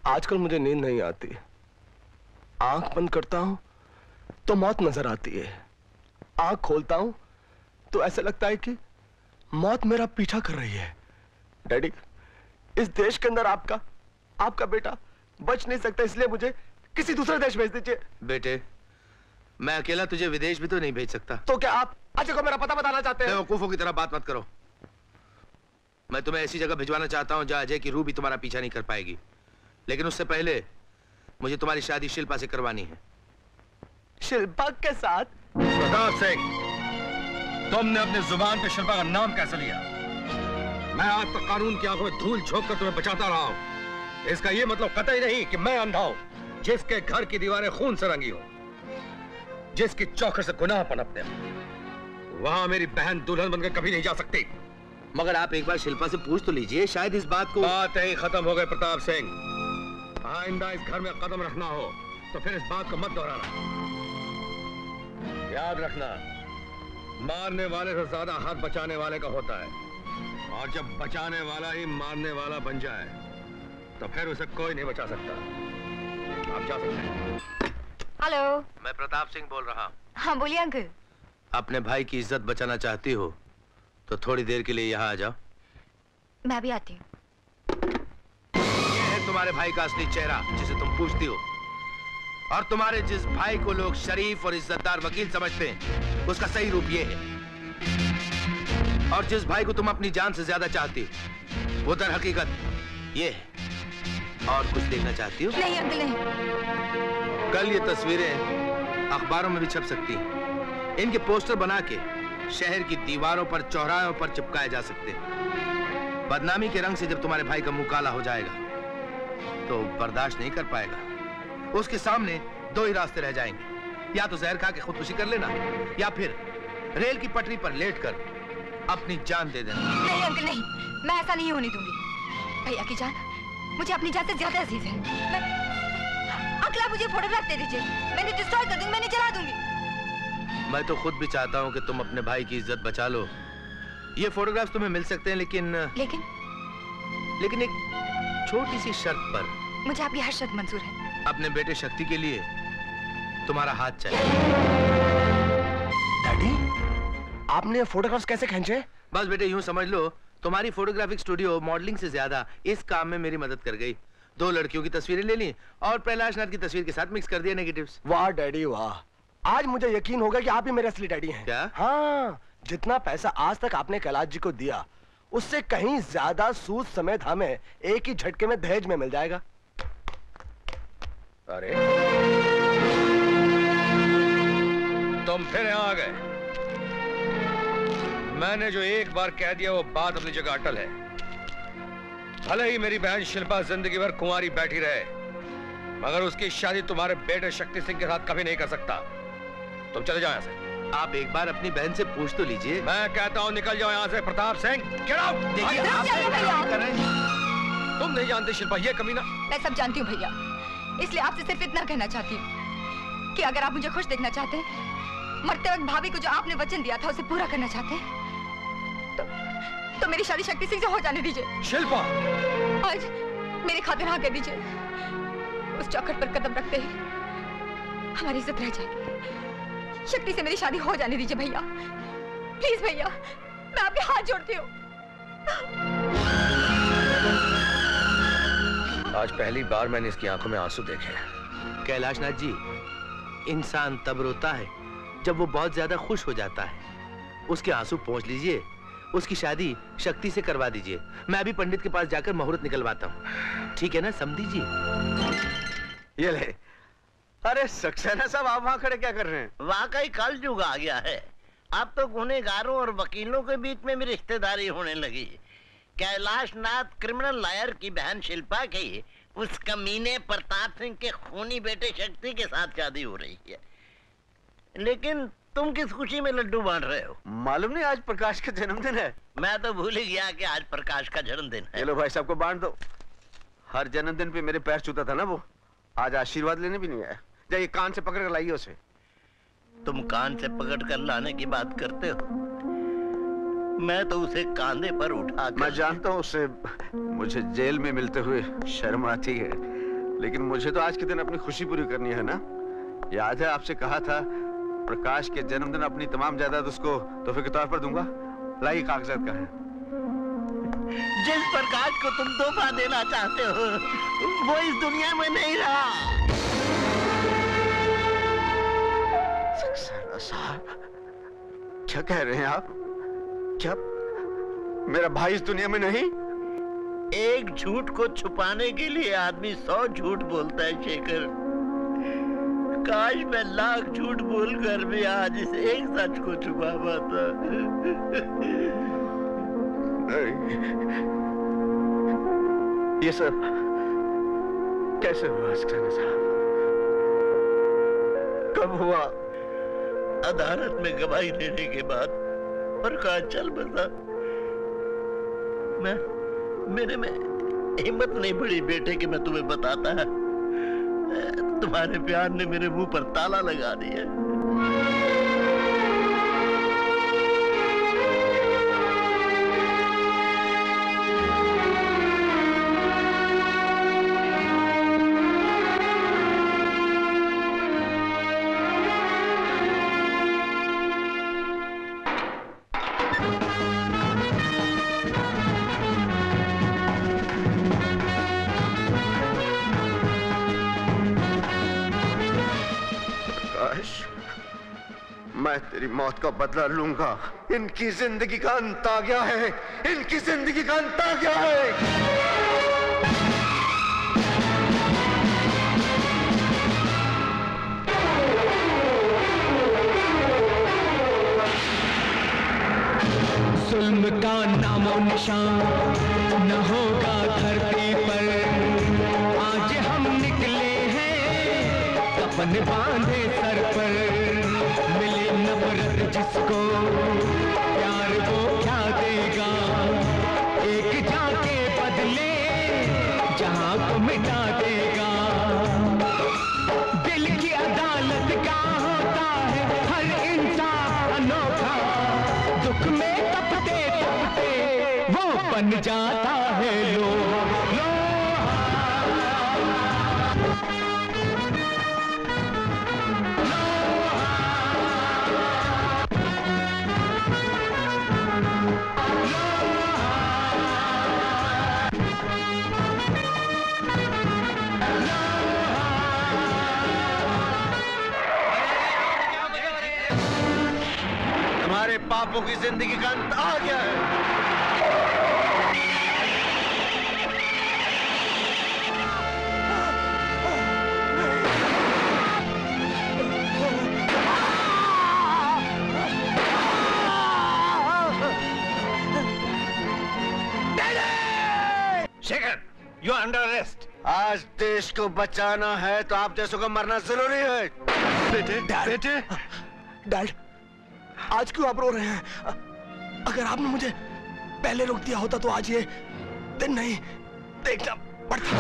आजकल मुझे नींद नहीं आती। आँख बंद करता हूँ तो मौत नज़र आती है। आँख खोलता हूँ तो ऐसा लगता है कि मौत मेरा पीछा कर रही है। डैडी इस देश के अंदर आपका आपका बेटा बच नहीं सकता इसलिए मुझे किसी दूसरे देश भेज दीजिए। बेटे मैं अकेला तुझे विदेश भी तो नहीं भेज सकता। तो क्या आप अजय को मेरा पता बताना चाहते हैं? बेवकूफों की तरह बात मत करो। मैं तुम्हें ऐसी जगह भिजवाना चाहता हूँ जहाँ अजय की रूह भी तुम्हारा पीछा नहीं कर पाएगी। लेकिन उससे पहले मुझे तुम्हारी शादी शिल्पा से करवानी है। शिल्पा के साथ? प्रताप सिंह तुमने अपनी ज़ुबान पे शिल्पा का नाम कैसे लिया? मैं आज तक कानून की आँखों में धूल झोंक कर तुम्हें बचाता रहा हूँ। इसका ये मतलब कतई नहीं कि मैं अंधा हूँ जिसके घर की दीवारें खून से रंगी हो जिसकी चौखट से गुनाह पनपते हो। वहाँ मेरी बहन दुल्हन बनकर कभी नहीं जा सकती। मगर आप एक बार शिल्पा से पूछ तो लीजिए शायद इस बात को बात ही खत्म हो गए प्रताप सिंह। आइंदा इस घर में कदम रखना हो तो फिर इस बात को मत दोहराना। याद रखना मारने वाले से ज़्यादा हाथ बचाने वाले का होता है। और जब बचाने वाला ही मारने वाला बन जाए तो फिर उसे कोई नहीं बचा सकता। आप जा सकते हैं। हेलो। मैं प्रताप सिंह बोल रहा हूँ। हाँ बोलिए अंकल। अपने भाई की इज़्ज़त बचाना चाहती हो तो थोड़ी देर के लिए यहाँ आ जाओ। मैं भी आती हूँ। है तुम्हारे भाई का असली चेहरा जिसे तुम पूछती हो। और तुम्हारे जिस भाई को लोग शरीफ और इज्जतदार वकील समझते हैं उसका सही रूप ये है। और जिस भाई को तुम अपनी जान से ज़्यादा चाहती हो वो दर हकीकत ये है। और कुछ देखना चाहती हो? नहीं अंकल नहीं। कल ये तस्वीरें अखबारों में भी छप सकती हैं। इनके पोस्टर बना के शहर की दीवारों पर चौराहों पर चिपकाए जा सकते हैं। बदनामी के रंग से जब तुम्हारे भाई का मुँह काला हो जाएगा तो बर्दाश्त नहीं कर पाएगा। उसके सामने दो ही रास्ते रह जाएँगे। या तो जहर खा के खुदकुशी कर लेना या फिर रेल की पटरी पर लेट कर अपनी जान दे देना। नहीं अंकल नहीं। मैं ऐसा नहीं होने दूँगी। भैया की जान मुझे अपनी जान से ज़्यादा अज़ीज़ है। मैं अंकल आप मुझे फोटोग्राफ दे दीजिए। मैंने डिस्ट्रॉय कर दूँगी मैंने जला दूँगी। मैं तो खुद भी चाहता हूँ कि तुम अपने भाई की इज़्ज़त बचा लो। ये फोटोग्राफ तुम्हें मिल सकते हैं लेकिन लेकिन? लेकिन एक छोटी सी शर्त पर। मुझे आपकी हर शर्त मंजूर है। अपने बेटे शक्ति के लिए तुम्हारा हाथ चाहिए। डैडी आपने फोटोग्राफ्स कैसे खींचे? बस बेटे यूँ समझ लो तुम्हारी फोटोग्राफिक स्टूडियो मॉडलिंग से ज़्यादा इस काम में मेरी मदद कर गई। दो लड़कियों की तस्वीरें ले ली और कैलाश नाथ की तस्वीर के साथ मिक्स कर दिया नेगेटिव्स वाह डैडी वाह। आज मुझे यकीन होगा कि आप ही मेरे असली डैडी हैं। क्या? हाँ जितना पैसा आज तक आपने कैलाश जी को दिया उससे कहीं ज़्यादा सूद समेत हमें एक ही झटके में दहेज में मिल जाएगा। अरे। तुम फिर आ गए। मैंने जो एक बार कह दिया, वो बात अपनी जगह अटल है। भले ही मेरी बहन शिल्पा ज़िंदगी भर कुंवारी बैठी रहे, मगर उसकी शादी तुम्हारे बेटे शक्ति सिंह के साथ कभी नहीं कर सकता। तुम चले जाओ यहाँ से। आप एक बार अपनी बहन से पूछ तो लीजिए। मैं कहता हूँ निकल जाओ यहाँ से प्रताप सिंह। देखिए, आप चलो, क्या भैया। कर रहे तुम नहीं जानते शिल्पा ये कमीना। मैं सब जानती हूँ भैया। इसलिए आपसे सिर्फ़ इतना कहना चाहती हूँ कि अगर आप मुझे खुश देखना चाहते हैं मरते वक्त भाभी को जो आपने वचन दिया था उसे पूरा करना चाहते हैं तो, तो मेरी शादी शक्ति सिंह से हो जाने दीजिए। शिल्पा! आज मेरे खातिर हाँ कह दीजिए। उस चौखट पर कदम रखते ही हमारी इज़्ज़त रह जाएगी। शक्ति से मेरी शादी हो जाने दीजिए भैया। प्लीज़ भैया मैं आपके हाथ जोड़ती हूँ। आज पहली बार मैंने इसकी आँखों में आँसू देखे कैलाशनाथ जी इंसान तब रोता है जब वो बहुत ज़्यादा खुश हो जाता है। उसके आँसू पहुँच लीजिए उसकी शादी शक्ति से करवा दीजिए। मैं अभी पंडित के पास जाकर मुहूर्त निकलवाता हूँ। ठीक है ना समझी जी? ये ले अरे सक्सेना साहब आप वहाँ खड़े क्या कर रहे हैं? वाकई कल युग आ गया है। अब तो गुनेगारों और वकीलों के बीच में भी रिश्तेदारी होने लगी। कैलाश नाथ क्रिमिनल लायर की बहन शिल्पा की उस कमीने प्रताप सिंह के खूनी बेटे शक्ति के साथ शादी हो रही है। लेकिन तुम किस खुशी में लड्डू बांट रहे हो? मालूम नहीं आज प्रकाश का जन्मदिन है। मैं तो भूल ही गया कि आज प्रकाश का जन्मदिन है। ये लो भाई साहब को बांट दो। हर जन्मदिन पे मेरे पैर छूता था ना वो। आज आशीर्वाद लेने भी नहीं आया। जाइए कान से पकड़ कर लाइए उसे। तुम कान से पकड़ कर लाने की बात करते हो। मैं तो उसे कांधे पर उठा मैं जानता हूँ उसे मुझे जेल में मिलते हुए शर्म आती है लेकिन मुझे तो आज के दिन अपनी खुशी पूरी करनी है ना? याद है आपसे कहा था प्रकाश के जन्मदिन अपनी तमाम जायदाद उसको तोहफे के तौर पर दूँगा? लाइए कागजात का है। जिस प्रकाश को तुम तोहफा देना चाहते हो वो इस दुनिया में नहीं रहा। साहब क्या कह रहे हैं आप? क्या मेरा भाई इस दुनिया में नहीं? एक झूठ को छुपाने के लिए आदमी सौ झूठ बोलता है शेखर। काश मैं लाख झूठ बोलकर भी आज इस एक सच को छुपा पाता। ये सब कैसे हुआ साहब? कब हुआ? अदालत में गवाही देने के बाद और कहा चल बसा। मैं, मेरे में हिम्मत नहीं पड़ी बेटे कि मैं तुम्हें बताता। है तुम्हारे प्यार ने मेरे मुँह पर ताला लगा दिया। मौत का बदला लूँगा। इनकी ज़िंदगी का अंत आ गया है। इनकी ज़िंदगी का अंत आ गया है। जुल्म का नामो निशान न होगा धरती पर। आज हम निकले हैं कफन बांधे पापों की ज़िंदगी का अंत आ गया है। Shekhar you are under arrest आज देश को बचाना है तो आप जैसों को मरना ज़रूरी है। बेटे बेटे। डैड। आज क्यों आप रो रहे हैं? अगर आपने मुझे पहले रोक दिया होता तो आज ये दिन नहीं, देखना पड़ता।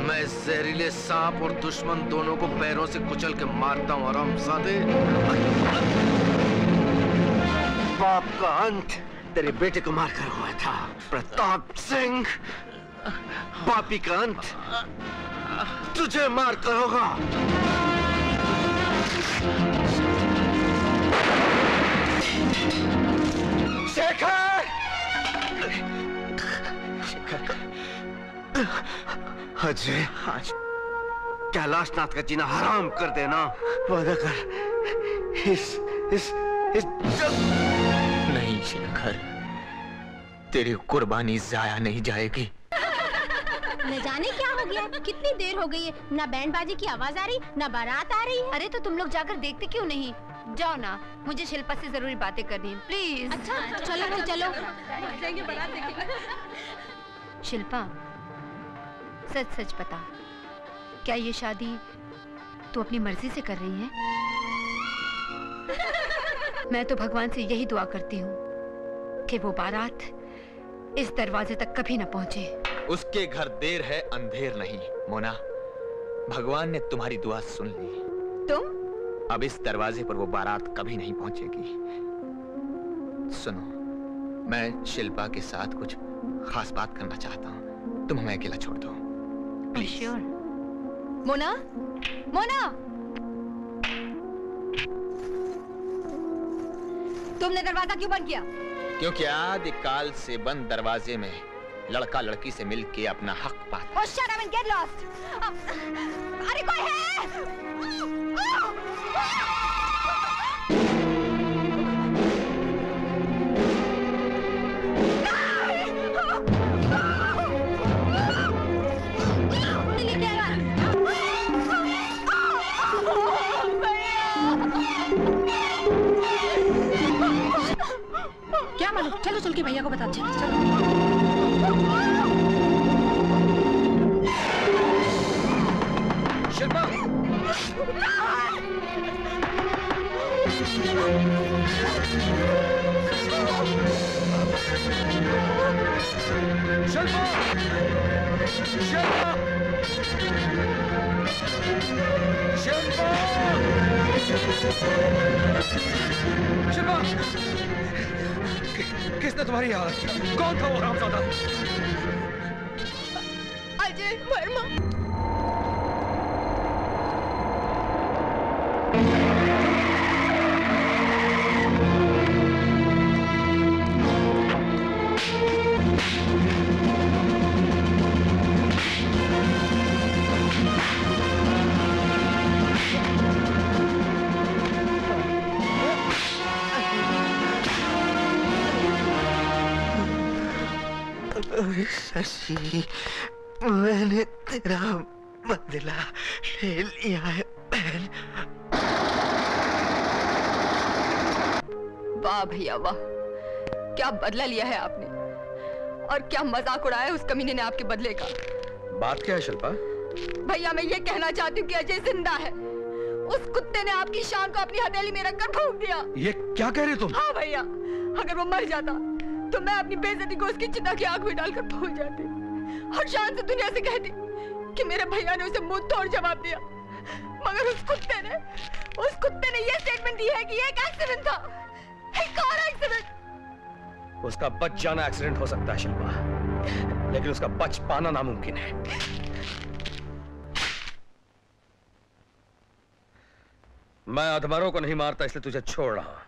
मैं जहरीले सांप और दुश्मन दोनों को पैरों से कुचल के मारता हूँ, आराम सादे। पाप का अंत। तेरे बेटे को मारकर हुआ था। प्रताप सिंह, पापी का अंत तुझे मार कर होगा। शेखर! अजय आज कैलाशनाथ का जीना हराम कर देना? वादा कर, इस इस इस जग... नहीं शेखर तेरी कुर्बानी जाया नहीं जाएगी। न जाने क्या हो गया? कितनी देर हो गई है? ना बैंड बाजी की आवाज़ आ रही ना बारात आ रही है। अरे तो तुम लोग जाकर देखते क्यों नहीं? जाओ ना मुझे शिल्पा से ज़रूरी बातें करनी है प्लीज़ अच्छा चलो तो चलो। शिल्पा सच सच बता। क्या ये शादी तू अपनी मर्ज़ी से कर रही है? मैं तो भगवान से यही दुआ करती हूँ कि वो बारात इस दरवाजे तक कभी न पहुँचे। उसके घर देर है अंधेर नहीं। मोना भगवान ने तुम्हारी दुआ सुन ली। तुम? अब इस दरवाजे पर वो बारात कभी नहीं पहुंचेगी। सुनो मैं शिल्पा के साथ कुछ खास बात करना चाहता हूँ। तुम हमें अकेला छोड़ दो। श्योर मोना? मोना? तुमने दरवाज़ा क्यों बंद किया क्योंकि आदि काल से बंद दरवाजे में लड़का लड़की से मिलके अपना हक पाता Oh, shut up and get lost! अरे कोई है? क्या मालूम? चलो, चल के भैया को बता चलो चलो। शिल्पा! शिल्पा! शिल्पा! शिल्पा! शिल्पा! किसने तुम्हारी हालत कौन था वो हरामजादा अजय वर्मा। शशि मैंने तेरा बदला ले लिया है बहन वाह भैया वाह। क्या बदला लिया है आपने? और क्या मज़ाक उड़ाया है उस कमीने ने आपके बदले का? बात क्या है शिल्पा? भैया मैं ये कहना चाहती हूँ कि अजय ज़िंदा है। उस कुत्ते ने आपकी शान को अपनी हथेली में रखकर फूंक दिया। ये क्या कह रही तुम? हाँ भैया अगर वो मर जाता तो मैं अपनी बेइज्जती को उसकी चिता की आँख में डालकर भूल जाती। और शान से दुनिया से कहती कि मेरे भैया ने उसे मुँह तोड़ जवाब दिया। मगर उस कुत्ते ने, उस कुत्ते ने ये स्टेटमेंट दी है कि ये एक एक्सीडेंट था। एक कार एक्सीडेंट उसका बच जाना एक्सीडेंट हो सकता है, शिल्पा। लेकिन उसका बच पाना नामुमकिन है। मैं अधमरों को नहीं मारता, इसलिए तुझे छोड़ रहा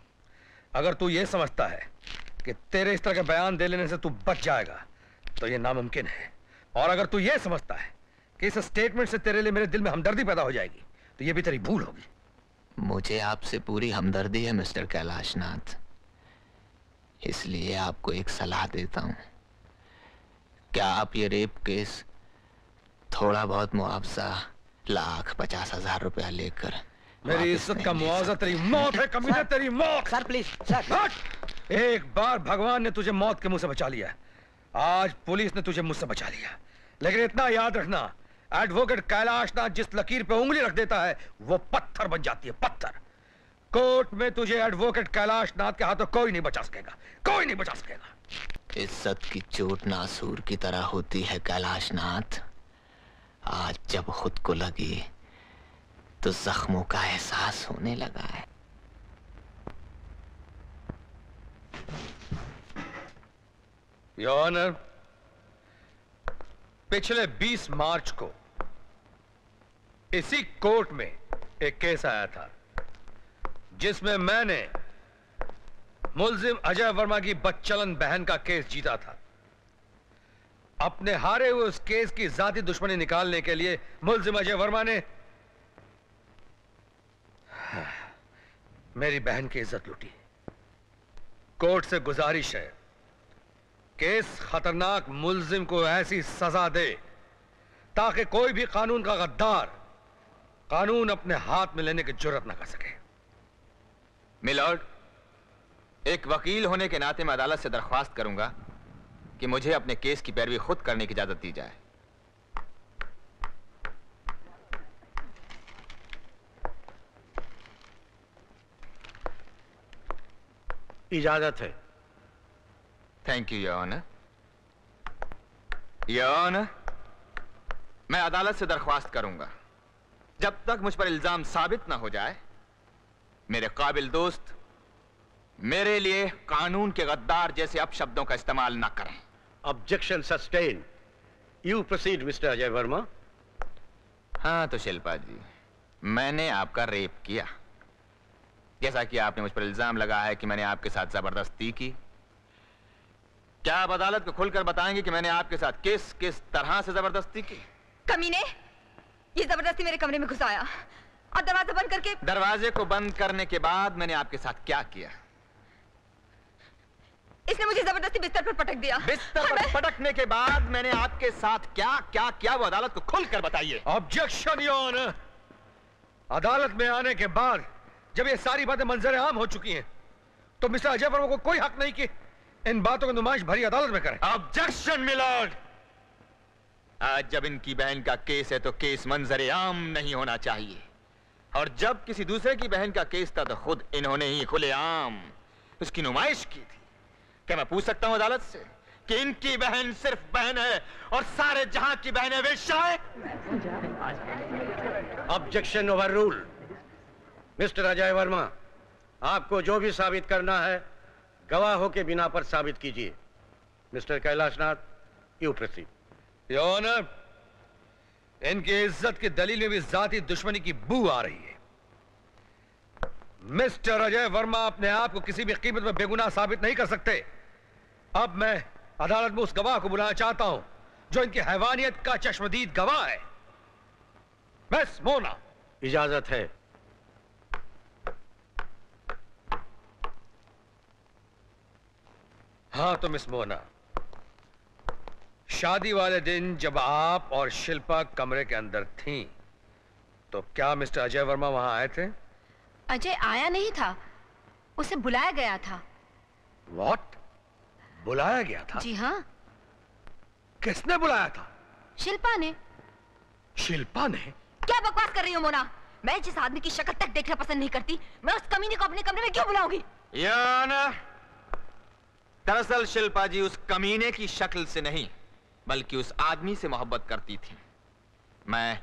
अगर तू ये समझता है कि तेरे इस तरह के बयान दे लेने से तू बच जाएगा। तो ये नामुमकिन है। और अगर तू ये समझता है कि इस स्टेटमेंट से तेरे लिए मेरे दिल में हमदर्दी पैदा हो जाएगी तो ये भी तेरी भूल होगी। मुझे आपसे पूरी हमदर्दी है मिस्टर कैलाशनाथ। इसलिए आपको एक सलाह देता हूँ। क्या आप ये रेप केस थोड़ा बहुत मुआवजा लाख पचास हज़ार रुपया लेकर मेरी इज़्ज़त का मुआवजा तेरी मौत है कमीने तेरी मौत। Sir please sir. एक बार भगवान ने तुझे मौत के मुँह से बचा लिया। आज पुलिस ने तुझे मुझसे बचा लिया। लेकिन इतना याद रखना एडवोकेट कैलाश कैलाशनाथ जिस लकीर पे उंगली रख देता है, वो पत्थर बन जाती है, पत्थर। कोर्ट में तुझे एडवोकेट कैलाशनाथ के हाथों कोई नहीं बचा सकेगा, कोई नहीं बचा सकेगा। इज़्ज़त की चोट नासूर की तरह होती है कैलाशनाथ आज जब खुद को लगी तो जख्मों का एहसास होने लगा है। योर ऑनर पिछले 20 मार्च को इसी कोर्ट में एक केस आया था, जिसमें मैंने मुलजिम अजय वर्मा की बच्चलन बहन का केस जीता था। अपने हारे हुए उस केस की जाति दुश्मनी निकालने के लिए मुलजिम अजय वर्मा ने मेरी बहन की इज़्ज़त लूटी। कोर्ट से गुजारिश है केस खतरनाक मुलजिम को ऐसी सजा दे ताकि कोई भी कानून का गद्दार कानून अपने हाथ में लेने की ज़रूरत ना कर सके। मिलॉर्ड एक वकील होने के नाते मैं अदालत से दरख्वास्त करूँगा कि मुझे अपने केस की पैरवी खुद करने की इजाज़त दी जाए। इजाज़त है। थैंक यू योर योन मैं अदालत से दरख्वास्त करूँगा। जब तक मुझ पर इल्ज़ाम साबित ना हो जाए मेरे काबिल दोस्त मेरे लिए कानून के गद्दार जैसे अपशब्दों का इस्तेमाल ना करें। Objection sustain you proceed mister Ajay Verma हाँ तो शिल्पा जी मैंने आपका रेप किया। जैसा कि आपने मुझ पर इल्ज़ाम लगाया है कि मैंने आपके साथ ज़बरदस्ती की। क्या आप अदालत को खुलकर बताएँगे कि मैंने आपके साथ किस किस तरह से ज़बरदस्ती की? कमीने ये ज़बरदस्ती मेरे कमरे में घुसाया और दरवाज़ा बंद करके दरवाजे को बंद करने के बाद मैंने आपके साथ क्या किया? इसने मुझे ज़बरदस्ती बिस्तर पर पटक दिया। बिस्तर पर पटकने के बाद मैंने आपके साथ क्या क्या किया वो अदालत को खुलकर बताइए। ऑब्जेक्शन योन अदालत में आने के बाद जब ये सारी बातें मंजर आम हो चुकी हैं तो मिस्टर अजय वर्मा को कोई हक नहीं कि इन बातों की नुमाइश भरी अदालत में करें। ऑब्जेक्शन मिलॉर्ड आज जब इनकी बहन का केस है तो केस मंजर आम नहीं होना चाहिए। और जब किसी दूसरे की बहन का केस था तो खुद इन्होंने ही खुले आम। उसकी नुमाइश की थी। क्या मैं पूछ सकता हूँ अदालत से कि इनकी बहन सिर्फ़ बहन है और सारे जहाँ की बहनें वेश्या है? Objection overrule mister Ajay Verma आपको जो भी साबित करना है गवाहों के बिना पर साबित कीजिए। Mister Kailashnath you proceed your honour इनकी इज़्ज़त की दलील में भी जाति दुश्मनी की बू आ रही है। मिस्टर अजय वर्मा अपने आप को किसी भी कीमत में बेगुनाह साबित नहीं कर सकते। अब मैं अदालत में उस गवाह को बुलाना चाहता हूँ जो इनकी हैवानियत का चश्मदीद गवाह है। मिस मोना। इजाज़त है। हाँ तो मिस मोना। शादी वाले दिन जब आप और शिल्पा कमरे के अंदर थीं, तो क्या मिस्टर अजय वर्मा वहाँ आए थे? अजय आया नहीं था। उसे बुलाया गया था। वॉट बुलाया गया था? जी हाँ। किसने बुलाया था? शिल्पा ने। शिल्पा ने? क्या बकवास कर रही हो मोना? मैं जिस आदमी की शक्ल तक देखना पसंद नहीं करती मैं उस कमीने को अपने कमरे में क्यों बुलाऊँगी? याना दरअसल शिल्पा जी उस कमीने की शक्ल से नहीं बल्कि उस आदमी से मोहब्बत करती थी। मैं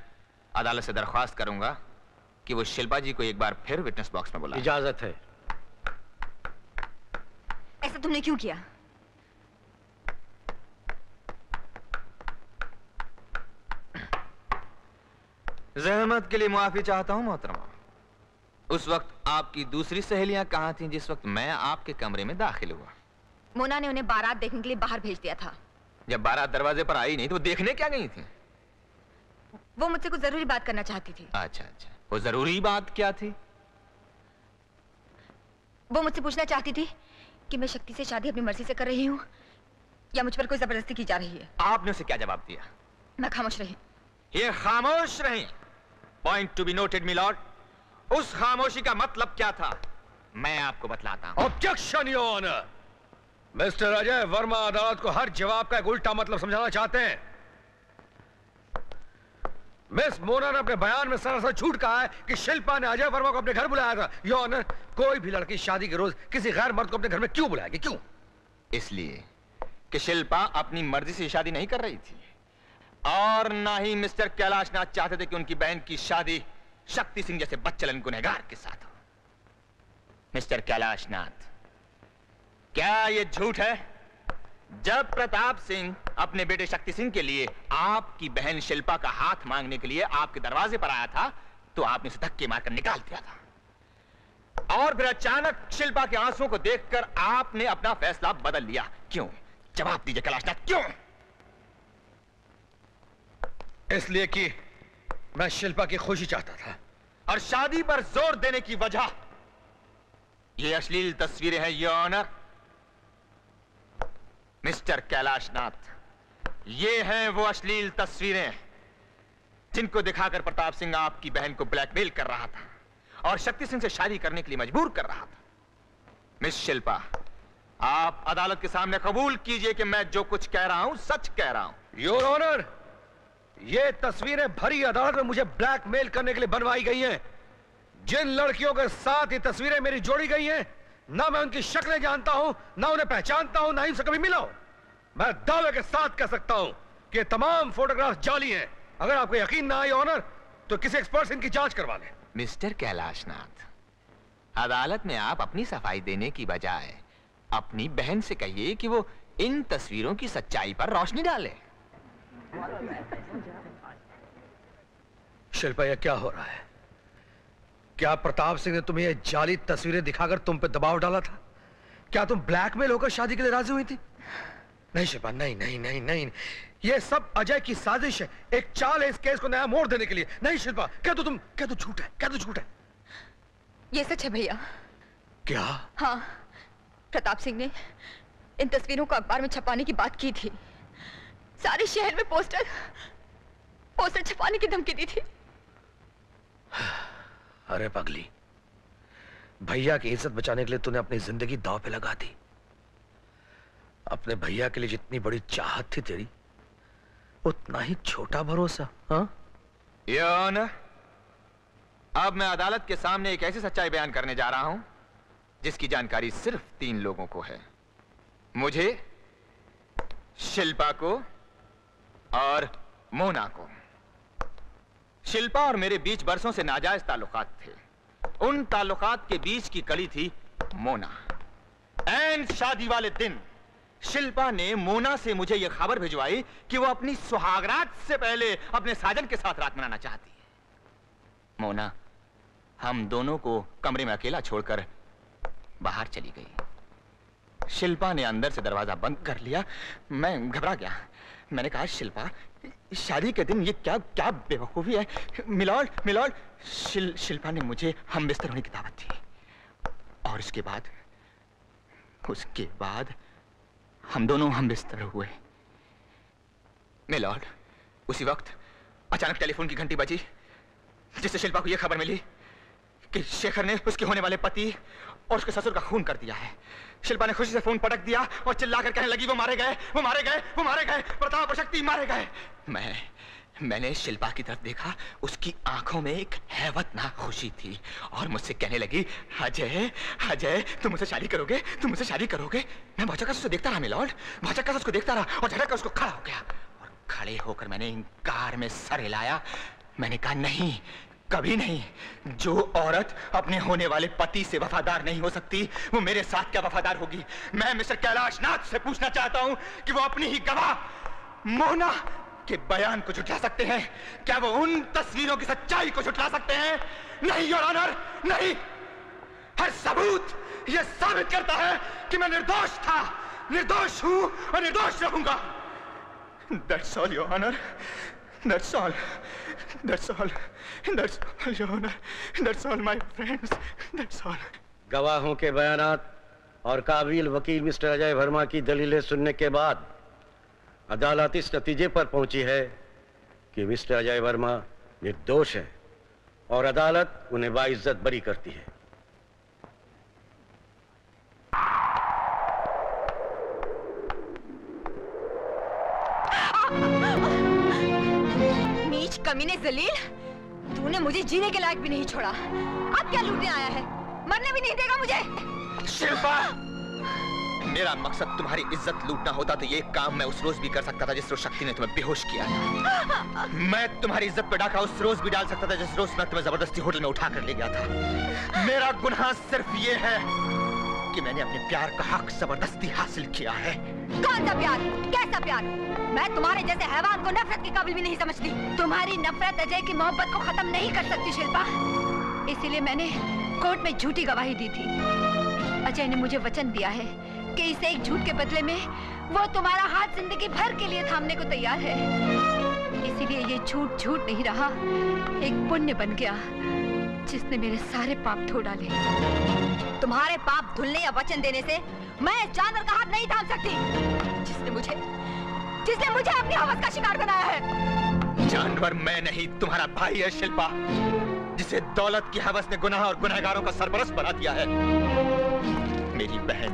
अदालत से दरख्वास्त करूँगा कि वो शिल्पा जी को एक बार फिर विटनेस बॉक्स में बुलाए। इजाज़त है। ऐसा तुमने क्यों किया? जहमत के लिए माफ़ी चाहता हूँ मोहतरमा। उस वक्त आपकी दूसरी सहेलियाँ कहाँ थीं जिस वक्त मैं आपके कमरे में दाखिल हुआ? मोना ने उन्हें बारात देखने के लिए बाहर भेज दिया था। जब बारात दरवाजे पर आई नहीं तो वो देखने क्या गई थी? वो मुझसे कुछ ज़रूरी बात करना चाहती थी। अच्छा अच्छा। वो ज़रूरी बात क्या थी? वो मुझसे पूछना चाहती थी कि मैं शक्ति से शादी अपनी मर्ज़ी से कर रही हूँ या मुझ पर कोई ज़बरदस्ती की जा रही है। आपने उसे क्या जवाब दिया? मैं खामोश रही। ये खामोश रही। Point to be noted milord उस खामोशी का मतलब क्या था? मैं आपको बतलाता हूँ। Objection your honour mister Ajay Verma अदालत को हर जवाब का एक उल्टा मतलब समझाना चाहते हैं। मिस मोना ने अपने बयान में सरासर झूठ कहा है कि शिल्पा ने अजय वर्मा को अपने घर बुलाया था। योर ऑनर कोई भी लड़की शादी के रोज किसी गैर मर्द को अपने घर में क्यों बुलाएगी? क्यों? इसलिए कि शिल्पा अपनी मर्ज़ी से शादी नहीं कर रही थी। और ना ही मिस्टर कैलाशनाथ चाहते थे कि उनकी बहन की शादी शक्ति सिंह जैसे बच्चलन गुनहगार के साथ हो। मिस्टर कैलाशनाथ क्या ये झूठ है? जब प्रताप सिंह अपने बेटे शक्ति सिंह के लिए आपकी बहन शिल्पा का हाथ मांगने के लिए आपके दरवाजे पर आया था तो आपने उसे धक्के मारकर निकाल दिया था। और फिर अचानक शिल्पा के आंसुओं को देखकर आपने अपना फैसला बदल लिया। क्यों? जवाब दीजिए कैलाशनाथ क्यों? इसलिए कि मैं शिल्पा की खुशी चाहता था और शादी पर ज़ोर देने की वजह। ये अश्लील तस्वीरें हैं ये ऑनर मिस्टर कैलाशनाथ, ये हैं वो अश्लील तस्वीरें जिनको दिखाकर प्रताप सिंह आपकी बहन को ब्लैकमेल कर रहा था और शक्ति सिंह से शादी करने के लिए मजबूर कर रहा था। मिस शिल्पा, आप अदालत के सामने कबूल कीजिए कि मैं जो कुछ कह रहा हूँ, सच कह रहा हूँ। योर ऑनर ये तस्वीरें भरी अदालत में मुझे ब्लैकमेल करने के लिए बनवाई गई हैं। जिन लड़कियों के साथ ये तस्वीरें मेरी जोड़ी गई हैं ना मैं उनकी शक्लें जानता हूँ ना उन्हें पहचानता हूँ ना ही उनसे कभी मिला हूँ। मैं दावे के साथ कह सकता हूँ कि ये तमाम फोटोग्राफ जाली हैं। अगर आपको यकीन ना आए ऑनर तो किसी एक्सपर्ट से इनकी जाँच करवा लें। मिस्टर कैलाशनाथ अदालत में आप अपनी सफ़ाई देने की बजाय अपनी बहन से कहिए कि वो इन तस्वीरों की सच्चाई पर रोशनी डाले। शिल्पा यह क्या हो रहा है? क्या प्रताप सिंह ने तुम्हें ये जाली तस्वीरें दिखाकर तुम पे दबाव डाला था? क्या तुम ब्लैकमेल होकर शादी के लिए राज़ी हुई थी? नहीं शिल्पा नहीं नहीं नहीं नहीं। ये सब अजय की साजिश है। एक चाल है इस केस को नया मोड़ देने के लिए। नहीं शिल्पा क्या तो तुम क्या तो झूठ है क्या तो झूठ है। ये सच है भैया। क्या? हाँ प्रताप सिंह ने इन तस्वीरों को अखबार में छपाने की बात की थी। सारे शहर में पोस्टर पोस्टर छपाने की धमकी दी थी। अरे पगली, भैया की इज़्ज़त बचाने के लिए तूने अपनी ज़िंदगी दाव पे लगा दी। अपने भैया के लिए जितनी बड़ी चाहत थी तेरी, उतना ही छोटा भरोसा हाँ? अब मैं अदालत के सामने एक ऐसी सच्चाई बयान करने जा रहा हूँ, जिसकी जानकारी सिर्फ़ तीन लोगों को है। मुझे, शिल्पा को और मोना को। शिल्पा और मेरे बीच बरसों से नाजायज ताल्लुकात थे। उन ताल्लुकात के बीच की कड़ी थी मोना। एन शादी वाले दिन, शिल्पा ने मोना से मुझे यह खबर भिजवाई कि वो अपनी सुहागरात से पहले अपने साजन के साथ रात मनाना चाहती है। मोना, हम दोनों को कमरे में अकेला छोड़कर बाहर चली गई। शिल्पा ने अंदर से दरवाज़ा बंद कर लिया। मैं घबरा गया। मैंने कहा शिल्पा शादी के दिन ये क्या क्या बेवकूफ़ी है? मिलॉर्ड मिलॉर्ड शिल, शिल्पा ने मुझे हम बिस्तर होने की दावत दी। और इसके बाद उसके बाद हम दोनों हम बिस्तर हुए। मिलॉर्ड उसी वक्त अचानक टेलीफोन की घंटी बजी जिससे शिल्पा को यह खबर मिली कि शेखर ने उसके होने वाले पति और उसके ससुर का खून कर दिया है। शिल्पा ने खुशी से फ़ोन पटक दिया और चिल्लाकर कहने लगी, वो मारे गए, वो मारे गए, वो मारे गए, प्रताप और शक्ति मारे गए। मैं, मैंने शिल्पा की तरफ़ देखा, उसकी आँखों में एक हैवत ना खुशी थी और मुझसे कहने लगी, अजय अजय, तुम मुझसे शादी करोगे, तुम मुझसे शादी करोगे? मैं भौचक उसको देखता रहा, मिलॉर्ड भौचक उसको देखता रहा और झटक कर उसको खड़ा हो गया और खड़े होकर मैंने इंकार में सर हिलाया। मैंने कहा, नहीं कभी नहीं। जो औरत अपने होने वाले पति से वफादार नहीं हो सकती वो मेरे साथ क्या वफादार होगी? मैं मिस्टर कैलाश नाथ से पूछना चाहता हूँ कि वो अपनी ही गवाह मोना के बयान को झुठला सकते हैं? क्या वो उन तस्वीरों की सच्चाई को झुठला सकते हैं? नहीं योर ऑनर नहीं। हर सबूत ये साबित करता है कि मैं निर्दोष था। निर्दोष हूँ और निर्दोष रहूँगा। That's all, Your Honor. That's all. That's all. That's all, Your Honor. That's all, my friends. That's all. गवाहों के बयानात और काबिल वकील मिस्टर अजय वर्मा की दलीलें सुनने के बाद अदालत इस नतीजे पर पहुँची है कि मिस्टर अजय वर्मा निर्दोष है और अदालत उन्हें बाइज्जत बरी करती है कमीने जलील, तूने मुझे जीने के लायक भी नहीं छोड़ा। अब क्या लूटने आया है? मरने भी नहीं देगा मुझे। शिल्पा! मेरा मकसद तुम्हारी इज़्ज़त लूटना होता तो ये काम मैं उस रोज भी कर सकता था जिस रोज शक्ति ने तुम्हें बेहोश किया मैं तुम्हारी इज़्ज़त पे डाका उस रोज भी डाल सकता था जिस रोज मैं तुम्हें ज़बरदस्ती होटल में उठा कर ले गया था। मेरा गुनाह सिर्फ़ ये है कि मैंने अपने प्यार का हक ज़बरदस्ती हासिल किया है। कौन सा प्यार? कैसा प्यार? मैं तुम्हारे जैसे हैवान को नफरत के काबिल भी नहीं समझती। तुम्हारी नफरत अजय की मोहब्बत को खत्म नहीं कर सकती, शिल्पा। इसीलिए मैंने कोर्ट में झूठी गवाही दी थी। अजय ने मुझे वचन दिया है कि इस एक झूठ के बदले में वो तुम्हारा हाथ ज़िंदगी भर के लिए थामने को तैयार है। इसीलिए ये झूठ झूठ नहीं रहा, एक पुण्य बन गया। जिसने मेरे सारे पाप धो डाले। तुम्हारे पाप धुलने या वचन देने से मैं जानवर का हाथ नहीं थाम सकती, जिसने मुझे जिसने मुझे अपनी हवस का शिकार बनाया है। जानवर, मैं नहीं, तुम्हारा भाई है शिल्पा, जिसे दौलत की हवस ने गुनाह और गुनहगारों का सरपरस्त बना दिया है। मेरी बहन,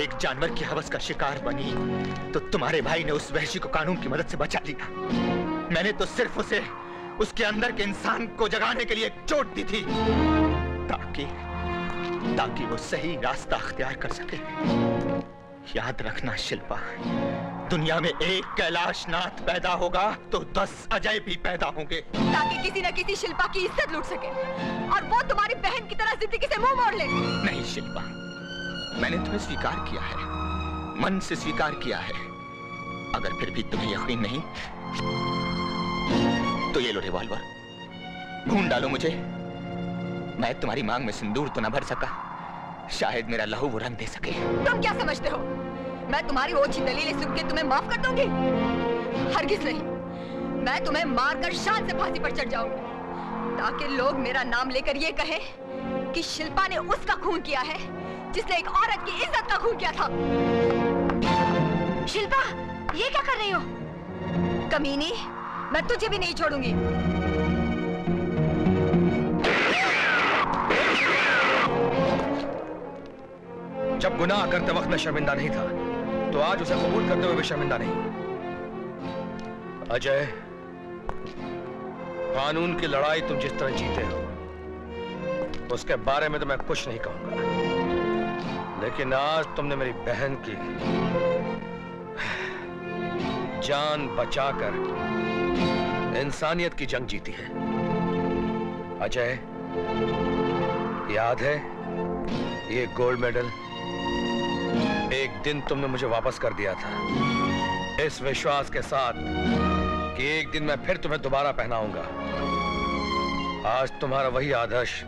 एक जानवर की हवस का शिकार बनी तो तुम्हारे भाई ने उस वहशी को कानून की मदद से बचा लिया मैंने तो सिर्फ़ उसे उसके अंदर के इंसान को जगाने के लिए चोट दी थी ताकि ताकि वो सही रास्ता अख्तियार कर सके। याद रखना शिल्पा दुनिया में एक कैलाश नाथ पैदा होगा तो दस अजय भी पैदा होंगे। ताकि किसी न किसी शिल्पा की इज़्ज़त लूट सके और वो तुम्हारी बहन की तरह ज़िंदगी से मुँह मोड़ ले। नहीं शिल्पा मैंने तुम्हें स्वीकार किया है मन से स्वीकार किया है। अगर फिर भी तुम्हें यकीन नहीं तो ये लो रिवॉल्वर ढूंढ डालो मुझे। मैं तुम्हारी मांग में सिंदूर तो न भर सका। शायद मेरा लहू वो रंग दे सके। तुम क्या समझते हो? मैं तुम्हारी ओछी दलीलें सुन के तुम्हें माफ़ कर दूँगी? हरगिज नहीं। मैं तुम्हें मारकर शान से फांसी पर चढ़ जाऊँगी। ताकि लोग मेरा नाम लेकर ये कहें कि शिल्पा ने उसका खून किया है, जिसने एक औरत की इज़्ज़त का खून किया था। शिल्पा, ये क्या कर रही हो? कमीनी मैं तुझे भी नहीं छोड़ूँगी। जब गुनाह करते वक्त मैं शर्मिंदा नहीं था तो आज उसे कबूल करते हुए भी शर्मिंदा नहीं। अजय, कानून की लड़ाई तुम जिस तरह जीते हो, उसके बारे में तो मैं कुछ नहीं कहूँगा। लेकिन आज तुमने मेरी बहन की जान बचाकर इंसानियत की जंग जीती है। अजय, याद है? ये गोल्ड मेडल एक दिन तुमने मुझे वापस कर दिया था। इस विश्वास के साथ कि एक दिन मैं फिर तुम्हें दोबारा पहनाऊँगा। आज तुम्हारा वही आदर्श,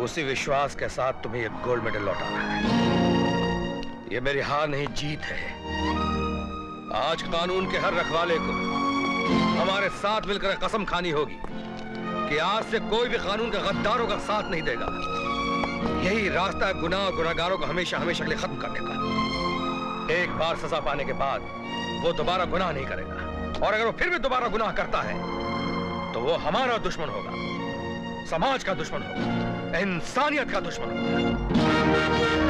उसी विश्वास के साथ तुम्हें ये गोल्ड मेडल लौटाना है। ये मेरी हार नहीं, जीत है। आज कानून के हर रखवाले को हमारे साथ मिलकर कसम खानी होगी कि आज से कोई भी कानून के गद्दारों का साथ नहीं देगा। यही रास्ता है गुनाह और गुनाहगारों को हमेशा हमेशा के लिए खत्म करने का। एक बार सजा पाने के बाद वो दोबारा गुनाह नहीं करेगा। और अगर वो फिर भी दोबारा गुनाह करता है तो वो हमारा दुश्मन होगा। समाज का दुश्मन होगा। इंसानियत का दुश्मन होगा।